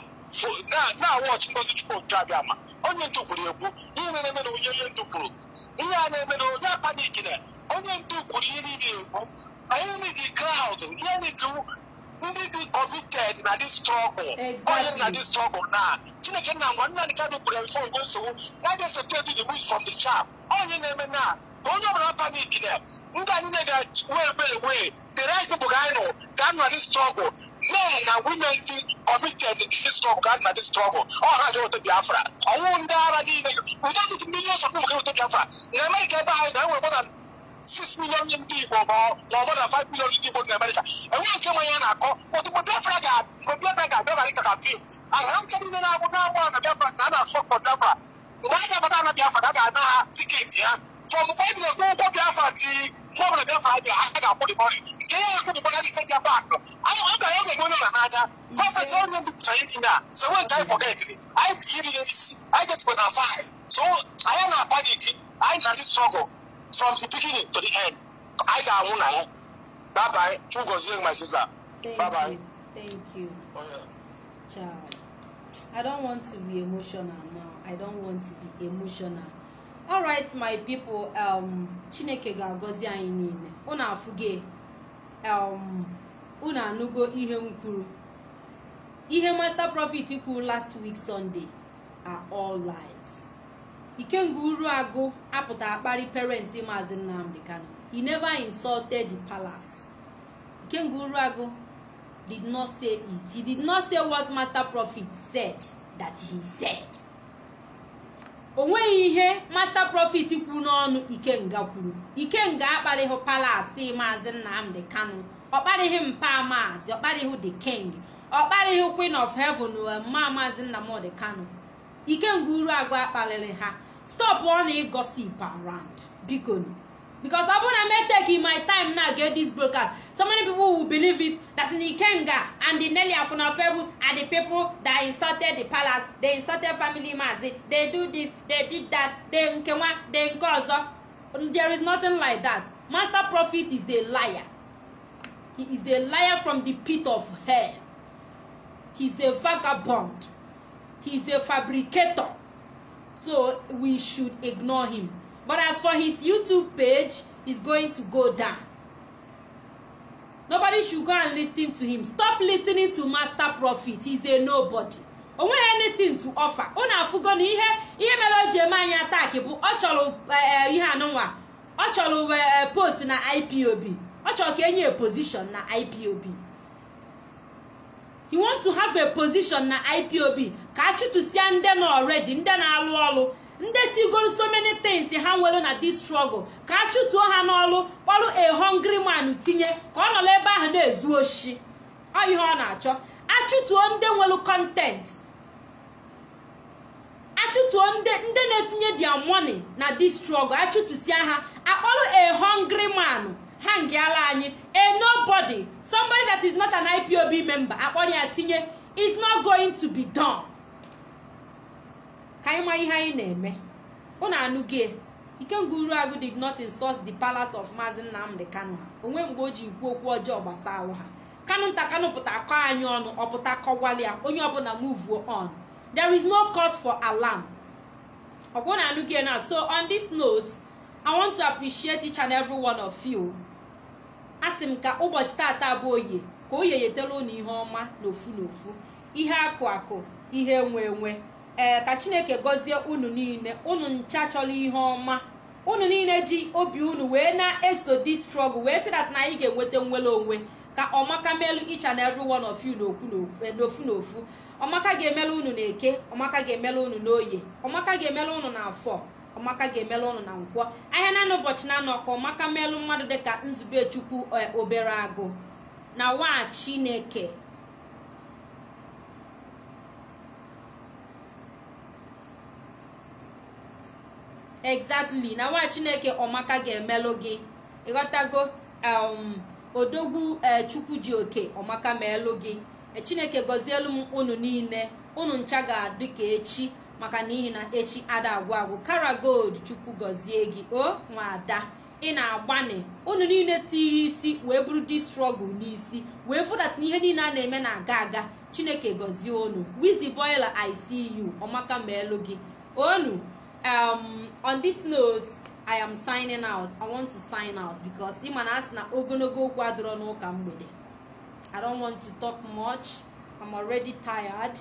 na- na-awụ ọchị ngozi chukwu nke abịa ma onye ndu kwuru ekwu ihe na-eme na onye onye ndu kwuru ihe a na-eme na onye panik na onye ndu kwuru ihe niile ekwu anyị nidi kraụd ihe nidi ndị dị committed na dị strọgụl onye na dị strọgụl na. Chineke nna nwa nna dịka kwuru ya bifo onye nsogbu ya ga-eseparate the from the chaff onye na-eme na. Onye ọbụla panik na Nta niile ga-ewerekwa ewe the right people ga-anọ ga-anọ na this struggle. Men na women dị committed in this struggle ga-anọ na this struggle. Ọ ha dị ụtọ Biafra. Ọnwụ ndị ara niile ụtọ dị millions of people ga ụtọ Biafra. Na Amerịka ebe anyị na-enwere mọda 6 million ndị Igbo ma ọ mọda 5 million ndị Igbo na Amerịka enweghị nke nwanye na-akọ ọtụtụ Biafra ga-abịa Amerịka ka fim ala ncha niile na-abụ na-agba na Biafra na a na-asọ for Biafra. Mgbe a ga-abata na Biafra a ga-ana ha tiketi ya from mgbe e bidoro kwụ ụgwọ biafra mgbe ọbụla biafra bịa ha ga-akwụ dị mọrị nke ya akwụ dị mọrị adịghị aba akụ anyị ọ ga-ya ga-enwe onye na n'anya prọfesọ onye mbipụtara ihe niile a so nwe nke anyị fọgetịrị anyị bụ ihe niile n'isi anyị getukwa na faị so anyị na-apanik anyị na ndị strọgụl from the beginning to the end anyị ga-anwụ na ya bye bye chukwu gozie my sister bye bye thank you child i don't want to be emotional now i don't want to be emotional alright my people um chineke ga-agọzi anyị niile. Unu afụge um unu anụgo ihe m kwuru. Ihe master prophet kwuru last week sunday are all lies. Ikenga uru agụ apụta akparị parents maazị nnamdi kano he never insulted the palace. Ikenga uru agụ did not say it. He did not say what master prophet said that he said. O nweghị ihe master prophet kwu n'ọnụ ikenga kwuru. Ikenga akparịghị palasi maazị nnamdi kanu. Ọ kparịghị mpa maazị ọ kparịghị the king. Ọ kparịghị queen of heaven mma maazị nnamdi kanu. Ikenga uru agụ akparịrị ha. Stop ọ na ịgosip around. Biko because ọ bụrụ na me take my time now get this broadcast so many people will believe it that Ikenga and the Nelly Akunafebu are the people that insulted the palace. They insulted family mazi. They do this they did that they nkewa they nke there is nothing like that. Master prophet is a liar. He is a liar from the pit of hell. He is a vagabond. He is a fabricator. So we should ignore him but as for his youtube page he's going to go down. Nobody should go and listen to him. Stop listening to master prophet. He's a nobody. O nweghị anything to offer. Unu afụgo na ihe ihe mere o ji eme anyị atak bụ ọ chọrọ eh, ihe anụnwa. Ọ chọrọ eh, post na ipob ọ chọrọ ka enye position na ipob you want to have a position na ipob ka achụtụsịa ndị na already ndị na-alụ ọrụ ndị tigoro so many things ha nwere na this struggle. Ka achụtuo ha n'ọrụ kpọrụ a hungry man tinye ka ọ nọrọ ebe ahụ na-ezu oshi. Ọ ihe ọ na-achọ. Achụtuo ndị nwere content. Achụtuo ndị ndị na-etinye dia money na this struggle. Achụtụsịa ha. Akpọrọ a hungry man. Ha ngịala anyị. A nobody. Somebody that is not an ipob member. Akpọrọ ya tinye. Is not going to be done. Ka anyị ma ihe anyị na-eme. Unu anụgie ikenga uruagụ did not insult the palace of maazị nnamdi kanu. Onwe mgbe o ji ikwu okwu ọjọọ gbasara ha. Kanu nta kanu pụta akọ anyị ọnụ. Ọpụta kọwalịa. Onye ọbụla move on. There is no cause for alarm. Ọgwụ na anụgie na so on this note i want to appreciate each and every one of you. Asị m ka ụbọchị tata bụ oye ka oye yetela unu ihe ọma n'ofu n'ofu. Ihe akụ akụ ihe enwe enwe ee ka chineke gọzie unu niile unu ncha chọrọ ihe ọma. Unu niile ji obi unu wee na-eso di struggle wee sị dat na anyị ga-enweta nwere onwe. Ka ọmaka melu each and every one of you n'ofu n'ofu. Ọmaka ga-emelu unu n'eke ọmaka ga-emelu unu n'oye. Ọmaka ga-emelu unu n'afọ ọmaka ga-emelu unu na nkwọ. Ahịa naanị ụbọchị na anọ ka ọmaka melu mmadụ dịka nzube chukwu obere agụ. Na nwa chineke. Exactly. Na nwa chineke ọmaka ga-emelụ gị. Ịghọtago um odogwu ee chukwu ji oke ọmaka ma elu gị. E, chineke gọzielu m unu niile. Unu ncha ga-adị ka echi maka n'ihi na echi ada agwụ agwụ. Kara gold chukwu gọzie gị. O nwada ị na-agbani unu niile tiri isi wee bụrụ di strọgụl n'isi. Wee fụdat ihe niile a na-eme na-aga aga chineke gọzie unu. Wizi boiler i see you. Ọmaka ma elu gị. Onu um, on this note i am signing out. I want to sign out because ịma na asị na ogologo okwu adịrọ n'ụka mgbede i don't want to talk much. I'm already tired.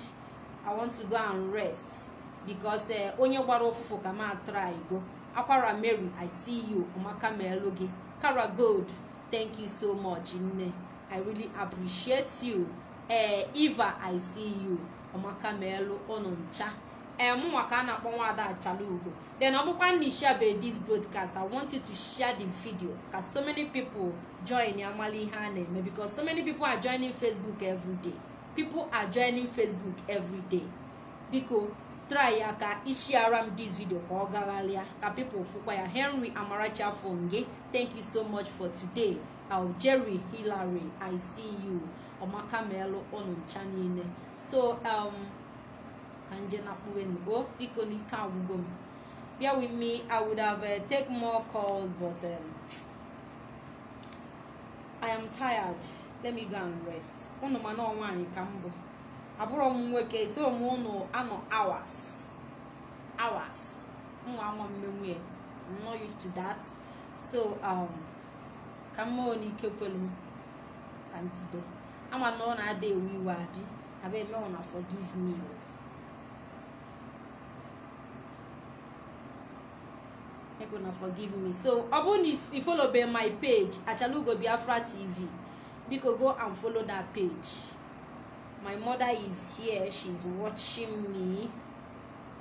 I want to go and rest because eh, onye gbara ụfụfụ ka m atry go. Akwara mary i see you. Ụmaka melu gị kara gold thank you so much nne. I really appreciate you. Ee eva i see you. Ụmaka melu ụnụ ncha ee mụnwa ka a na-akpọ nwaada achala ugo. Then ọ bụkwa na ishabe this broadcast i want you to share the video ka so many people join ya ihe a na-eme because so many people are joining facebook every day. People are joining facebook every biko try ya ka ishiara m this video ka ọ gaghalịa ka people fụkwa ya. Henry amarachi afọ nge thank you so much for today. Jerry hillary i see you. Ọmaka melu ụnụ ncha niile. So um, ka nje na kpuwenugo biko n'ike agwụgo m bear with me i would have uh, take more calls but um, i am tired. Let me go and rest. Unu mana nwaanyị ka m bụ abụrọ m nwoke so m unu anọ hours. Hours. Nwa nwa mmenwue i'm not used to that. So um, ka mmụọ n'ike kwelu m ka ntido ama na ọ na-ada ewe iwe abi abịa eme na forgive me. o make una forgive me. So ọ bụrụ follow be my page achalugo biafra tv biko go and follow that page. My mother is here she's watching me.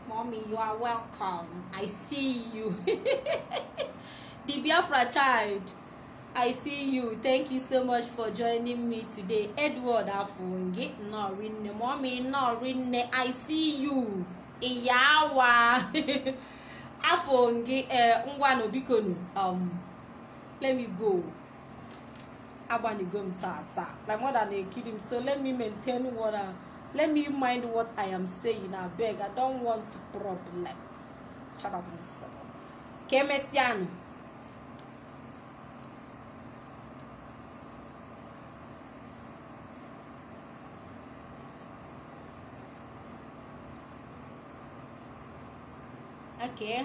Mommy you are welcome. I see you. The biafra child i see you. Thank you so much for joining me today. Edward afungi nọrinne mommy nọrinne i see you. Iyawa afọ gị ee ngwanụ bikonu um let me go. Agbanigo m tata. My mother na-ekiri m so let me maintain what I, let me mind what i am saying. Abeg i don't want problem. Ka emesianụ okay.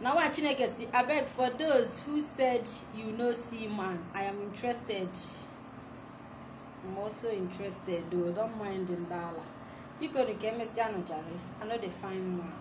Na nwa chineke si abeg for those who said you no see man i am interested. I'm also interested though don't mind ndala biko nke emesịa nụchara i no dey find man